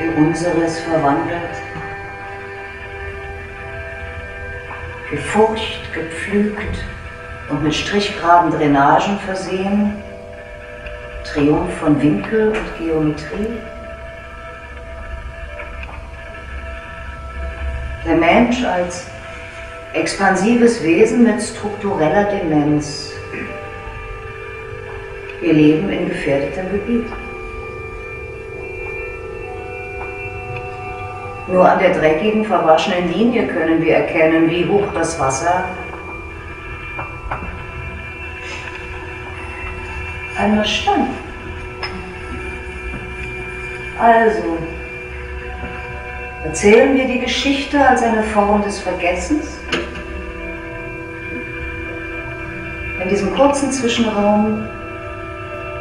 in unseres verwandelt. Gefurcht, gepflügt und mit strichgeraden Drainagen versehen, Triumph von Winkel und Geometrie. Der Mensch als expansives Wesen mit struktureller Demenz. Wir leben in gefährdetem Gebiet. Nur an der dreckigen, verwaschenen Linie können wir erkennen, wie hoch das Wasser einmal stand. Also, Erzählen wir die Geschichte als eine Form des Vergessens? In diesem kurzen Zwischenraum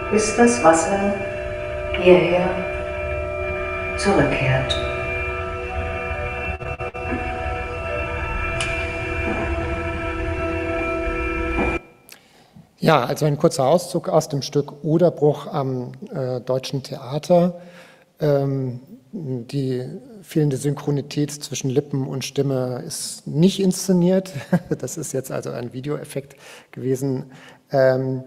bis das Wasser hierher zurückkehrt. Ja, also ein kurzer Auszug aus dem Stück Oderbruch am äh, Deutschen Theater. Ähm, die fehlende Synchronität zwischen Lippen und Stimme ist nicht inszeniert. [LAUGHS] Das ist jetzt also ein Videoeffekt gewesen. Ähm,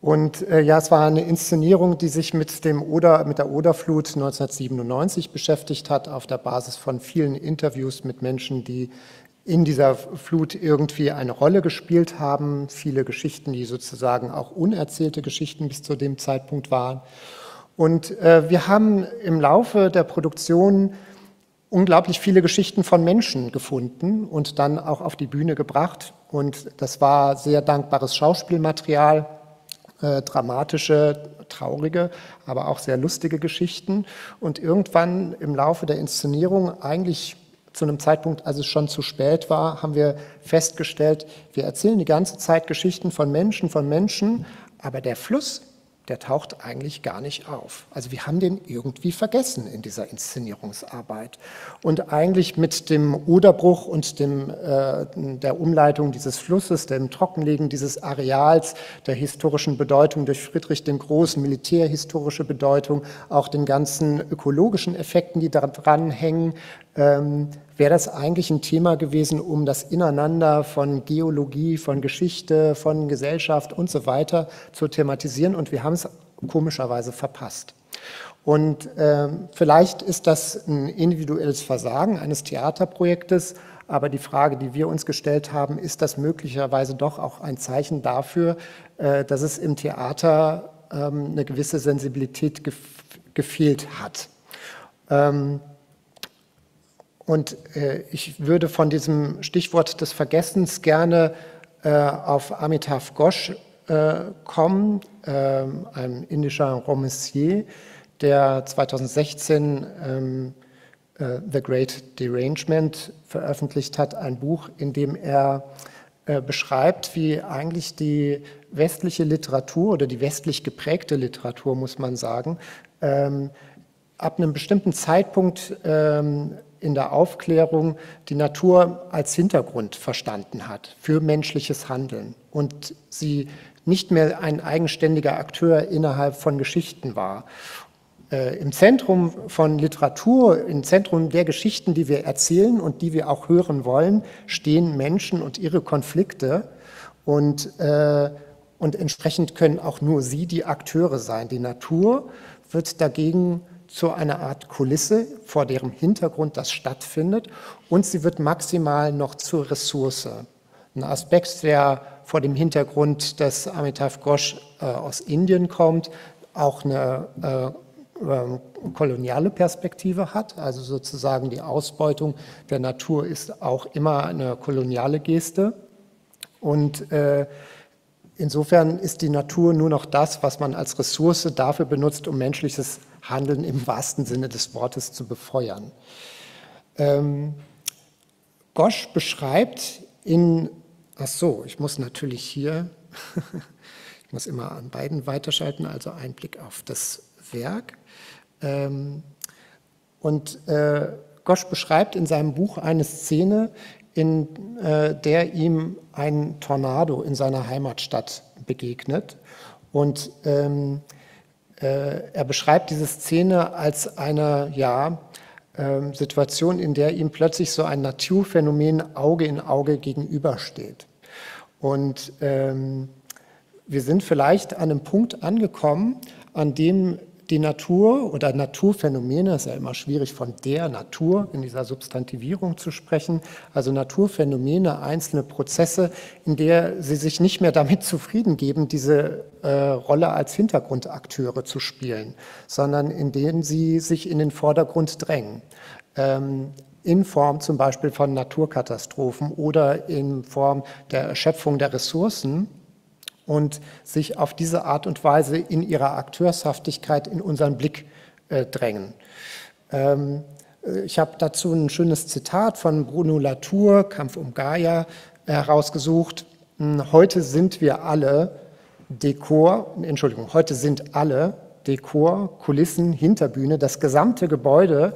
und äh, ja, es war eine Inszenierung, die sich mit, dem Oder, mit der Oderflut 1997 beschäftigt hat, auf der Basis von vielen Interviews mit Menschen, die in dieser Flut irgendwie eine Rolle gespielt haben. Viele Geschichten, die sozusagen auch unerzählte Geschichten bis zu dem Zeitpunkt waren. Und äh, wir haben im Laufe der Produktion unglaublich viele Geschichten von Menschen gefunden und dann auch auf die Bühne gebracht. Und das war sehr dankbares Schauspielmaterial, äh, dramatische, traurige, aber auch sehr lustige Geschichten. Und irgendwann im Laufe der Inszenierung, eigentlich zu einem Zeitpunkt, als es schon zu spät war, haben wir festgestellt, wir erzählen die ganze Zeit Geschichten von Menschen, von Menschen, aber der Fluss der taucht eigentlich gar nicht auf. Also wir haben den irgendwie vergessen in dieser Inszenierungsarbeit. Und eigentlich mit dem Oderbruch und dem, äh, der Umleitung dieses Flusses, dem Trockenlegen dieses Areals, der historischen Bedeutung durch Friedrich den Großen, militärhistorische Bedeutung, auch den ganzen ökologischen Effekten, die daran hängen, ähm, wäre das eigentlich ein Thema gewesen, um das Ineinander von Geologie, von Geschichte, von Gesellschaft und so weiter zu thematisieren. Und wir haben es komischerweise verpasst. Und äh, vielleicht ist das ein individuelles Versagen eines Theaterprojektes, aber die Frage, die wir uns gestellt haben, ist das möglicherweise doch auch ein Zeichen dafür, äh, dass es im Theater ähm, eine gewisse Sensibilität gef gefehlt hat. Ähm, und äh, ich würde von diesem Stichwort des Vergessens gerne äh, auf Amitav Ghosh äh, kommen, äh, ein indischer Romancier, der 2016 ähm, äh, The Great Derangement veröffentlicht hat, ein Buch, in dem er äh, beschreibt, wie eigentlich die westliche Literatur oder die westlich geprägte Literatur, muss man sagen, ähm, ab einem bestimmten Zeitpunkt ähm, in der Aufklärung die Natur als Hintergrund verstanden hat für menschliches Handeln und sie nicht mehr ein eigenständiger Akteur innerhalb von Geschichten war. Äh, Im Zentrum von Literatur, im Zentrum der Geschichten, die wir erzählen und die wir auch hören wollen, stehen Menschen und ihre Konflikte und, äh, und entsprechend können auch nur sie die Akteure sein. Die Natur wird dagegen zu einer Art Kulisse, vor deren Hintergrund das stattfindet und sie wird maximal noch zur Ressource. Ein Aspekt, der vor dem Hintergrund, dass Amitav Ghosh äh, aus Indien kommt, auch eine äh, äh, koloniale Perspektive hat. Also sozusagen die Ausbeutung der Natur ist auch immer eine koloniale Geste. Und äh, insofern ist die Natur nur noch das, was man als Ressource dafür benutzt, um menschliches Handeln im wahrsten Sinne des Wortes zu befeuern. Ähm, Gosch beschreibt in, ach so, ich muss natürlich hier, [LAUGHS] ich muss immer an beiden weiterschalten, also ein Blick auf das Werk. Ähm, und äh, Gosch beschreibt in seinem Buch eine Szene, in äh, der ihm ein Tornado in seiner Heimatstadt begegnet. Und ähm, äh, er beschreibt diese Szene als eine ja, äh, Situation, in der ihm plötzlich so ein Naturphänomen Auge in Auge gegenübersteht. Und ähm, wir sind vielleicht an einem Punkt angekommen, an dem die Natur oder Naturphänomene, ist ja immer schwierig von der Natur in dieser Substantivierung zu sprechen, also Naturphänomene, einzelne Prozesse, in der sie sich nicht mehr damit zufrieden geben, diese äh, Rolle als Hintergrundakteure zu spielen, sondern in denen sie sich in den Vordergrund drängen. Ähm, in Form zum Beispiel von Naturkatastrophen oder in Form der Erschöpfung der Ressourcen und sich auf diese Art und Weise in ihrer Akteurshaftigkeit in unseren Blick äh, drängen. Ähm, äh, ich habe dazu ein schönes Zitat von Bruno Latour, Kampf um Gaia, herausgesucht. Hm, heute sind wir alle Dekor, Entschuldigung, heute sind alle Dekor, Kulissen, Hinterbühne, das gesamte Gebäude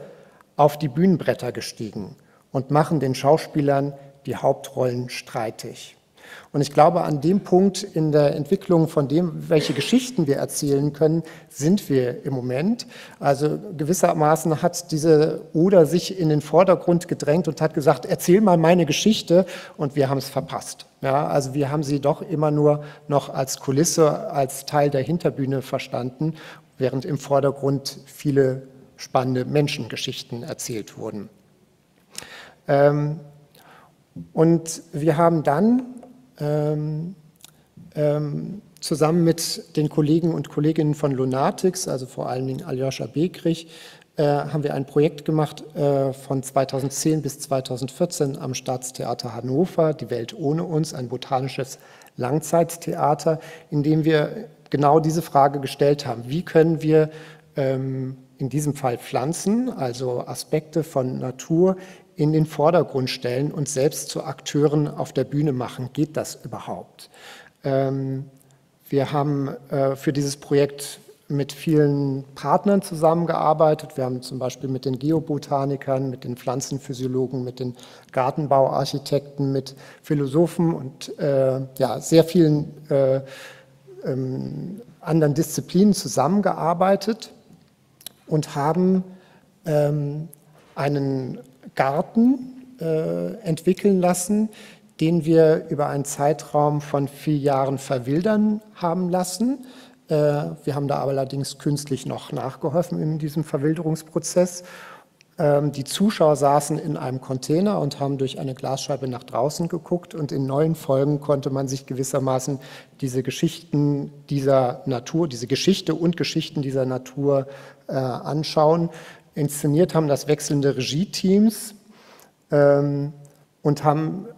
auf die Bühnenbretter gestiegen und machen den Schauspielern die Hauptrollen streitig. Und ich glaube, an dem Punkt in der Entwicklung von dem, welche Geschichten wir erzählen können, sind wir im Moment. Also gewissermaßen hat diese Oder sich in den Vordergrund gedrängt und hat gesagt, erzähl mal meine Geschichte und wir haben es verpasst. Ja, also wir haben sie doch immer nur noch als Kulisse, als Teil der Hinterbühne verstanden, während im Vordergrund viele spannende Menschengeschichten erzählt wurden. Ähm, und wir haben dann ähm, ähm, zusammen mit den Kollegen und Kolleginnen von Lunatics, also vor allen Dingen Aljoscha Bekrich, äh, haben wir ein Projekt gemacht äh, von 2010 bis 2014 am Staatstheater Hannover, Die Welt ohne uns, ein botanisches Langzeittheater, in dem wir genau diese Frage gestellt haben. Wie können wir in diesem Fall Pflanzen, also Aspekte von Natur, in den Vordergrund stellen und selbst zu Akteuren auf der Bühne machen. Geht das überhaupt? Ähm, wir haben äh, für dieses Projekt mit vielen Partnern zusammengearbeitet. Wir haben zum Beispiel mit den Geobotanikern, mit den Pflanzenphysiologen, mit den Gartenbauarchitekten, mit Philosophen und äh, ja, sehr vielen äh, ähm, anderen Disziplinen zusammengearbeitet und haben ähm, einen Garten äh, entwickeln lassen, den wir über einen Zeitraum von vier Jahren verwildern haben lassen. Äh, wir haben da allerdings künstlich noch nachgeholfen in diesem Verwilderungsprozess. Ähm, die Zuschauer saßen in einem Container und haben durch eine Glasscheibe nach draußen geguckt und in neuen Folgen konnte man sich gewissermaßen diese Geschichten dieser Natur, diese Geschichte und Geschichten dieser Natur äh, anschauen. Inszeniert haben das wechselnde Regie-Teams ähm, und haben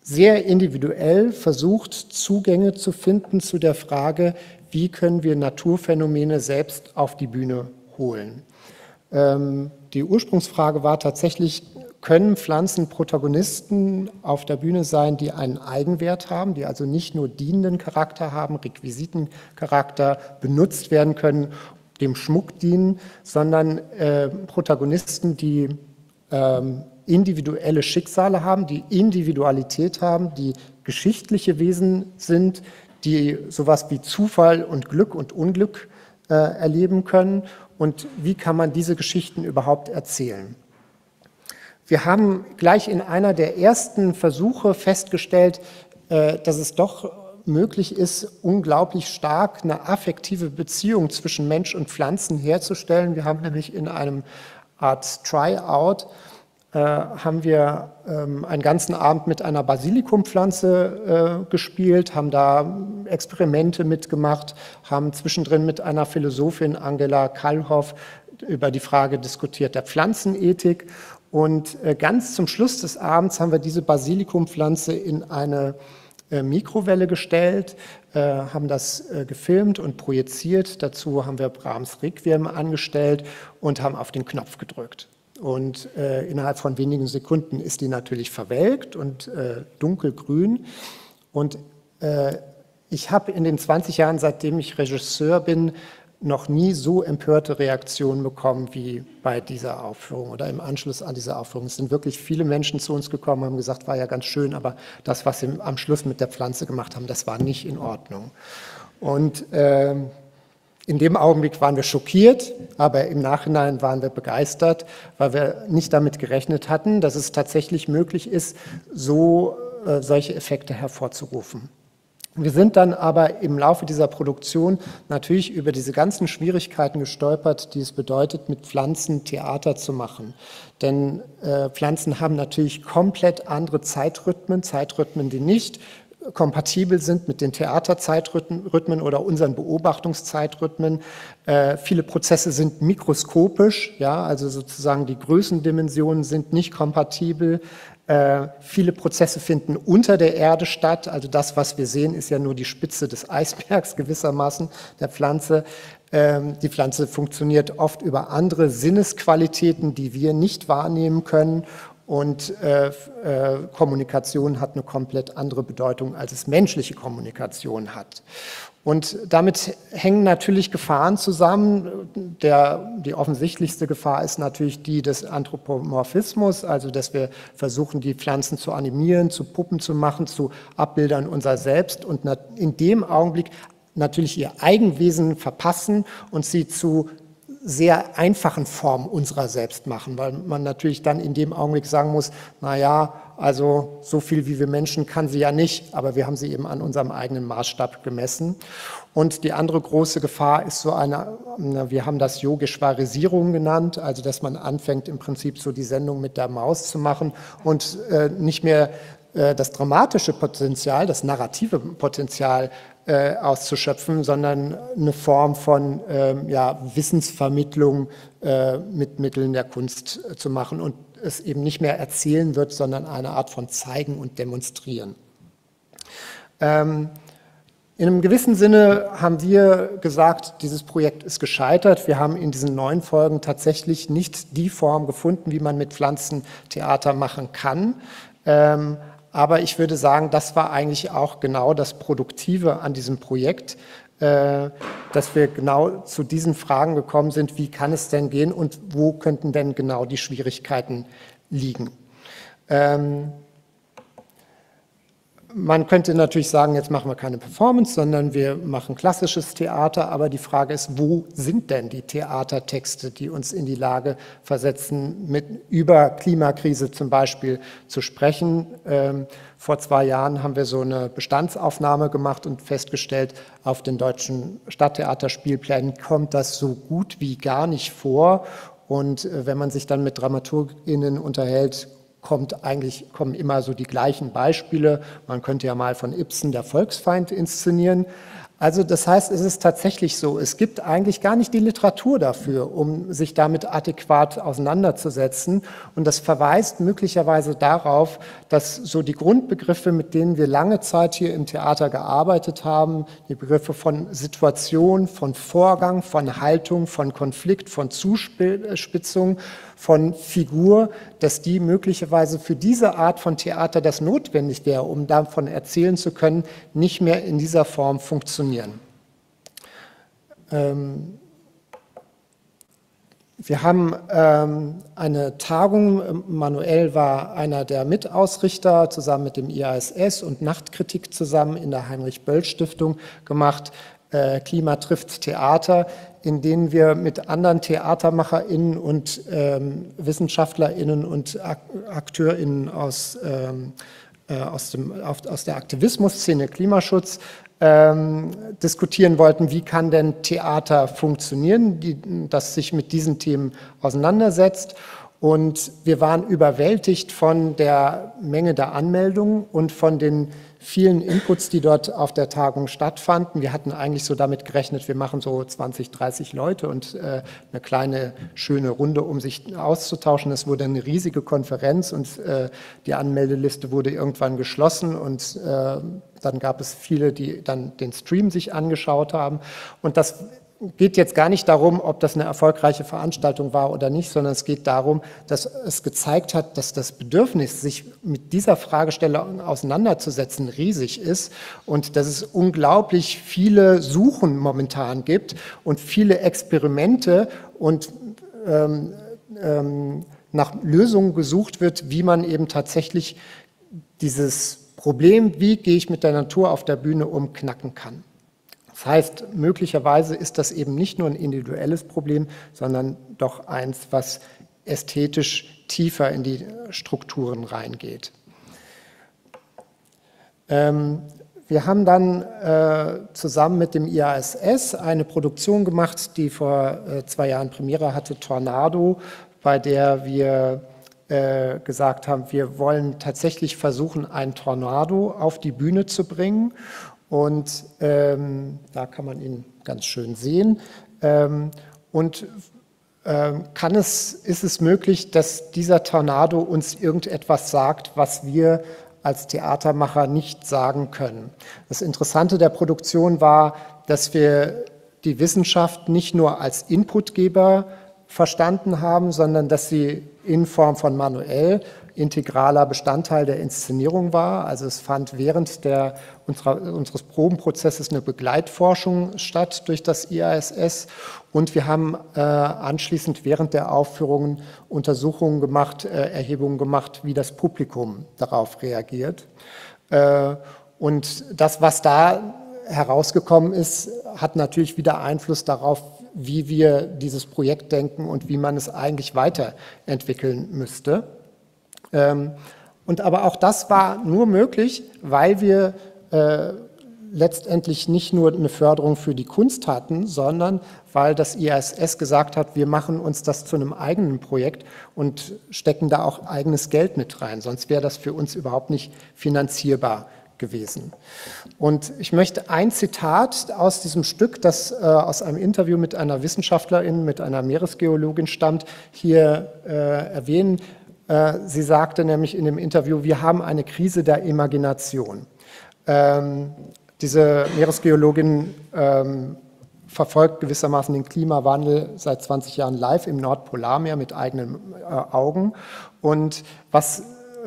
sehr individuell versucht, Zugänge zu finden zu der Frage, wie können wir Naturphänomene selbst auf die Bühne holen. Ähm, die Ursprungsfrage war tatsächlich, können Pflanzen Protagonisten auf der Bühne sein, die einen Eigenwert haben, die also nicht nur dienenden Charakter haben, Requisitencharakter benutzt werden können, dem Schmuck dienen, sondern äh, Protagonisten, die ähm, individuelle Schicksale haben, die Individualität haben, die geschichtliche Wesen sind, die sowas wie Zufall und Glück und Unglück äh, erleben können. Und wie kann man diese Geschichten überhaupt erzählen? Wir haben gleich in einer der ersten Versuche festgestellt, äh, dass es doch möglich ist, unglaublich stark eine affektive Beziehung zwischen Mensch und Pflanzen herzustellen. Wir haben nämlich in einem Art Tryout äh, haben wir ähm, einen ganzen Abend mit einer Basilikumpflanze äh, gespielt, haben da Experimente mitgemacht, haben zwischendrin mit einer Philosophin Angela Kallhoff über die Frage diskutiert der Pflanzenethik und äh, ganz zum Schluss des Abends haben wir diese Basilikumpflanze in eine Mikrowelle gestellt, äh, haben das gefilmt und projiziert. Dazu haben wir Brahms Requiem angestellt und haben auf den Knopf gedrückt. Und äh, innerhalb von wenigen Sekunden ist die natürlich verwelkt und äh, dunkelgrün. Und äh, ich habe in den 20 Jahren, seitdem ich Regisseur bin, noch nie so empörte Reaktionen bekommen wie bei dieser Aufführung oder im Anschluss an diese Aufführung. Es sind wirklich viele Menschen zu uns gekommen, haben gesagt, war ja ganz schön, aber das, was sie am Schluss mit der Pflanze gemacht haben, das war nicht in Ordnung. Und äh, in dem Augenblick waren wir schockiert, aber im Nachhinein waren wir begeistert, weil wir nicht damit gerechnet hatten, dass es tatsächlich möglich ist, so äh, solche Effekte hervorzurufen. Wir sind dann aber im Laufe dieser Produktion natürlich über diese ganzen Schwierigkeiten gestolpert, die es bedeutet, mit Pflanzen Theater zu machen. Denn äh, Pflanzen haben natürlich komplett andere Zeitrhythmen, Zeitrhythmen, die nicht kompatibel sind mit den Theaterzeitrhythmen oder unseren Beobachtungszeitrhythmen. Äh, viele Prozesse sind mikroskopisch, ja, also sozusagen die Größendimensionen sind nicht kompatibel. Äh, viele Prozesse finden unter der Erde statt. Also das, was wir sehen, ist ja nur die Spitze des [LAUGHS] Eisbergs gewissermaßen der Pflanze. Ähm, die Pflanze funktioniert oft über andere Sinnesqualitäten, die wir nicht wahrnehmen können. Und äh, äh, Kommunikation hat eine komplett andere Bedeutung, als es menschliche Kommunikation hat. Und damit hängen natürlich Gefahren zusammen. Der, die offensichtlichste Gefahr ist natürlich die des Anthropomorphismus, also dass wir versuchen, die Pflanzen zu animieren, zu Puppen zu machen, zu Abbildern unser Selbst und in dem Augenblick natürlich ihr Eigenwesen verpassen und sie zu sehr einfachen Formen unserer selbst machen, weil man natürlich dann in dem Augenblick sagen muss, na ja, also so viel wie wir Menschen kann sie ja nicht, aber wir haben sie eben an unserem eigenen Maßstab gemessen. Und die andere große Gefahr ist so eine, wir haben das Yogeshwarisierung genannt, also dass man anfängt im Prinzip so die Sendung mit der Maus zu machen und äh, nicht mehr äh, das dramatische Potenzial, das narrative Potenzial äh, auszuschöpfen, sondern eine Form von äh, ja, Wissensvermittlung äh, mit Mitteln der Kunst äh, zu machen und es eben nicht mehr erzählen wird, sondern eine Art von Zeigen und Demonstrieren. Ähm, in einem gewissen Sinne haben wir gesagt, dieses Projekt ist gescheitert. Wir haben in diesen neun Folgen tatsächlich nicht die Form gefunden, wie man mit Pflanzen Theater machen kann. Ähm, aber ich würde sagen, das war eigentlich auch genau das Produktive an diesem Projekt, dass wir genau zu diesen Fragen gekommen sind, wie kann es denn gehen und wo könnten denn genau die Schwierigkeiten liegen. Ähm, man könnte natürlich sagen, jetzt machen wir keine Performance, sondern wir machen klassisches Theater. Aber die Frage ist, wo sind denn die Theatertexte, die uns in die Lage versetzen, mit über Klimakrise zum Beispiel zu sprechen? Ähm, vor zwei Jahren haben wir so eine Bestandsaufnahme gemacht und festgestellt, auf den deutschen Stadttheaterspielplänen kommt das so gut wie gar nicht vor. Und äh, wenn man sich dann mit DramaturgInnen unterhält, kommt eigentlich, kommen immer so die gleichen Beispiele. Man könnte ja mal von Ibsen der Volksfeind inszenieren. Also das heißt, es ist tatsächlich so, es gibt eigentlich gar nicht die Literatur dafür, um sich damit adäquat auseinanderzusetzen. Und das verweist möglicherweise darauf, dass so die Grundbegriffe, mit denen wir lange Zeit hier im Theater gearbeitet haben, die Begriffe von Situation, von Vorgang, von Haltung, von Konflikt, von Zuspitzung, von Figur, dass die möglicherweise für diese Art von Theater, das notwendig wäre, um davon erzählen zu können, nicht mehr in dieser Form funktionieren. Ähm, wir haben ähm, eine Tagung, Manuel war einer der Mitausrichter, zusammen mit dem IASS und Nachtkritik zusammen in der Heinrich-Böll-Stiftung gemacht, äh, Klima trifft Theater, in denen wir mit anderen TheatermacherInnen und ähm, WissenschaftlerInnen und Ak AkteurInnen aus, ähm, äh, aus, dem, auf, aus der Aktivismusszene Klimaschutz ähm, diskutieren wollten, wie kann denn Theater funktionieren, die, das sich mit diesen Themen auseinandersetzt. Und wir waren überwältigt von der Menge der Anmeldungen und von den vielen Inputs, die dort auf der Tagung stattfanden. Wir hatten eigentlich so damit gerechnet, wir machen so 20, 30 Leute und äh, eine kleine, schöne Runde, um sich auszutauschen. Es wurde eine riesige Konferenz und äh, die Anmeldeliste wurde irgendwann geschlossen und äh, dann gab es viele, die dann den Stream sich angeschaut haben. Und das geht jetzt gar nicht darum, ob das eine erfolgreiche Veranstaltung war oder nicht, sondern es geht darum, dass es gezeigt hat, dass das Bedürfnis, sich mit dieser Fragestellung auseinanderzusetzen, riesig ist und dass es unglaublich viele Suchen momentan gibt und viele Experimente und ähm, ähm, nach Lösungen gesucht wird, wie man eben tatsächlich dieses Problem, wie gehe ich mit der Natur auf der Bühne um, knacken kann. Das heißt, möglicherweise ist das eben nicht nur ein individuelles Problem, sondern doch eins, was ästhetisch tiefer in die Strukturen reingeht. Ähm, wir haben dann äh, zusammen mit dem IASS eine Produktion gemacht, die vor äh, zwei Jahren Premiere hatte, Tornado, bei der wir äh, gesagt haben, wir wollen tatsächlich versuchen, ein Tornado auf die Bühne zu bringen und ähm, da kann man ihn ganz schön sehen. Ähm, und ähm, kann es, ist es möglich, dass dieser Tornado uns irgendetwas sagt, was wir als Theatermacher nicht sagen können? Das Interessante der Produktion war, dass wir die Wissenschaft nicht nur als Inputgeber verstanden haben, sondern dass sie in Form von manuell integraler Bestandteil der Inszenierung war. Also es fand während der, unserer, unseres Probenprozesses eine Begleitforschung statt durch das IASS und wir haben äh, anschließend während der Aufführungen Untersuchungen gemacht, äh, Erhebungen gemacht, wie das Publikum darauf reagiert. Äh, und das, was da herausgekommen ist, hat natürlich wieder Einfluss darauf, wie wir dieses Projekt denken und wie man es eigentlich weiterentwickeln müsste. Ähm, und aber auch das war nur möglich, weil wir äh, letztendlich nicht nur eine Förderung für die Kunst hatten, sondern weil das ISS gesagt hat, wir machen uns das zu einem eigenen Projekt und stecken da auch eigenes Geld mit rein. Sonst wäre das für uns überhaupt nicht finanzierbar gewesen. Und ich möchte ein Zitat aus diesem Stück, das äh, aus einem Interview mit einer Wissenschaftlerin, mit einer Meeresgeologin stammt, hier äh, erwähnen. Äh, sie sagte nämlich in dem Interview, wir haben eine Krise der Imagination. Ähm, diese Meeresgeologin ähm, verfolgt gewissermaßen den Klimawandel seit 20 Jahren live im Nordpolarmeer mit eigenen äh, Augen. Und was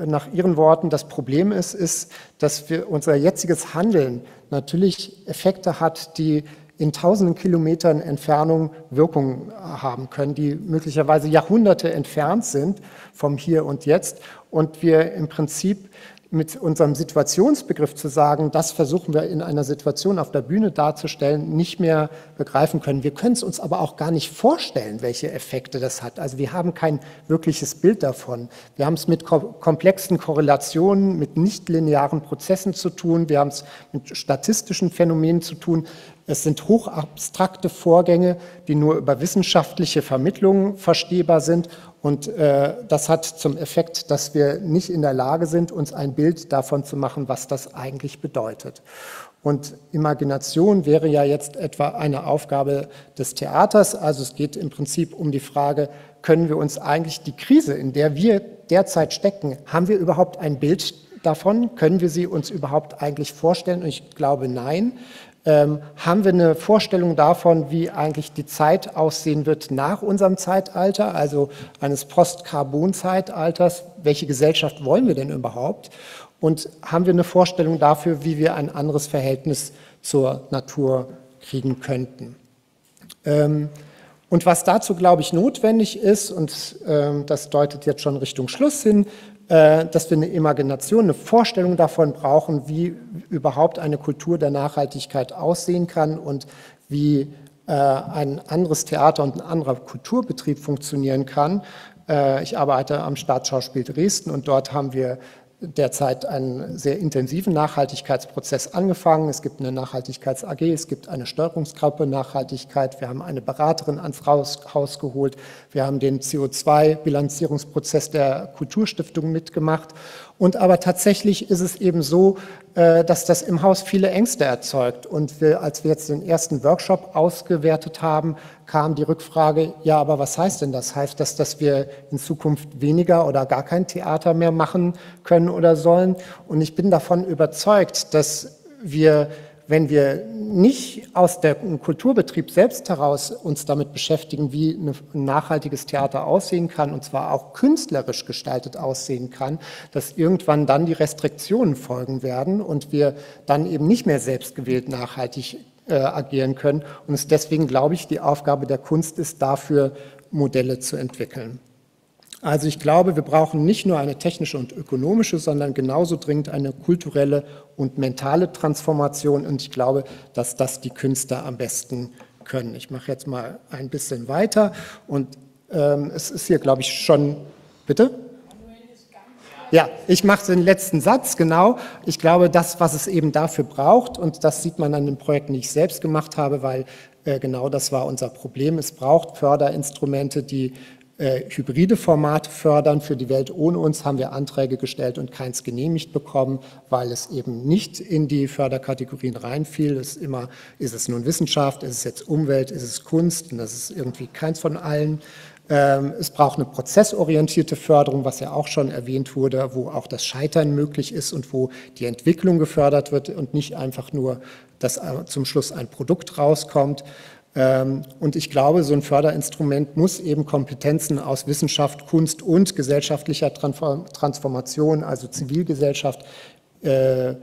nach ihren Worten das Problem ist, ist, dass wir unser jetziges Handeln natürlich Effekte hat, die in tausenden Kilometern Entfernung Wirkung haben können, die möglicherweise Jahrhunderte entfernt sind vom Hier und Jetzt und wir im Prinzip mit unserem Situationsbegriff zu sagen, das versuchen wir in einer Situation auf der Bühne darzustellen, nicht mehr begreifen können. Wir können es uns aber auch gar nicht vorstellen, welche Effekte das hat. Also wir haben kein wirkliches Bild davon. Wir haben es mit komplexen Korrelationen, mit nichtlinearen Prozessen zu tun. Wir haben es mit statistischen Phänomenen zu tun. Es sind hochabstrakte Vorgänge, die nur über wissenschaftliche Vermittlungen verstehbar sind Und äh, das hat zum Effekt, dass wir nicht in der Lage sind, uns ein Bild davon zu machen, was das eigentlich bedeutet. Und Imagination wäre ja jetzt etwa eine Aufgabe des Theaters. Also es geht im Prinzip um die Frage, können wir uns eigentlich die Krise, in der wir derzeit stecken, haben wir überhaupt ein Bild davon? Können wir sie uns überhaupt eigentlich vorstellen? Und ich glaube, nein. Ähm, haben wir eine Vorstellung davon, wie eigentlich die Zeit aussehen wird nach unserem Zeitalter, also eines Post-Carbon-Zeitalters? Welche Gesellschaft wollen wir denn überhaupt? Und haben wir eine Vorstellung dafür, wie wir ein anderes Verhältnis zur Natur kriegen könnten? Ähm, und was dazu, glaube ich, notwendig ist, und ähm, das deutet jetzt schon Richtung Schluss hin, äh, dass wir eine Imagination, eine Vorstellung davon brauchen, wie überhaupt eine Kultur der Nachhaltigkeit aussehen kann und wie äh, ein anderes Theater und ein anderer Kulturbetrieb funktionieren kann. Äh, ich arbeite am Staatsschauspiel Dresden und dort haben wir derzeit einen sehr intensiven Nachhaltigkeitsprozess angefangen. Es gibt eine Nachhaltigkeits AG, es gibt eine Steuerungsgruppe Nachhaltigkeit, wir haben eine Beraterin ans Haus geholt, wir haben den CO2-Bilanzierungsprozess der Kulturstiftung mitgemacht und aber tatsächlich ist es eben so, äh, dass das im Haus viele Ängste erzeugt. Und wir, als wir jetzt den ersten Workshop ausgewertet haben, kam die Rückfrage, ja, aber was heißt denn das? Heißt das, dass wir in Zukunft weniger oder gar kein Theater mehr machen können oder sollen? Und ich bin davon überzeugt, dass wir wenn wir nicht aus dem Kulturbetrieb selbst heraus uns damit beschäftigen, wie ein nachhaltiges Theater aussehen kann, und zwar auch künstlerisch gestaltet aussehen kann, dass irgendwann dann die Restriktionen folgen werden und wir dann eben nicht mehr selbstgewählt nachhaltig äh, agieren können. Und es deswegen, glaube ich, die Aufgabe der Kunst ist, dafür Modelle zu entwickeln. Also ich glaube, wir brauchen nicht nur eine technische und ökonomische, sondern genauso dringend eine kulturelle und mentale Transformation. Und ich glaube, dass das die Künstler am besten können. Ich mache jetzt mal ein bisschen weiter. Und ähm, es ist hier, glaube ich, schon. Bitte? Ja, ich mache den letzten Satz, genau. Ich glaube, das, was es eben dafür braucht, und das sieht man an den Projekten, die ich selbst gemacht habe, weil äh, genau das war unser Problem. Es braucht Förderinstrumente, die äh, hybride Formate fördern. Für die Welt ohne uns haben wir Anträge gestellt und keins genehmigt bekommen, weil es eben nicht in die Förderkategorien reinfiel. Es ist immer, ist es nun Wissenschaft, ist es jetzt Umwelt, ist es Kunst und das ist irgendwie keins von allen. Ähm, es braucht eine prozessorientierte Förderung, was ja auch schon erwähnt wurde, wo auch das Scheitern möglich ist und wo die Entwicklung gefördert wird und nicht einfach nur, dass äh, zum Schluss ein Produkt rauskommt. Ähm, und ich glaube, so ein Förderinstrument muss eben Kompetenzen aus Wissenschaft, Kunst und gesellschaftlicher Transformation, also Zivilgesellschaft, äh,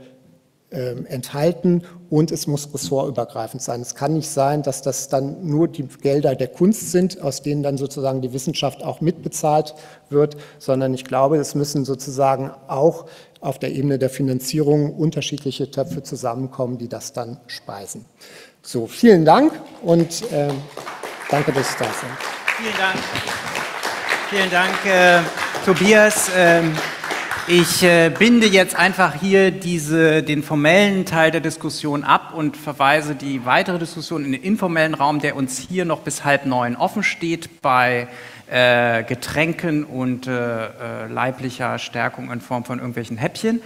äh, enthalten und es muss ressortübergreifend sein. Es kann nicht sein, dass das dann nur die Gelder der Kunst sind, aus denen dann sozusagen die Wissenschaft auch mitbezahlt wird, sondern ich glaube, es müssen sozusagen auch auf der Ebene der Finanzierung unterschiedliche Töpfe zusammenkommen, die das dann speisen. So, vielen Dank und äh, danke, dass Sie da sind. Vielen Dank. Vielen Dank, äh, Tobias. Ähm, ich äh, binde jetzt einfach hier diese, den formellen Teil der Diskussion ab und verweise die weitere Diskussion in den informellen Raum, der uns hier noch bis halb neun offen steht, bei äh, Getränken und äh, äh, leiblicher Stärkung in Form von irgendwelchen Häppchen.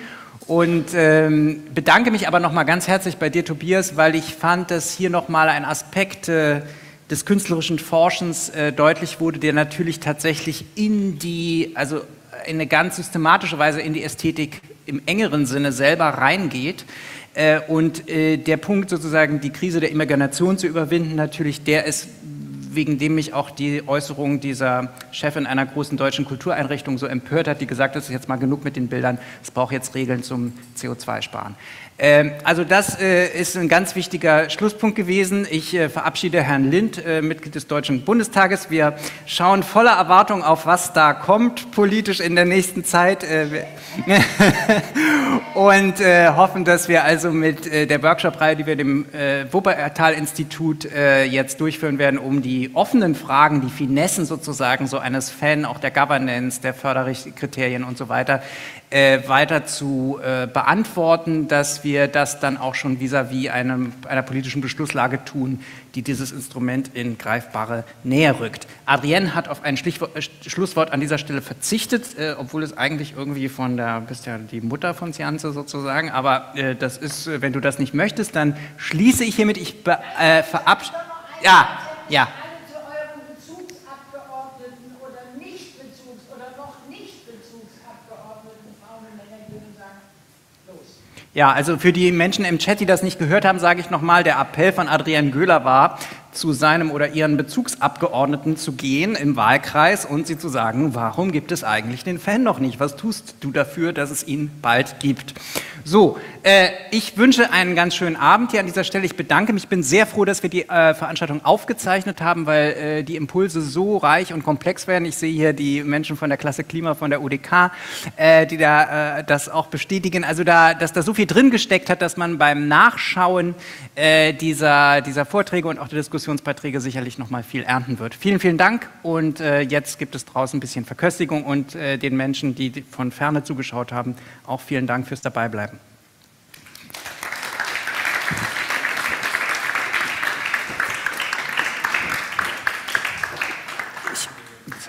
Und ähm, bedanke mich aber nochmal ganz herzlich bei dir, Tobias, weil ich fand, dass hier nochmal ein Aspekt äh, des künstlerischen Forschens äh, deutlich wurde, der natürlich tatsächlich in die, also in eine ganz systematische Weise in die Ästhetik im engeren Sinne selber reingeht. Äh, und äh, der Punkt sozusagen, die Krise der Imagination zu überwinden, natürlich, der ist wegen dem mich auch die Äußerung dieser Chefin einer großen deutschen Kultureinrichtung so empört hat, die gesagt hat, es ist jetzt mal genug mit den Bildern, es braucht jetzt Regeln zum CO2-Sparen. Ähm, also das äh, ist ein ganz wichtiger Schlusspunkt gewesen. Ich äh, verabschiede Herrn Lind, äh, Mitglied des Deutschen Bundestages. Wir schauen voller Erwartung auf, was da kommt politisch in der nächsten Zeit [LAUGHS] und hoffen, dass wir also mit der Workshop-Reihe, die wir dem Wuppertal-Institut jetzt durchführen werden, um die offenen Fragen, die Finessen sozusagen so eines Fan, auch der Governance, der Förderkriterien und so weiter, äh, weiter zu äh, beantworten, dass wir das dann auch schon vis-à-vis -vis einer politischen Beschlusslage tun, die dieses Instrument in greifbare Nähe rückt. Adrienne hat auf ein äh, Schlusswort an dieser Stelle verzichtet, äh, obwohl es eigentlich irgendwie von der, bist ja die Mutter von Cianze sozusagen, aber äh, das ist, wenn du das nicht möchtest, dann schließe ich hiermit, ich verabschiede, ja, ja. Ja, also für die Menschen im Chat, die das nicht gehört haben, sage ich nochmal, der Appell von Adrian Göhler war, zu seinem oder ihren Bezugsabgeordneten zu gehen im Wahlkreis und sie zu sagen, warum gibt es eigentlich den Fan noch nicht? Was tust du dafür, dass es ihn bald gibt? So, äh, ich wünsche einen ganz schönen Abend hier an dieser Stelle. Ich bedanke mich, bin sehr froh, dass wir die äh, Veranstaltung aufgezeichnet haben, weil äh, die Impulse so reich und komplex werden. Ich sehe hier die Menschen von der Klasse Klima von der UDK, äh, die da äh, das auch bestätigen. Also da, dass da so viel drin gesteckt hat, dass man beim Nachschauen äh, dieser, dieser Vorträge und auch der Diskussionsbeiträge sicherlich noch mal viel ernten wird. Vielen, vielen Dank und jetzt gibt es draußen ein bisschen Verköstigung und den Menschen, die von ferne zugeschaut haben, auch vielen Dank fürs Dabeibleiben.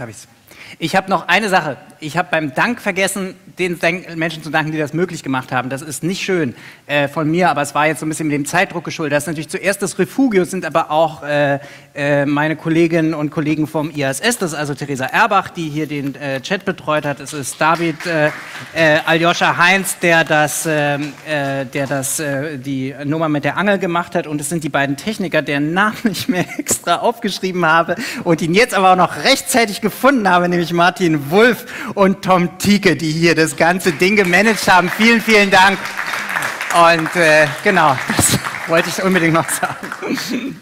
habe ich es. Ich habe noch eine Sache. Ich habe beim Dank vergessen, den Menschen zu danken, die das möglich gemacht haben. Das ist nicht schön äh, von mir, aber es war jetzt so ein bisschen mit dem Zeitdruck geschuldet. Das ist natürlich zuerst das Refugio, sind aber auch äh, äh, meine Kolleginnen und Kollegen vom ISS. Das ist also Theresa Erbach, die hier den äh, Chat betreut hat. Es ist David äh, äh, Aljoscha Heinz, der das, ähm, der das die Nummer mit der Angel gemacht hat. Und es sind die beiden Techniker, deren Namen [LAUGHS] ich mir extra aufgeschrieben habe und ihn jetzt aber auch noch rechtzeitig gefunden habe, nämlich Martin Wulff und Tom Tieke, die hier das ganze Ding gemanagt haben. Vielen, vielen Dank. Und äh, genau, das wollte ich unbedingt noch sagen.